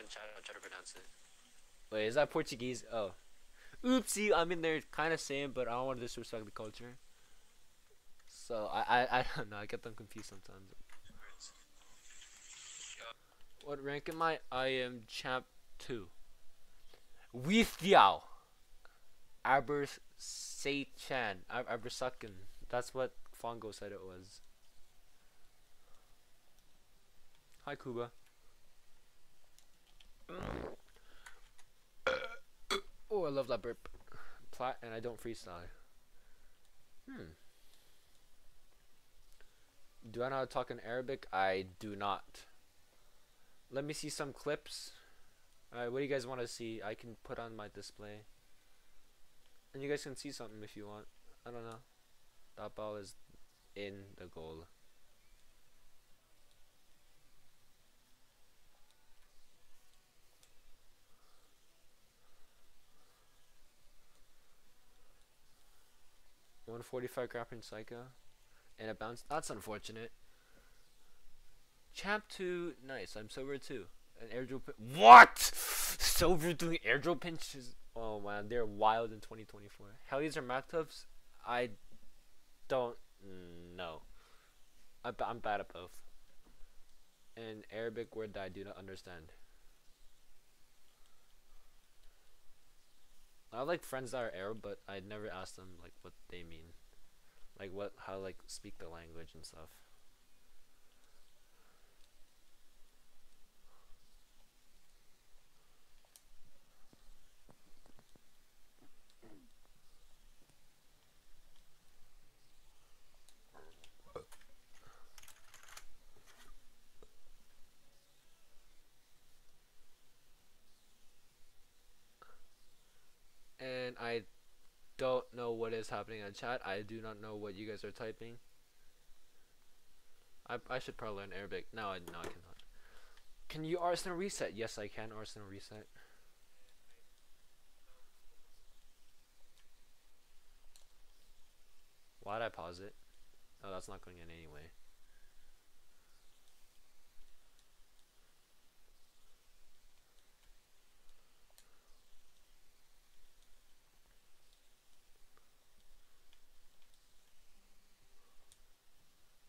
Speaker 1: Chat. I'll try to pronounce it. Wait, is that Portuguese? Oh. Oopsie, I mean they're kind of same, but I don't want to disrespect the culture. So I, I I [LAUGHS] don't know. I get them confused sometimes. What rank am I? I am champ two. With Yao. Aber Chan. Abersucken. That's what Fongo said it was. Hi Kuba. Oh, I love that burp. Plat, and I don't freestyle. Hmm. Do I know how to talk in Arabic? I do not. Let me see some clips. Alright, what do you guys want to see? I can put on my display. And you guys can see something if you want. I don't know. That ball is in the goal. One forty-five grappling psycho, and a bounce. That's unfortunate. Champ two, nice. I'm sober too. An airdrop. what? Sober doing airdrop pinches. Oh man, they're wild in 2024. Hellies are math tubs. I don't know. I'm bad at both. An Arabic word that I do not understand. I have like friends that are Arab, but I never ask them like what they mean, like what how like speak the language and stuff. and I don't know what is happening in chat. I do not know what you guys are typing. I I should probably learn Arabic. No, I now I cannot. Can you Arsenal reset? Yes, I can Arsenal reset. Why'd I pause it? Oh, that's not going in anyway.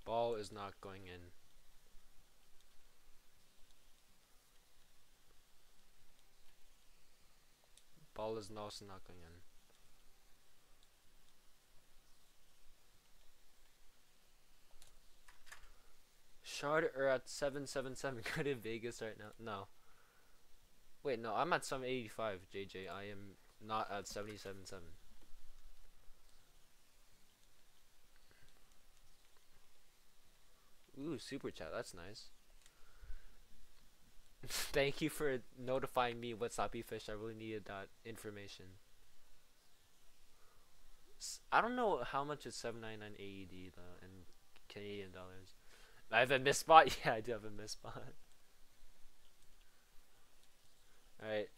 Speaker 1: Ball is not going in. Ball is also not going in. Shard are at 777 good in Vegas right now. No. Wait, no, I'm at 785, JJ. I am not at 777. Ooh, super chat. That's nice. [LAUGHS] Thank you for notifying me what Slappy Fish. I really needed that information. I don't know how much is 799 AED though in Canadian dollars. I have a miss spot. [LAUGHS] Yeah, I do have a miss spot. [LAUGHS] All right,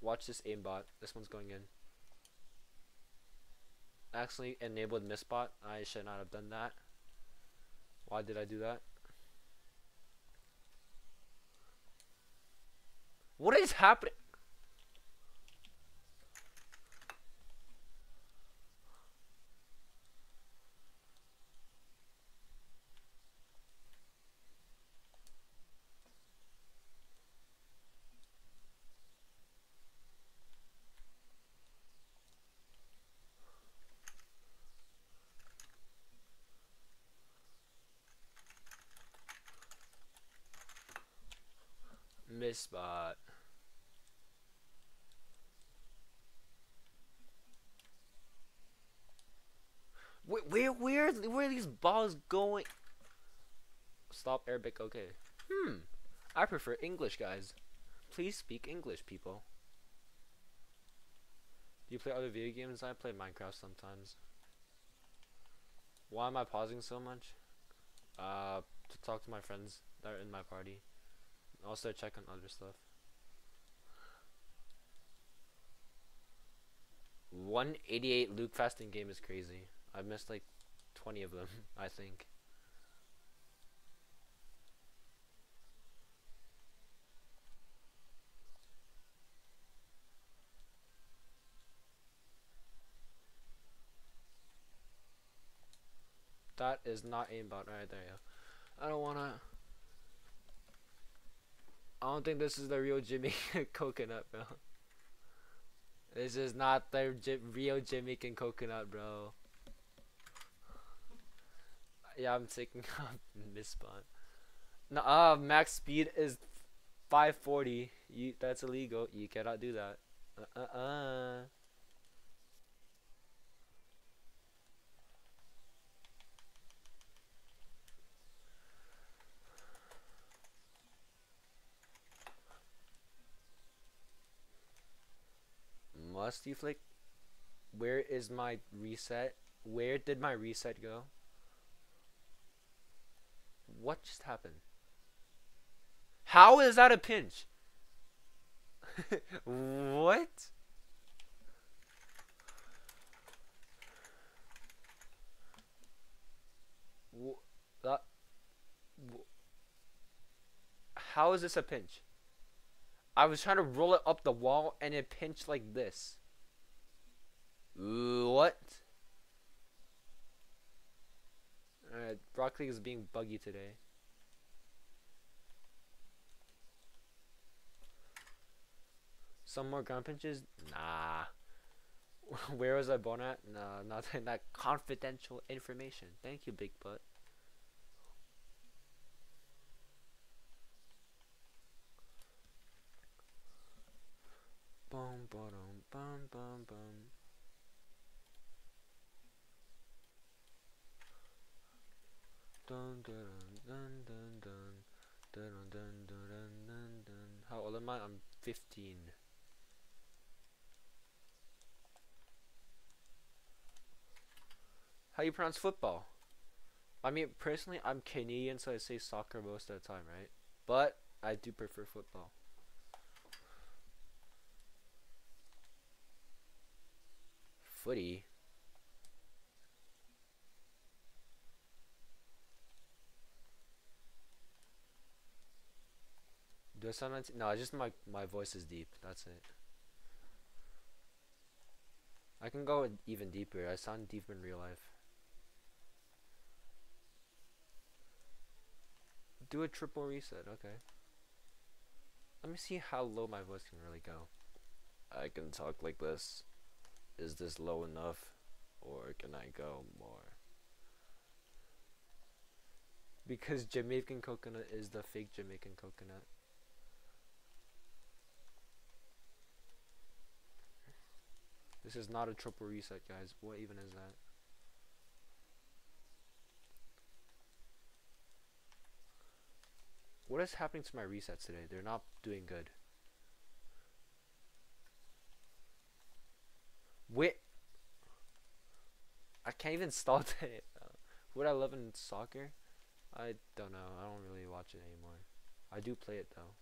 Speaker 1: watch this aimbot. This one's going in. Actually enabled miss spot. I should not have done that. Why did I do that? What is happening? Miss spot. Where, where, where, where are these balls going? Stop Arabic, okay. Hmm. I prefer English, guys. Please speak English, people. Do you play other video games? I play Minecraft sometimes. Why am I pausing so much? Uh, to talk to my friends that are in my party. Also check on other stuff. 188 Luke fasting game is crazy. I've missed like 20 of them, [LAUGHS] I think. That is not aimbot. Alright, there you go. I don't wanna. I don't think this is the real Jimmy [LAUGHS] coconut, bro. This is not the J real Jimmy and coconut, bro. Yeah, I'm taking [LAUGHS] off misspot. No, uh, max speed is 540. You, that's illegal. You cannot do that. Uh, uh, uh. Musty flick. Where is my reset? Where did my reset go? What just happened? How is that a pinch? [LAUGHS] what? How is this a pinch? I was trying to roll it up the wall and it pinched like this. What? Alright, broccoli is being buggy today. Some more ground pinches? Nah. [LAUGHS] Where was I born at? Nah, [LAUGHS] not that confidential information. Thank you, Big Butt. Bum ba-dum, bum bum bum. Dun dun dun dun dun dun dun dun dun dun. How old am I? I'm 15. How you pronounce football? I mean, personally, I'm Canadian, so I say soccer most of the time, right? But I do prefer football. Footy. Do I sound? anti- No, it's just my my voice is deep. That's it. I can go even deeper. I sound deep in real life. Do a triple reset. Okay. Let me see how low my voice can really go. I can talk like this. Is this low enough? Or can I go more? Because Jamaican coconut is the fake Jamaican coconut. This is not a triple reset, guys. What even is that? What is happening to my resets today? They're not doing good. Wait. I can't even stall [LAUGHS] it. Would I love in soccer? I don't know. I don't really watch it anymore. I do play it though.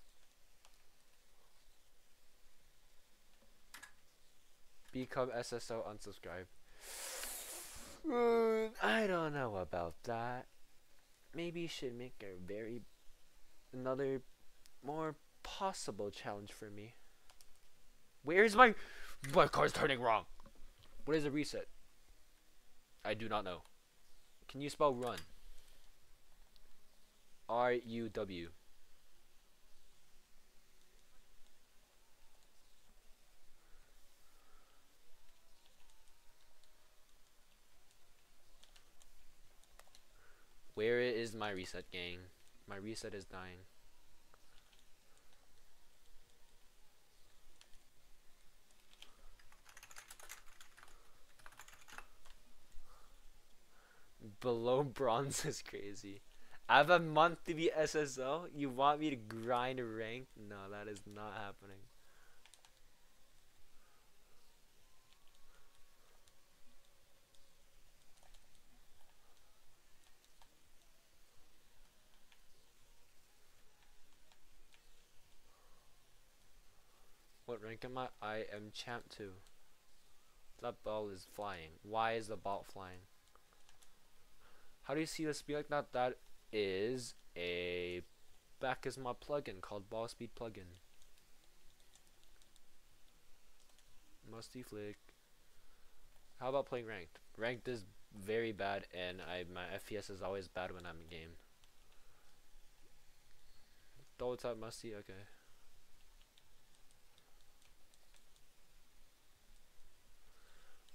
Speaker 1: Become SSL unsubscribe. Uh, I don't know about that. Maybe you should make a very another more possible challenge for me. Where's my my car's turning wrong? What is a reset? I do not know. Can you spell run? R U W. Where is my reset gang? My reset is dying. Below [LAUGHS] bronze is crazy. I have a month to be SSL. You want me to grind a rank? No, that is not happening. I? Am champ 2. That ball is flying. Why is the ball flying? How do you see this be like that? That is a BakkesMod plugin called Ball Speed Plugin. Musty flick. How about playing ranked? Ranked is very bad, and I my FPS is always bad when I'm in game. Double tap musty. Okay.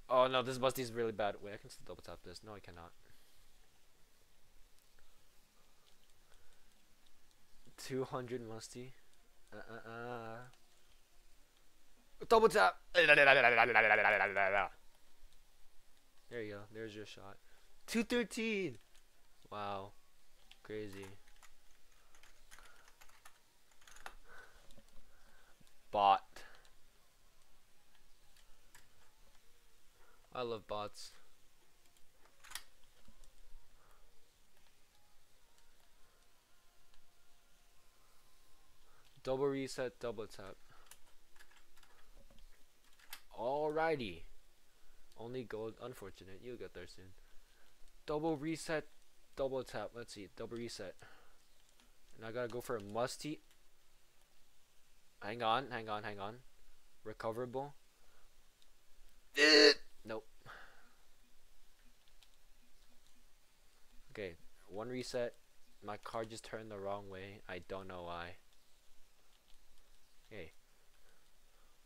Speaker 1: Oh no, this musty is really bad. Wait, I can still double tap this. No, I cannot. Two hundred musty. Uh uh uh. Double tap. There you go. There's your shot. Two thirteen. Wow, crazy. Bot. I love bots. Double reset, double tap. Alrighty. Only gold, unfortunate. You'll get there soon. Double reset, double tap. Let's see, double reset. And I gotta go for a musty. Hang on, hang on, hang on. Recoverable. Nope. Okay, one reset. My car just turned the wrong way. I don't know why. Okay.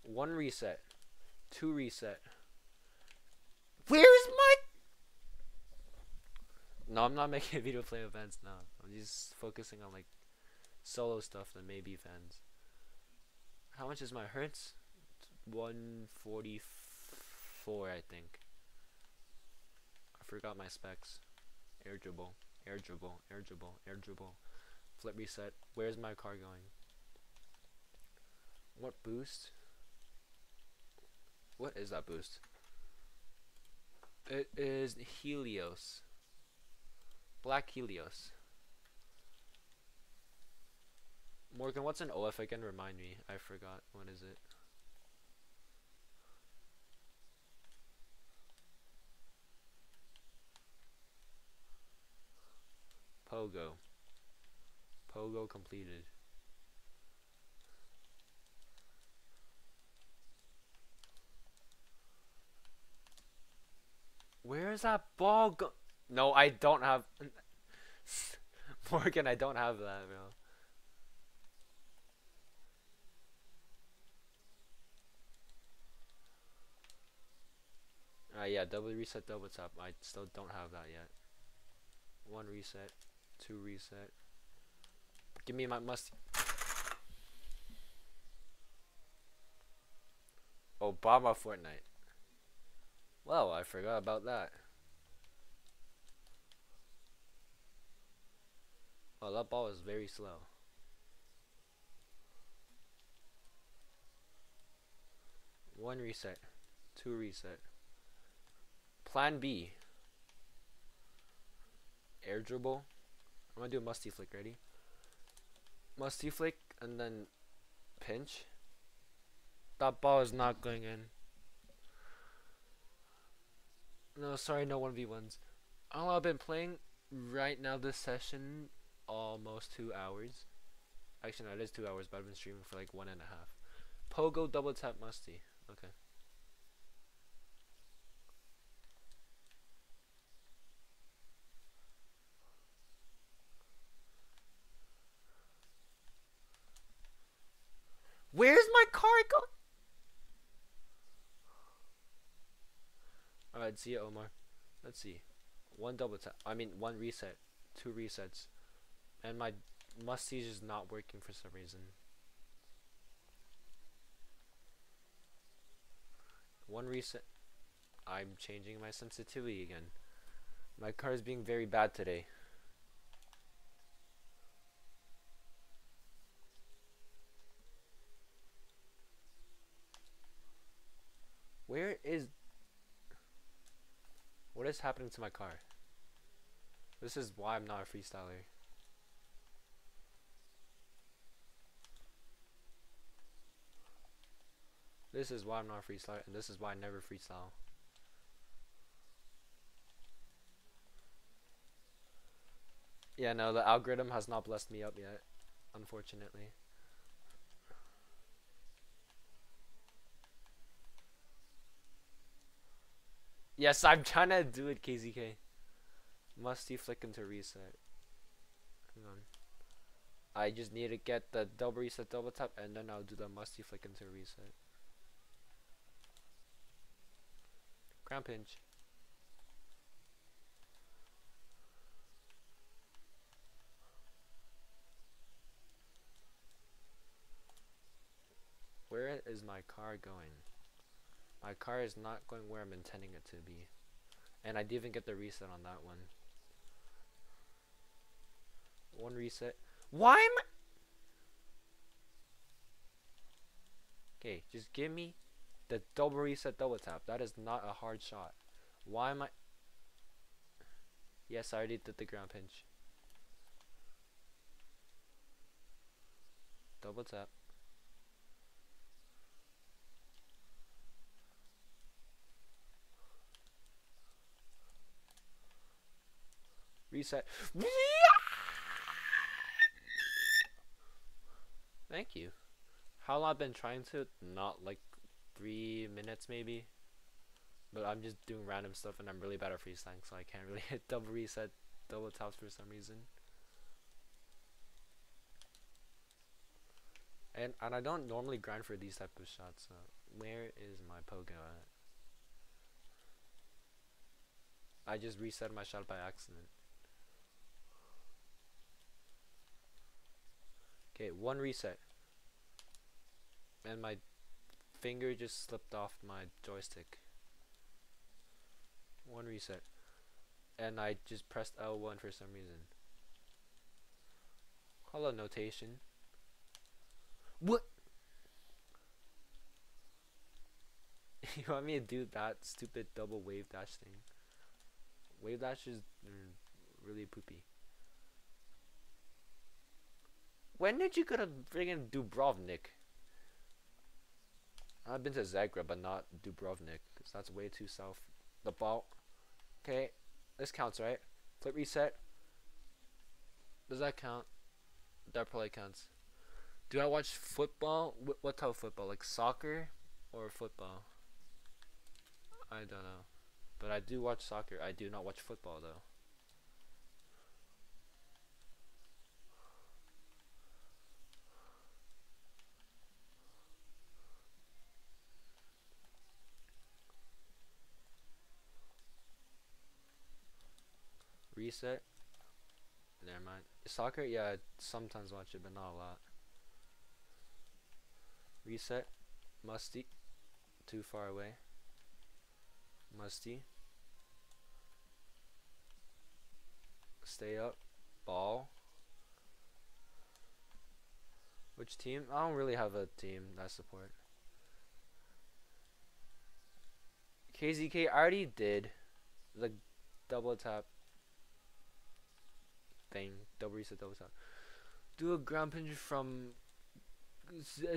Speaker 1: One reset. Two reset. Where's my No, I'm not [LAUGHS] making a video play events now. I'm just focusing on like solo stuff that maybe fans. How much is my hertz? 144 I think. I forgot my specs. Air dribble, air dribble, air dribble, air dribble. Flip reset. Where's my car going? What boost? What is that boost? It is Helios. Black Helios. Morgan, what's an OF again? Remind me. I forgot. What is it? Pogo. Pogo completed. Where is that ball go? No, I don't have. [LAUGHS] Morgan, I don't have that, bro. Uh, yeah, double reset, double tap. I still don't have that yet. One reset, two reset. Give me my must. Oh, Obama Fortnite. Well, I forgot about that. Oh, that ball is very slow. One reset, two reset. Plan B. Air dribble. I'm gonna do a musty flick. Ready? Musty flick and then pinch. That ball is not going in. No, sorry, no 1v1s. All I've been playing right now this session almost two hours. Actually, no, it is two hours, but I've been streaming for like one and a half. Pogo double tap musty. Okay. Car going? Alright, see ya, Omar. Let's see. One double tap. I mean, one reset. Two resets. And my musty is not working for some reason. One reset. I'm changing my sensitivity again. My car is being very bad today. Where is what is happening to my car? This is why I'm not a freestyler. This is why I'm not a freestyler, and this is why I never freestyle. Yeah, no, the algorithm has not blessed me up yet, unfortunately. Yes, I'm trying to do it, KZK. Musty flick into reset. Hang on. I just need to get the double reset double tap and then I'll do the musty flick into reset. Ground pinch. Where is my car going? My car is not going where I'm intending it to be. And I didn't even get the reset on that one. One reset. Why am I? Okay, just give me the double reset double tap. That is not a hard shot. Why am I? Yes, I already did the ground pinch. Double tap. Reset. Thank you. How long I've been trying to? Not like three minutes maybe. But I'm just doing random stuff and I'm really bad at freestyling so I can't really [LAUGHS] hit double reset double taps for some reason. And and I don't normally grind for these type of shots, so where is my pogo at? I just reset my shot by accident. Okay, one reset. And my finger just slipped off my joystick. One reset. And I just pressed L1 for some reason. Hello, notation. What? [LAUGHS] you want me to do that stupid double wave dash thing? Wave dash is mm, really poopy. When did you go to friggin' Dubrovnik? I've been to Zagreb, but not Dubrovnik, because that's way too south. The ball. Okay, this counts, right? Flip reset. Does that count? That probably counts. Do I watch football? Wh- What type of football? Like soccer or football? I don't know. But I do watch soccer. I do not watch football though. Reset. Never mind. Soccer, yeah, I sometimes watch it, but not a lot. Reset. Musty. Too far away. Musty. Stay up. Ball. Which team? I don't really have a team that I support. KZK I already did the double tap thing. Double reset, double tap. Do a ground pinch from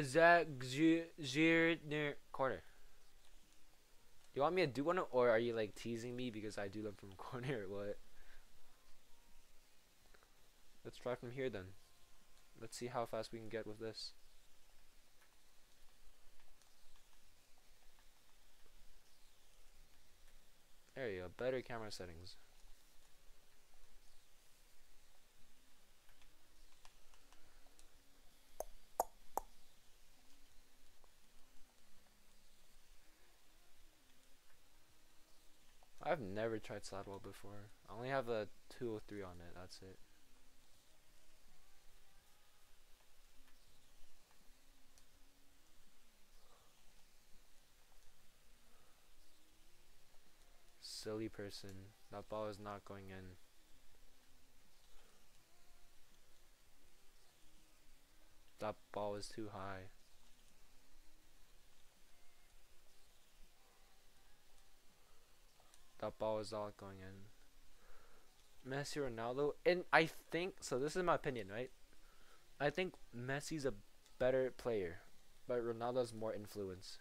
Speaker 1: Zach Zirner corner. Do You want me to do one, or are you like teasing me because I do them from [LAUGHS] corner or what? Let's try from here then. Let's see how fast we can get with this. There you go, better camera settings. I've never tried Sladwell before. I only have a 203 on it, that's it. Silly person. That ball is not going in. That ball is too high. That ball is not going in. Messi, Ronaldo, and I think so. This is my opinion, right? I think Messi's a better player, but Ronaldo's more influence.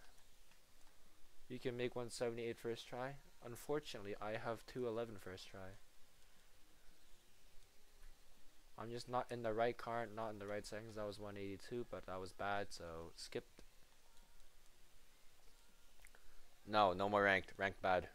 Speaker 1: You can make 178 first try. Unfortunately, I have 211 first try. I'm just not in the right car, not in the right settings. That was 182, but that was bad, so skipped. No, no more ranked. Ranked bad.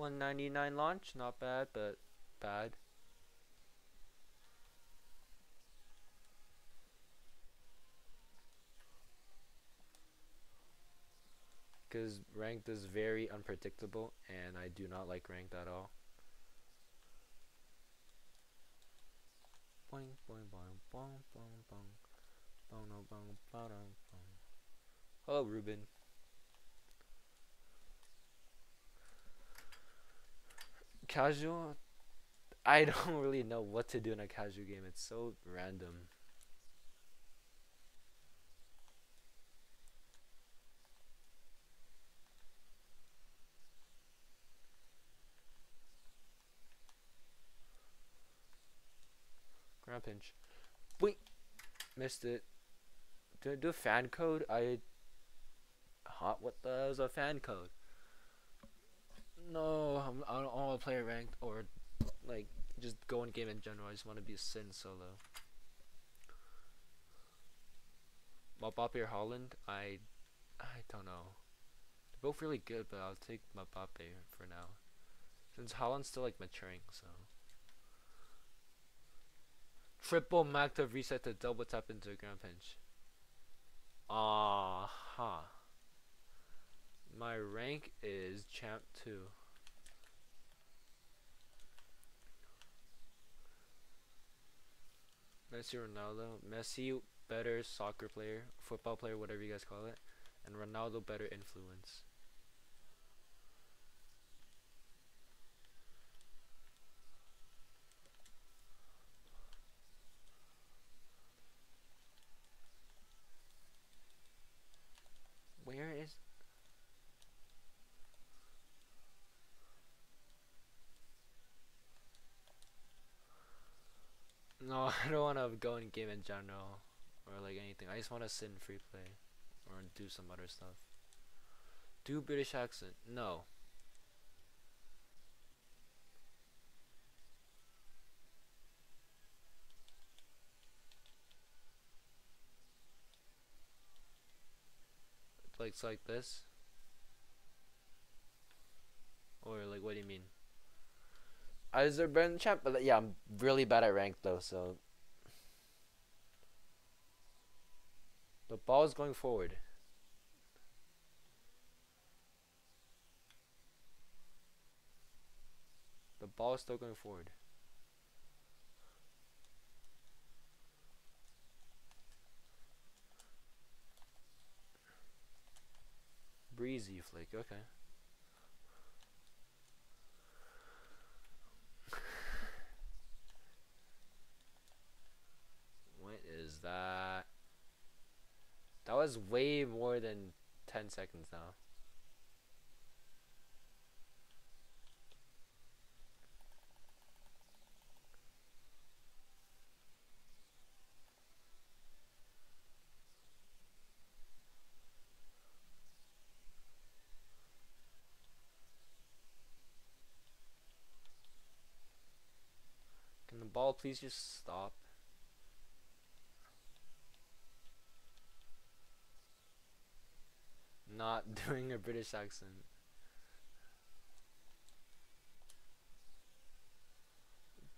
Speaker 1: One ninety nine launch, not bad, but bad. Because ranked is very unpredictable, and I do not like ranked at all. Boing, boing, boing, boing, boing, boing. Hello, Ruben. Casual? I [LAUGHS] don't really know what to do in a casual game. It's so random. Ground pinch. Wait, missed it. Do I do a fan code? I. Hot. What the is a fan code? No, I'm, I don't want to play ranked or like just go in game in general. I just want to be a sin solo. Mbappe or Haaland? I, I don't know. They're both really good, but I'll take Mbappe for now, since Haaland's still like maturing. So. Triple to reset to double tap into a ground pinch. Ah ha. My rank is champ 2. Messi Ronaldo. Messi better soccer player, football player, whatever you guys call it. And Ronaldo better influence. Where is No, I don't want to go in game in general or like anything. I just want to sit in free play or do some other stuff. Do British accent? No. Like like this? Or like what do you mean? Azerbaijan champ, but yeah, I'm really bad at rank though, so the ball is going forward. The ball is still going forward. Breezy flick, okay. [LAUGHS] What is that? That was way more than 10 seconds now. Can the ball please just stop? Not [LAUGHS] doing a British accent.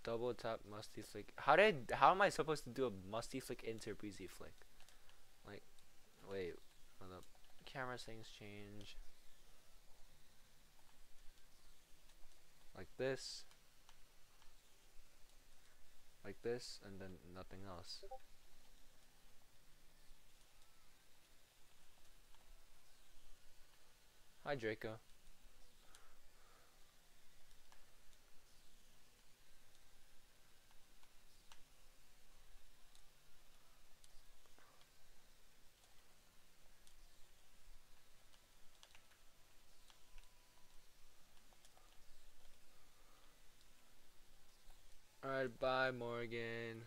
Speaker 1: Double tap musty flick. How did how am I supposed to do a musty flick into a breezy flick? Like wait, hold up. Camera settings change. Like this. Like this and then nothing else. Hi Draco. Alright, bye Morgan.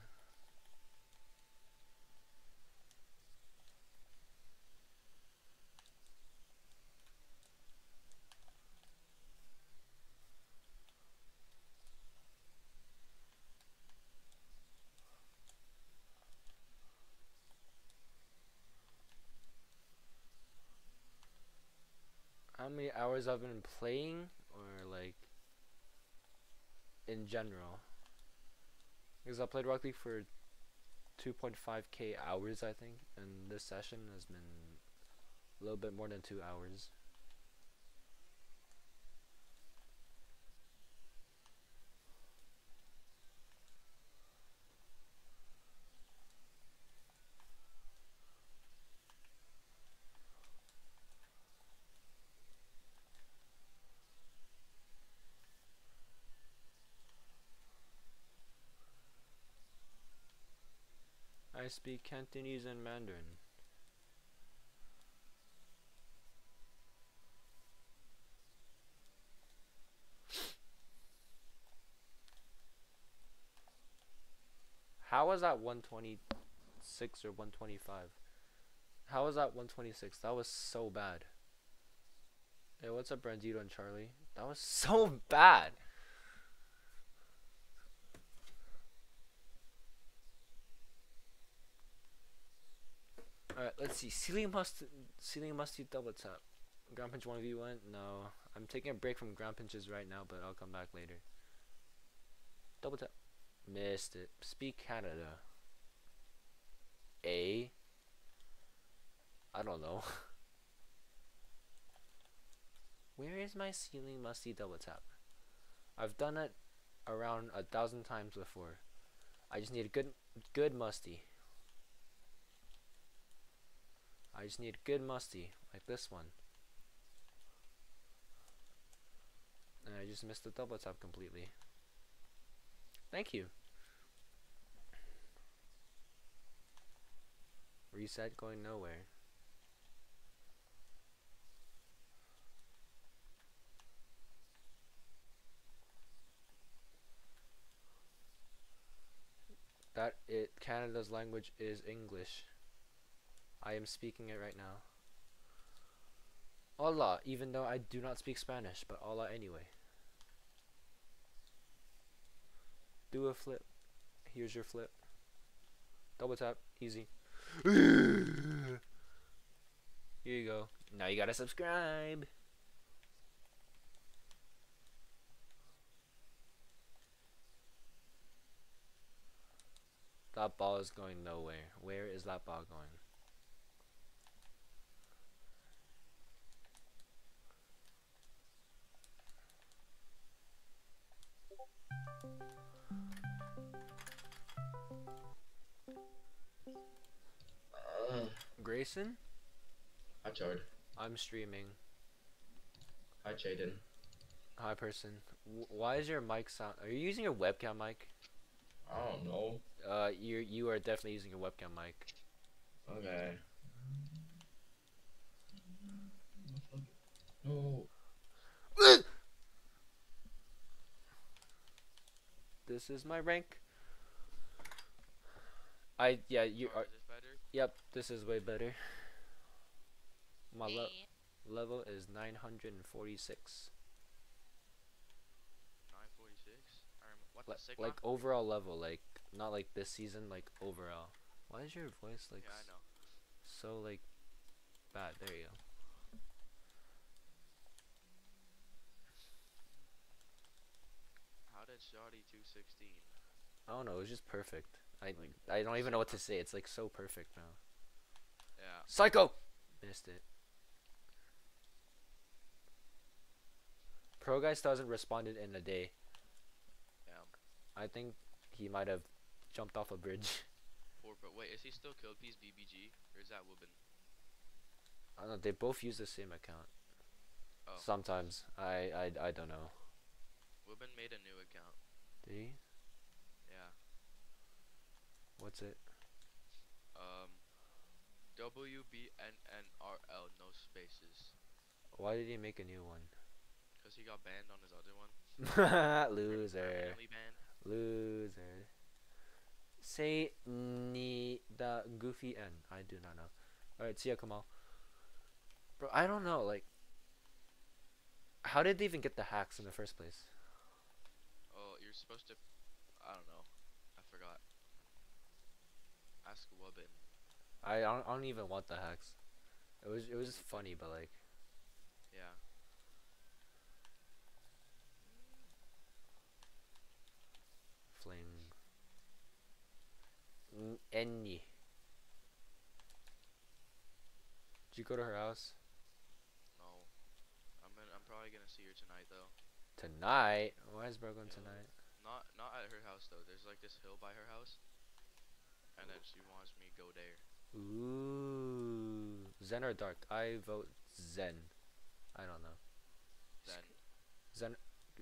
Speaker 1: How many hours I've been playing or like in general? Because I played Rocket League for 2.5k hours, I think, and this session has been a little bit more than two hours. I speak Cantonese and Mandarin. How was that 126 or 125? How was that 126? That was so bad. Hey, what's up, Brandito and Charlie? That was [LAUGHS] so bad. Alright, let's see. Ceiling must ceiling must do double tap. Ground pinch one v one? No. I'm taking a break from ground pinches right now, but I'll come back later. Double tap. Missed it. Speak Canada. A I don't know. [LAUGHS] Where is my ceiling musty double tap? I've done it around a thousand times before. I just need a good good musty. I just need good musty, like this one. And I just missed the double tap completely. Thank you. Reset going nowhere. that it Canada's language is English. I am speaking it right now. Hola, even though I do not speak Spanish, but hola anyway. Do a flip. Here's your flip. Double tap, easy. [LAUGHS] Here you go. Now you gotta subscribe. That ball is going nowhere. Where is that ball going?
Speaker 7: Uh,
Speaker 1: Grayson?
Speaker 7: hi, Chard.
Speaker 1: I'm streaming.
Speaker 7: Hi, Jaden.
Speaker 1: Hi, person. W- why is your mic sound? Are you using your webcam mic?
Speaker 7: I don't know.
Speaker 1: Uh, you you are definitely using a webcam mic.
Speaker 7: Okay. No. [LAUGHS]
Speaker 1: This is my rank. I yeah you are. Yep, this is way better. My le- level is 946.
Speaker 8: 946. I rem- what
Speaker 1: Like, like overall level, like not like this season, like overall. Why is your voice like
Speaker 8: yeah, I
Speaker 1: s-
Speaker 8: know.
Speaker 1: so like bad? There you go.
Speaker 8: Shoddy 216?
Speaker 1: I don't know. It was just perfect. I
Speaker 8: Like,
Speaker 1: I don't even know what to say. It's like so perfect now.
Speaker 8: Yeah.
Speaker 1: Psycho. Missed it. Pro guy still hasn't responded in a day.
Speaker 8: Yeah.
Speaker 1: I think he might have jumped off a bridge. [LAUGHS]
Speaker 8: Or, but wait, is he still Killed Piece BBG? Or is that Wubin?
Speaker 1: I don't know. They both use the same account.
Speaker 8: Oh.
Speaker 1: Sometimes I I I don't know.
Speaker 8: Wubin made a new account.
Speaker 1: Did he?
Speaker 8: Yeah.
Speaker 1: What's it?
Speaker 8: Um. WBNNRL, no spaces.
Speaker 1: Why did he make a new one?
Speaker 8: Because he got banned on his other one. [LAUGHS]
Speaker 1: Loser. Loser. Say ni the goofy N. I do not know. Alright, see ya, Kamal. Bro, I don't know, like how did they even get the hacks in the first place?
Speaker 8: Supposed to. I don't know. I forgot. Ask Wubin.
Speaker 1: I don't, I don't even want the hacks. It was it was just funny, but like
Speaker 8: Yeah.
Speaker 1: fling. Any. Did you go to her house
Speaker 8: No. I'm gonna, I'm probably gonna see her tonight though.
Speaker 1: tonight? Why is bro going
Speaker 8: Yeah.
Speaker 1: tonight?
Speaker 8: Not not at her house though. There's like this hill by her house. And then she wants me to go there.
Speaker 1: Ooh, Zen or Dark? I vote Zen. I don't know.
Speaker 8: Then
Speaker 1: Zen,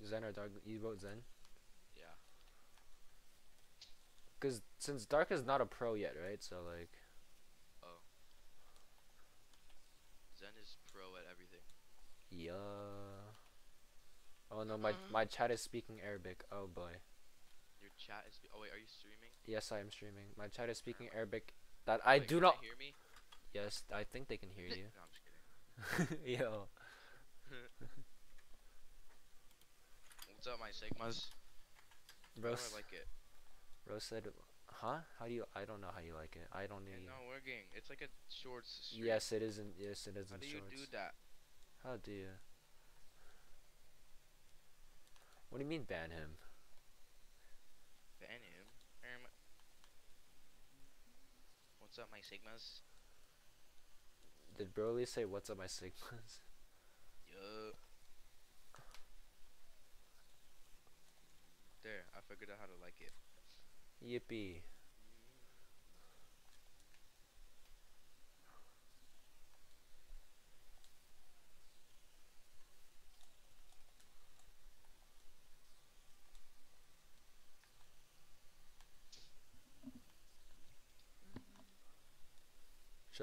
Speaker 1: Zen or Dark? You vote Zen?
Speaker 8: yeah.
Speaker 1: Cause since Dark is not a pro yet, right? So like,
Speaker 8: Oh. Zen is pro at everything.
Speaker 1: yeah. Oh no, my
Speaker 8: Uh-huh.
Speaker 1: my chat is speaking Arabic. Oh boy.
Speaker 8: Your chat is. Oh wait, are you streaming?
Speaker 1: Yes, I am streaming. My chat is speaking Arabic. That I
Speaker 8: Wait,
Speaker 1: do
Speaker 8: can
Speaker 1: not.
Speaker 8: They hear me?
Speaker 1: Yes, I think they can hear you.
Speaker 8: no, I'm just kidding. [LAUGHS]
Speaker 1: Yo, [LAUGHS]
Speaker 8: What's up, my Sigmas?
Speaker 1: Rose.
Speaker 8: How I like it.
Speaker 1: Bro said, huh? How do you? I don't know how you like it. I don't need."
Speaker 8: It's not working. It's like a shorts stream.
Speaker 1: Yes, it isn't. Yes, it
Speaker 8: How
Speaker 1: isn't
Speaker 8: do you
Speaker 1: shorts.
Speaker 8: do that?
Speaker 1: How do you? What do you mean ban him?
Speaker 8: Ban him. Um, What's up, my Sigmas?
Speaker 1: Did Broly say what's up my sigmas?
Speaker 8: Yo. There, I figured out how to like it.
Speaker 1: Yippee.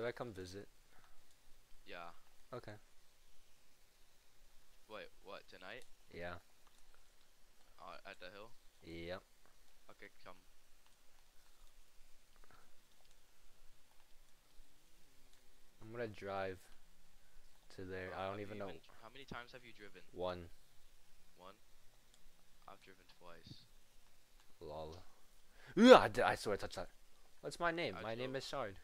Speaker 1: Should I come visit?
Speaker 8: Yeah.
Speaker 1: Okay.
Speaker 8: Wait, what, tonight?
Speaker 1: Yeah.
Speaker 8: Uh, at the hill?
Speaker 1: Yep.
Speaker 8: Okay, come.
Speaker 1: I'm gonna drive to there. I don't even know.
Speaker 8: Even, how many times have you driven?
Speaker 1: One.
Speaker 8: One? I've driven twice.
Speaker 1: Lol. Ooh, I, I swear I touched that. What's my name? My name is Shard.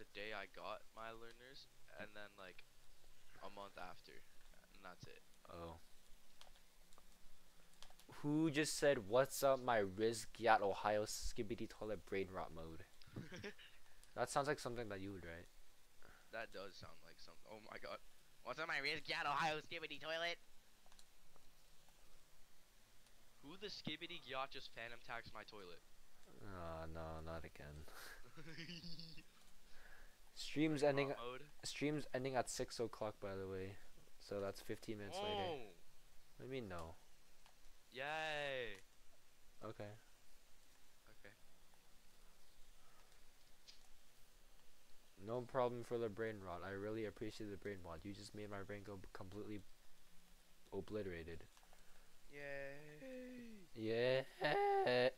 Speaker 8: The day I got my learners, and then like a month after, and that's it.
Speaker 1: Oh. Who just said, What's up, my Riz Gyat Ohio Skibidi Toilet Brain Rot mode? [LAUGHS] That sounds like something that you would write.
Speaker 8: That does sound like something. Oh my god. What's up, my wrist? Cat Ohio skibidi toilet. Who the skibidi yacht just phantom taxed my toilet?
Speaker 1: Oh, no, not again. [LAUGHS] [LAUGHS] Stream's ending.
Speaker 8: Mode.
Speaker 1: Stream's ending at 6 o'clock, by the way. So that's 15 minutes later.
Speaker 8: Oh,
Speaker 1: do you mean, no?
Speaker 8: yay.
Speaker 1: Okay.
Speaker 8: Okay.
Speaker 1: No problem for the brain rot. I really appreciate the brain rot. You just made my brain go completely obliterated.
Speaker 8: Yay.
Speaker 1: Yeah.
Speaker 8: Yeah.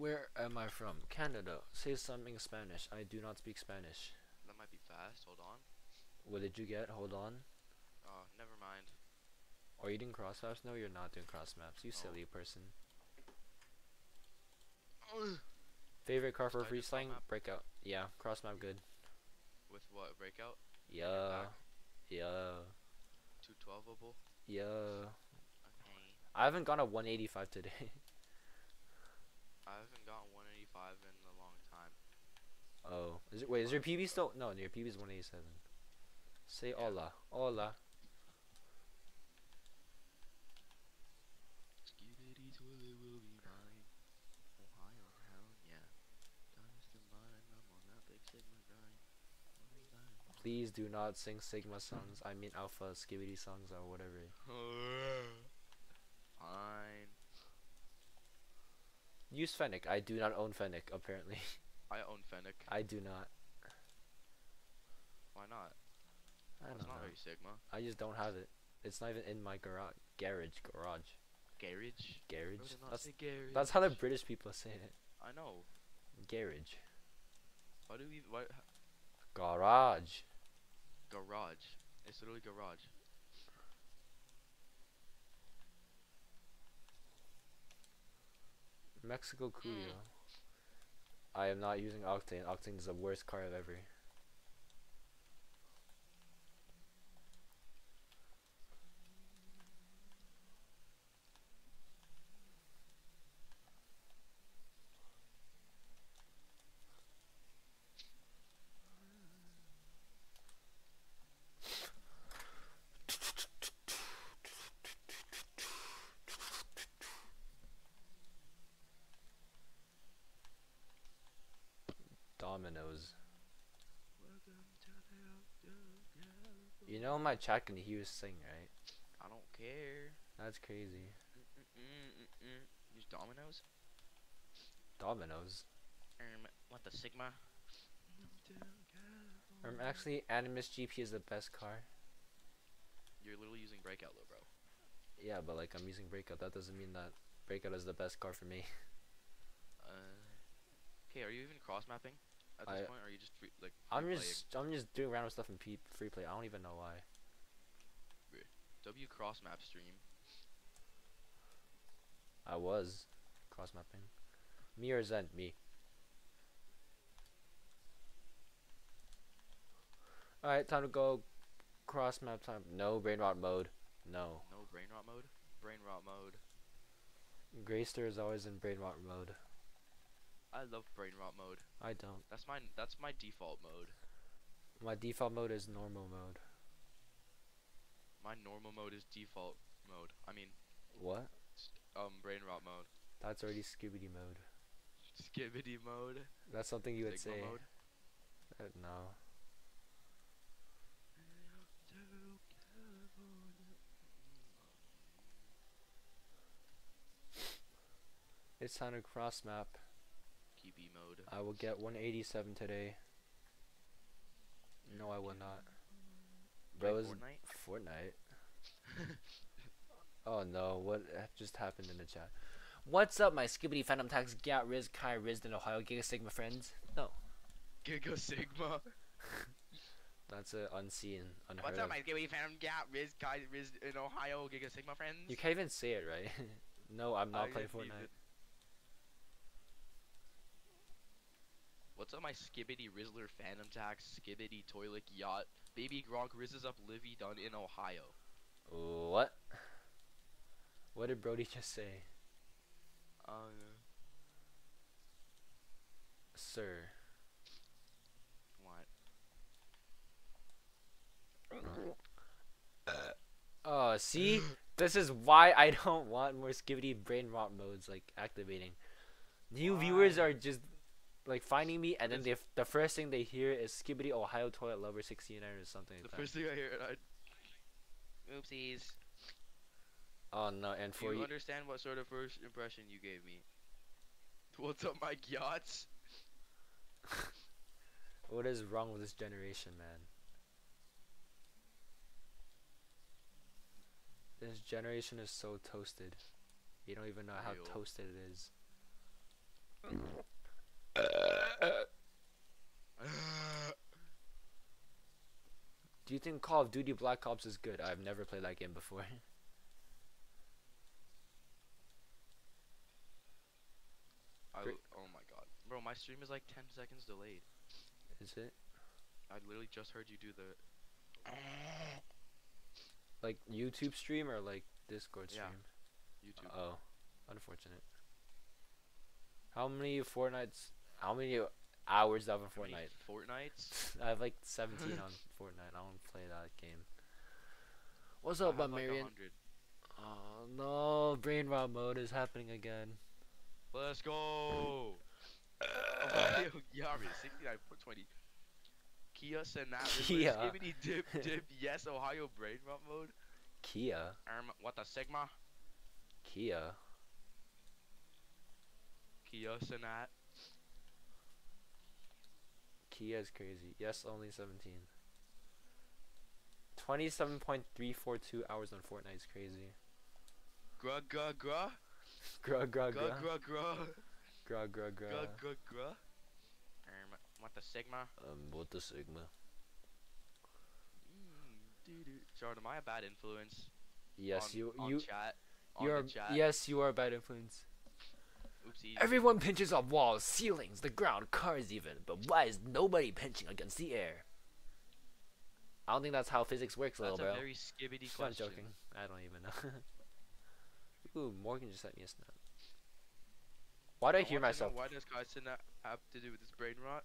Speaker 1: Where am I from? Canada. Say something Spanish. I do not speak Spanish.
Speaker 8: That might be fast. Hold on.
Speaker 1: What did you get? Hold on.
Speaker 8: Oh, never mind.
Speaker 1: Are you doing cross maps? No, you're not doing cross maps. You
Speaker 8: No.
Speaker 1: silly person. Favorite car for freestyling? Breakout. Yeah, cross map good.
Speaker 8: With what? Breakout?
Speaker 1: Yeah. Yeah.
Speaker 8: 212able?
Speaker 1: Yeah.
Speaker 8: Okay.
Speaker 1: I haven't gone a 185 today. [LAUGHS]
Speaker 8: I haven't gotten 185 in a long time.
Speaker 1: oh. Is it wait, is your PB still no, your PB is 187. Say hola. Hola.
Speaker 8: Skibidi toilet will be mine. Ohio town, yeah. Times mine, I'm on that big Sigma grind.
Speaker 1: Please do not sing Sigma songs. I mean Alpha Skibidi songs or whatever. [LAUGHS]
Speaker 8: Fine.
Speaker 1: Use Fennec. I do not own Fennec, apparently. [LAUGHS]
Speaker 8: I own Fennec.
Speaker 1: I do not.
Speaker 8: Why not?
Speaker 1: I don't
Speaker 8: not
Speaker 1: know.
Speaker 8: very Sigma.
Speaker 1: I just don't have it. It's not even in my garage. Garage. Garage.
Speaker 8: Garage?
Speaker 1: Garage.
Speaker 8: Not
Speaker 1: That's
Speaker 8: garage.
Speaker 1: that's how the British people say it.
Speaker 8: I know.
Speaker 1: Garage.
Speaker 8: Why do we? Why?
Speaker 1: Garage.
Speaker 8: Garage. It's literally garage.
Speaker 1: Mexico Curio. Mm. I am not using Octane. Octane is the worst car I've ever. Dominus. You know my chat can hear you sing, right?
Speaker 8: I don't care.
Speaker 1: That's crazy.
Speaker 8: Mm-mm-mm-mm. Use Dominus.
Speaker 1: Dominus.
Speaker 8: Um, what the Sigma?
Speaker 1: Um, actually, Animus GP is the best car.
Speaker 8: You're literally using Breakout though, bro.
Speaker 1: Yeah, but like I'm using Breakout. That doesn't mean that Breakout is the best car for me.
Speaker 8: Uh. Okay, are you even cross mapping at
Speaker 1: I-
Speaker 8: this point, or are you just free, like?
Speaker 1: I'm just I'm just doing random stuff in free play. I don't even know why.
Speaker 8: W cross map stream.
Speaker 1: I was cross mapping. Me or Zen? Me. Alright, time to go cross map time. No brain rot mode. No.
Speaker 8: No brain rot mode. Brain rot mode.
Speaker 1: Grayster is always in brain rot mode.
Speaker 8: I love brain rot mode.
Speaker 1: I don't.
Speaker 8: That's my that's my default mode.
Speaker 1: My default mode is normal mode.
Speaker 8: My normal mode is default mode. I mean,
Speaker 1: What?
Speaker 8: um, brain rot mode.
Speaker 1: That's already Scooby mode.
Speaker 8: Skibidi mode.
Speaker 1: That's something you would
Speaker 8: Sigma
Speaker 1: say.
Speaker 8: mode.
Speaker 1: Uh, no. It's time to cross map.
Speaker 8: PB mode.
Speaker 1: I will get 187 today. No, I will not. Bro, is
Speaker 8: Fortnite?
Speaker 1: Fortnite. [LAUGHS] oh no, what just happened in the chat? What's up, my Skibidi Phantom Tax, Gat, Riz, Kai, Risden, Ohio, Giga Sigma friends? No,
Speaker 8: Giga Sigma. [LAUGHS]
Speaker 1: that's an unseen, unheard
Speaker 8: What's
Speaker 1: of.
Speaker 8: up, my Gibby Phantom Gap, Riz, Kai, Riz in Ohio, Giga Sigma friends?
Speaker 1: You can't even say it right. [LAUGHS] no, I'm not
Speaker 8: I
Speaker 1: playing Fortnite.
Speaker 8: What's up, my Skibidi Rizzler Phantom Tax, Skibidi Toilet Yacht, Baby Gronk Rizzes up Livvy Dunne in Ohio.
Speaker 1: What? What did Brody just say,
Speaker 8: Uh,
Speaker 1: sir?
Speaker 8: what?
Speaker 1: Oh, see, this is why I [LAUGHS] don't want more Skibidi brain rot modes like activating. New viewers are just like finding me, and then they the first thing they hear is Skibidi Ohio Toilet Lover 69 or something
Speaker 8: The
Speaker 1: like that.
Speaker 8: first thing I hear, I. Oopsies.
Speaker 1: Oh no, and
Speaker 8: Do
Speaker 1: for
Speaker 8: you
Speaker 1: you,
Speaker 8: understand what sort of first impression you gave me? What's up, my yachts? [LAUGHS]
Speaker 1: what is wrong with this generation, man? This generation is so toasted. You don't even know how toasted it is. [LAUGHS] Do you think Call of Duty Black Ops is good? I've never played that game before. [LAUGHS]
Speaker 8: I, oh my god. Bro, my stream is like 10 seconds delayed.
Speaker 1: is it?
Speaker 8: I literally just heard you do the. [SNIFFS]
Speaker 1: Like YouTube stream or like Discord stream? Yeah.
Speaker 8: YouTube.
Speaker 1: Oh, unfortunate. How many Fortnites? How many hours do I have in
Speaker 8: many
Speaker 1: Fortnite? [LAUGHS] I have like 17 on [LAUGHS] Fortnite. I don't play that game. What's up, my
Speaker 8: like
Speaker 1: Marion?
Speaker 8: 100.
Speaker 1: Oh no, brain rot mode is happening again.
Speaker 8: Let's go! [LAUGHS] Ohio Yari, 69.20. Kai Cenat
Speaker 1: Kia.
Speaker 8: Skibidi dip dip yes Ohio brain rot mode.
Speaker 1: Kia,
Speaker 8: Um what the Sigma?
Speaker 1: Kia.
Speaker 8: Kai Cenat.
Speaker 1: Kia is crazy. Yes, only 17. 27.342 hours on Fortnite is crazy.
Speaker 8: Grug grug grug. [LAUGHS]
Speaker 1: Grug, grug,
Speaker 8: Grug
Speaker 1: grug.
Speaker 8: grug grug.
Speaker 1: Grug, grug,
Speaker 8: Grug
Speaker 1: grug.
Speaker 8: grug grug. Um what the Sigma?
Speaker 1: Um, what the Sigma?
Speaker 8: Jordan, am I a bad influence?
Speaker 1: Yes,
Speaker 8: on,
Speaker 1: you,
Speaker 8: on
Speaker 1: you,
Speaker 8: chat. On
Speaker 1: you're,
Speaker 8: the chat.
Speaker 1: yes, you are a bad influence.
Speaker 8: Oopsies.
Speaker 1: Everyone pinches on walls, ceilings, the ground, cars even, but why is nobody pinching against the air? I don't think that's how physics works, little bro.
Speaker 8: That's a very
Speaker 1: skibidi
Speaker 8: question.
Speaker 1: I'm joking. I don't even know. [LAUGHS] Ooh, Morgan just sent me a snap. Why do I,
Speaker 8: I
Speaker 1: hear
Speaker 8: to know
Speaker 1: myself?
Speaker 8: Why does Kaisen have to do with this brain rot?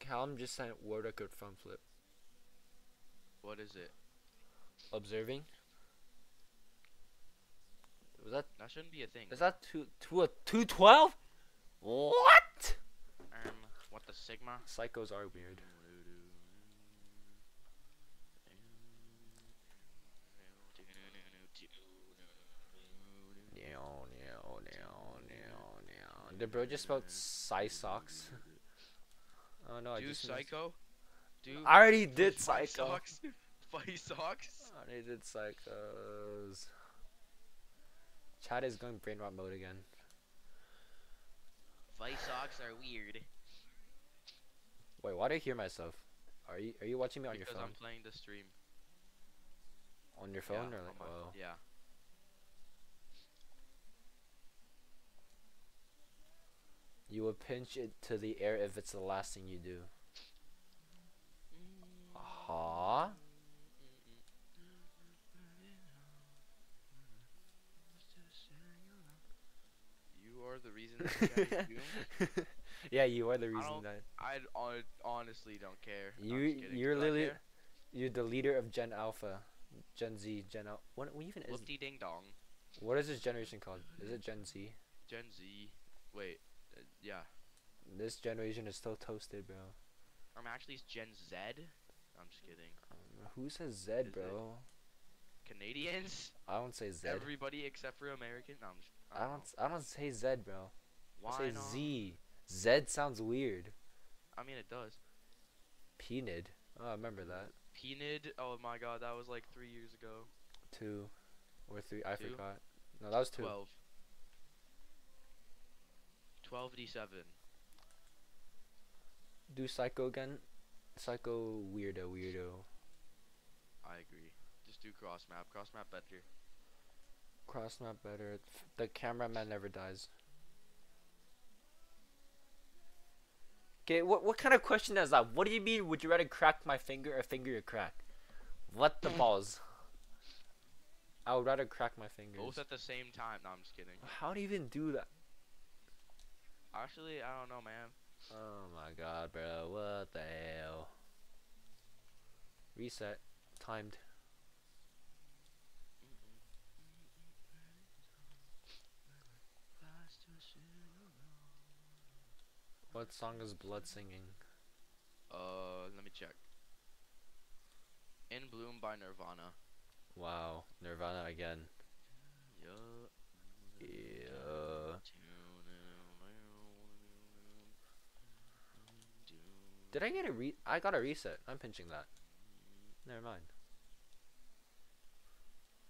Speaker 1: Callum just sent word record front flip.
Speaker 8: What is it?
Speaker 1: Observing. Was that
Speaker 8: That shouldn't be a thing.
Speaker 1: is that two two a two twelve? What?
Speaker 8: Um, what the Sigma?
Speaker 1: Psychos are weird. The bro just spelled Psy socks. Oh no, I
Speaker 8: Do
Speaker 1: just missed-
Speaker 8: Psycho? Do
Speaker 1: I already did [LAUGHS] Psycho.
Speaker 8: Socks? [LAUGHS] Fight Socks?
Speaker 1: I already did Psychos. Chat is going brain rot mode again.
Speaker 8: Fight Socks are weird.
Speaker 1: Wait, why do I hear myself? Are you are you watching me on your phone?
Speaker 8: because
Speaker 1: phone?
Speaker 8: I'm playing the stream.
Speaker 1: On your
Speaker 8: Yeah,
Speaker 1: or like
Speaker 8: phone. Yeah.
Speaker 1: You will pinch it to the air if it's the last thing you do. Mm. Huh?
Speaker 8: You are the reason is doomed. [LAUGHS]
Speaker 1: yeah, you are the reason
Speaker 8: don't-
Speaker 1: that
Speaker 8: I honestly don't care.
Speaker 1: You you're literally you're the leader of Gen Alpha, Gen Z, Gen Al. What, what even is
Speaker 8: Whoopty ding dong.
Speaker 1: what is this generation called? Is it Gen Z?
Speaker 8: Gen Z. Wait. Uh, yeah.
Speaker 1: This generation is still toasted, bro.
Speaker 8: Um, actually, Gen Z. I'm just kidding.
Speaker 1: Um, who says Z,
Speaker 8: it?
Speaker 1: bro?
Speaker 8: Canadians.
Speaker 1: I don't say Z.
Speaker 8: Everybody except for American. No, I'm just.
Speaker 1: I don't. I don't say Z, bro.
Speaker 8: Why
Speaker 1: I say
Speaker 8: not?
Speaker 1: Z. Z sounds weird.
Speaker 8: I mean, it does.
Speaker 1: Penid. Oh, I remember that.
Speaker 8: Penid. Oh my god, that was like three years ago.
Speaker 1: Two or three. I
Speaker 8: Two?
Speaker 1: forgot. No, that was two.
Speaker 8: 12. 12d7.
Speaker 1: Do Psycho again. Psycho weirdo weirdo.
Speaker 8: I agree. Just do cross map. Cross map better.
Speaker 1: Cross map better. F- The cameraman never dies. Okay, what what kind of question is that? What do you mean? Would you rather crack my finger or finger your crack? What the mm. balls? I would rather crack my fingers.
Speaker 8: Both at the same time. No, I'm just kidding.
Speaker 1: How do you even do that?
Speaker 8: Actually, I don't know, man.
Speaker 1: Oh my god, bro. What the hell? Reset. Timed. What song is Blood singing?
Speaker 8: Uh, let me check. In Bloom by Nirvana.
Speaker 1: Wow, Nirvana again.
Speaker 8: Yeah.
Speaker 1: Yeah. Did I get a re? I got a reset. I'm pinching that. Never mind.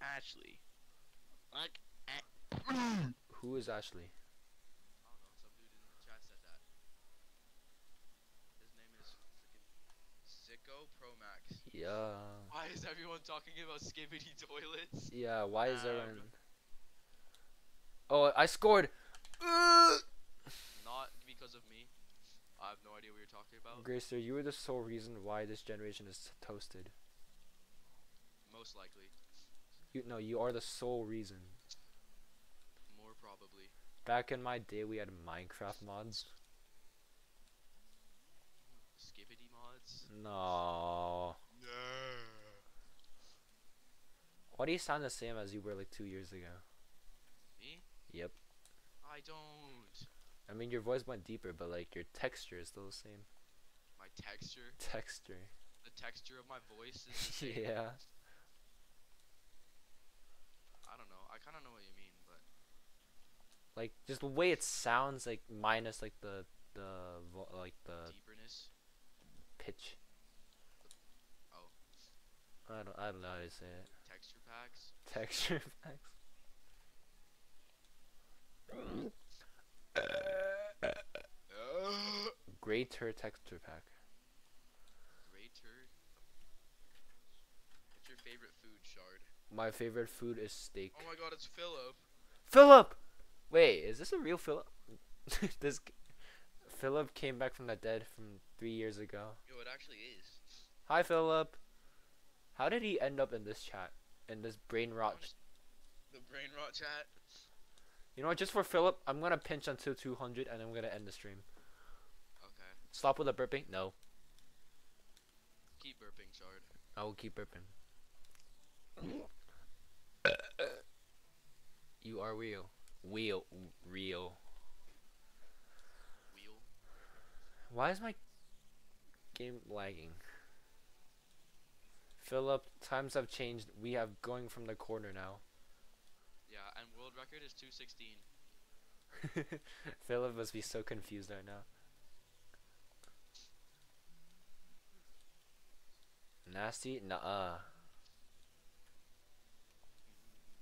Speaker 8: Ashley. Like,
Speaker 1: Who is Ashley?
Speaker 8: I don't know. Some dude in the chat said that. His name is freaking Sicko Pro Max.
Speaker 1: Yeah.
Speaker 8: Why is everyone talking about skibidi toilets?
Speaker 1: Yeah. Why is
Speaker 8: Um,
Speaker 1: everyone? Oh, I scored.
Speaker 8: Not because of me. I have no idea what you're talking about.
Speaker 1: Gracer, you are the sole reason why this generation is toasted.
Speaker 8: Most likely.
Speaker 1: You no, you are the sole reason.
Speaker 8: More probably.
Speaker 1: Back in my day, we had Minecraft mods.
Speaker 8: Skibidi mods.
Speaker 1: No. Why do you sound the same as you were like two years ago?
Speaker 8: Me?
Speaker 1: Yep.
Speaker 8: I don't.
Speaker 1: I mean, your voice went deeper, but like your texture is still the same.
Speaker 8: My texture.
Speaker 1: Texture.
Speaker 8: The texture of my voice is the [LAUGHS] same.
Speaker 1: yeah.
Speaker 8: I don't know. I kind of know what you mean, but
Speaker 1: Like just the way it sounds, like minus like the the vo- like the
Speaker 8: deeperness.
Speaker 1: pitch. I don't I don't know how to say it.
Speaker 8: Texture packs.
Speaker 1: Texture [LAUGHS] packs. Greater texture pack.
Speaker 8: Great turd. What's your favorite food, Shard?
Speaker 1: My favorite food is steak.
Speaker 8: Oh my god, it's Philip.
Speaker 1: Philip. Wait, is this a real Philip? [LAUGHS] this Philip came back from the dead from three years ago.
Speaker 8: Yo, it actually is.
Speaker 1: Hi, Philip. How did he end up in this chat? In this brain rot?
Speaker 8: The brain rot chat.
Speaker 1: You know what? Just for Philip, I'm gonna pinch until 200 and I'm gonna end the stream.
Speaker 8: Okay.
Speaker 1: Stop with the burping. No,
Speaker 8: Keep burping, Shard.
Speaker 1: I will keep burping. you are real. Real. Real.
Speaker 8: Wheel.
Speaker 1: Why is my game lagging? Philip, times have changed. We have going from the corner now.
Speaker 8: Yeah, and world record is 216. [LAUGHS]
Speaker 1: Philip must be so confused right now. Nasty? Nuh-uh.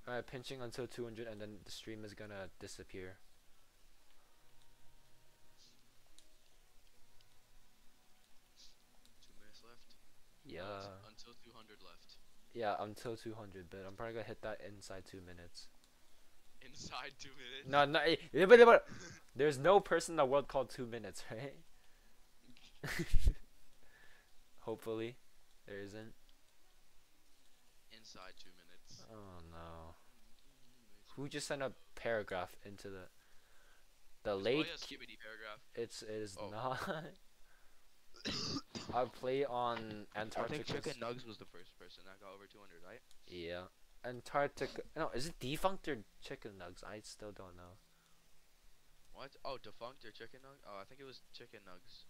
Speaker 1: Alright, pinching until 200 and then the stream is gonna disappear.
Speaker 8: Two minutes left.
Speaker 1: Yeah.
Speaker 8: Unt- Until 200 left.
Speaker 1: Yeah, until 200, but I'm probably gonna hit that inside two minutes.
Speaker 8: Inside two minutes.
Speaker 1: No, no, eh, eh, but- but- there's no person in the world called two minutes, [LAUGHS] right? [LAUGHS] Hopefully, there isn't.
Speaker 8: Inside two minutes.
Speaker 1: Oh no. Who just sent a paragraph into the the
Speaker 8: It's
Speaker 1: late? It's it is
Speaker 8: Oh.
Speaker 1: not. [LAUGHS] I play on
Speaker 8: I think
Speaker 1: Antarctica.
Speaker 8: Chicken Nugs was the first person that got over 200, right?
Speaker 1: Yeah, Antarctica. No, is it defunct or chicken nugs? I still don't know.
Speaker 8: What? Oh, defunct or Chicken Nugs? Oh, I think it was Chicken Nugs.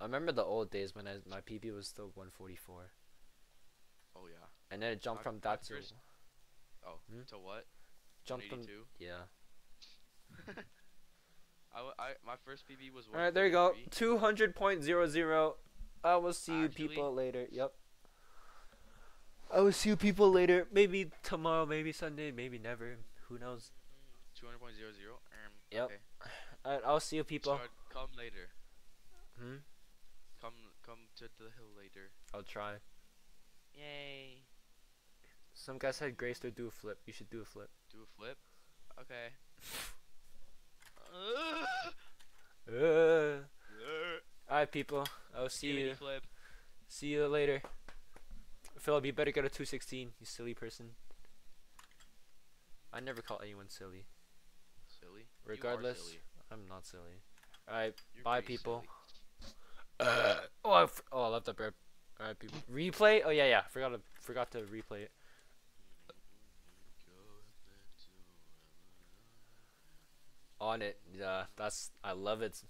Speaker 1: I remember the old days when I, my PP was still 144,
Speaker 8: Oh yeah.
Speaker 1: and then it jumped
Speaker 8: My-
Speaker 1: from that to
Speaker 8: first- Oh,
Speaker 1: Hmm?
Speaker 8: to what?
Speaker 1: jumped from yeah. [LAUGHS]
Speaker 8: I, I my first PB was.
Speaker 1: All right, there you go.
Speaker 8: 143.
Speaker 1: Two hundred point zero zero. I will see you
Speaker 8: Actually-
Speaker 1: people later. Yep. I will see you people later. Maybe tomorrow. Maybe Sunday. Maybe never. Who knows?
Speaker 8: 200.00. Um,
Speaker 1: Yep.
Speaker 8: Okay.
Speaker 1: Alright, I'll see you people.
Speaker 8: Come later.
Speaker 1: Hmm.
Speaker 8: Come come to the hill later.
Speaker 1: I'll try.
Speaker 8: Yay.
Speaker 1: Some guy said Grace to do a flip. You should do a flip.
Speaker 8: Do a flip. Okay. [LAUGHS]
Speaker 1: Uh. Alright, people. I'll see you.
Speaker 8: flip.
Speaker 1: See you later. Philip, you better get a 216, you silly person. I never call anyone silly.
Speaker 8: Silly.
Speaker 1: Regardless,
Speaker 8: silly.
Speaker 1: I'm not silly. Alright, bye, people. Uh, oh, I f- oh, I left that bread. Alright, people. Replay? Oh, yeah, yeah. Forgot to, forgot to replay it. On it. Yeah, that's, I love it.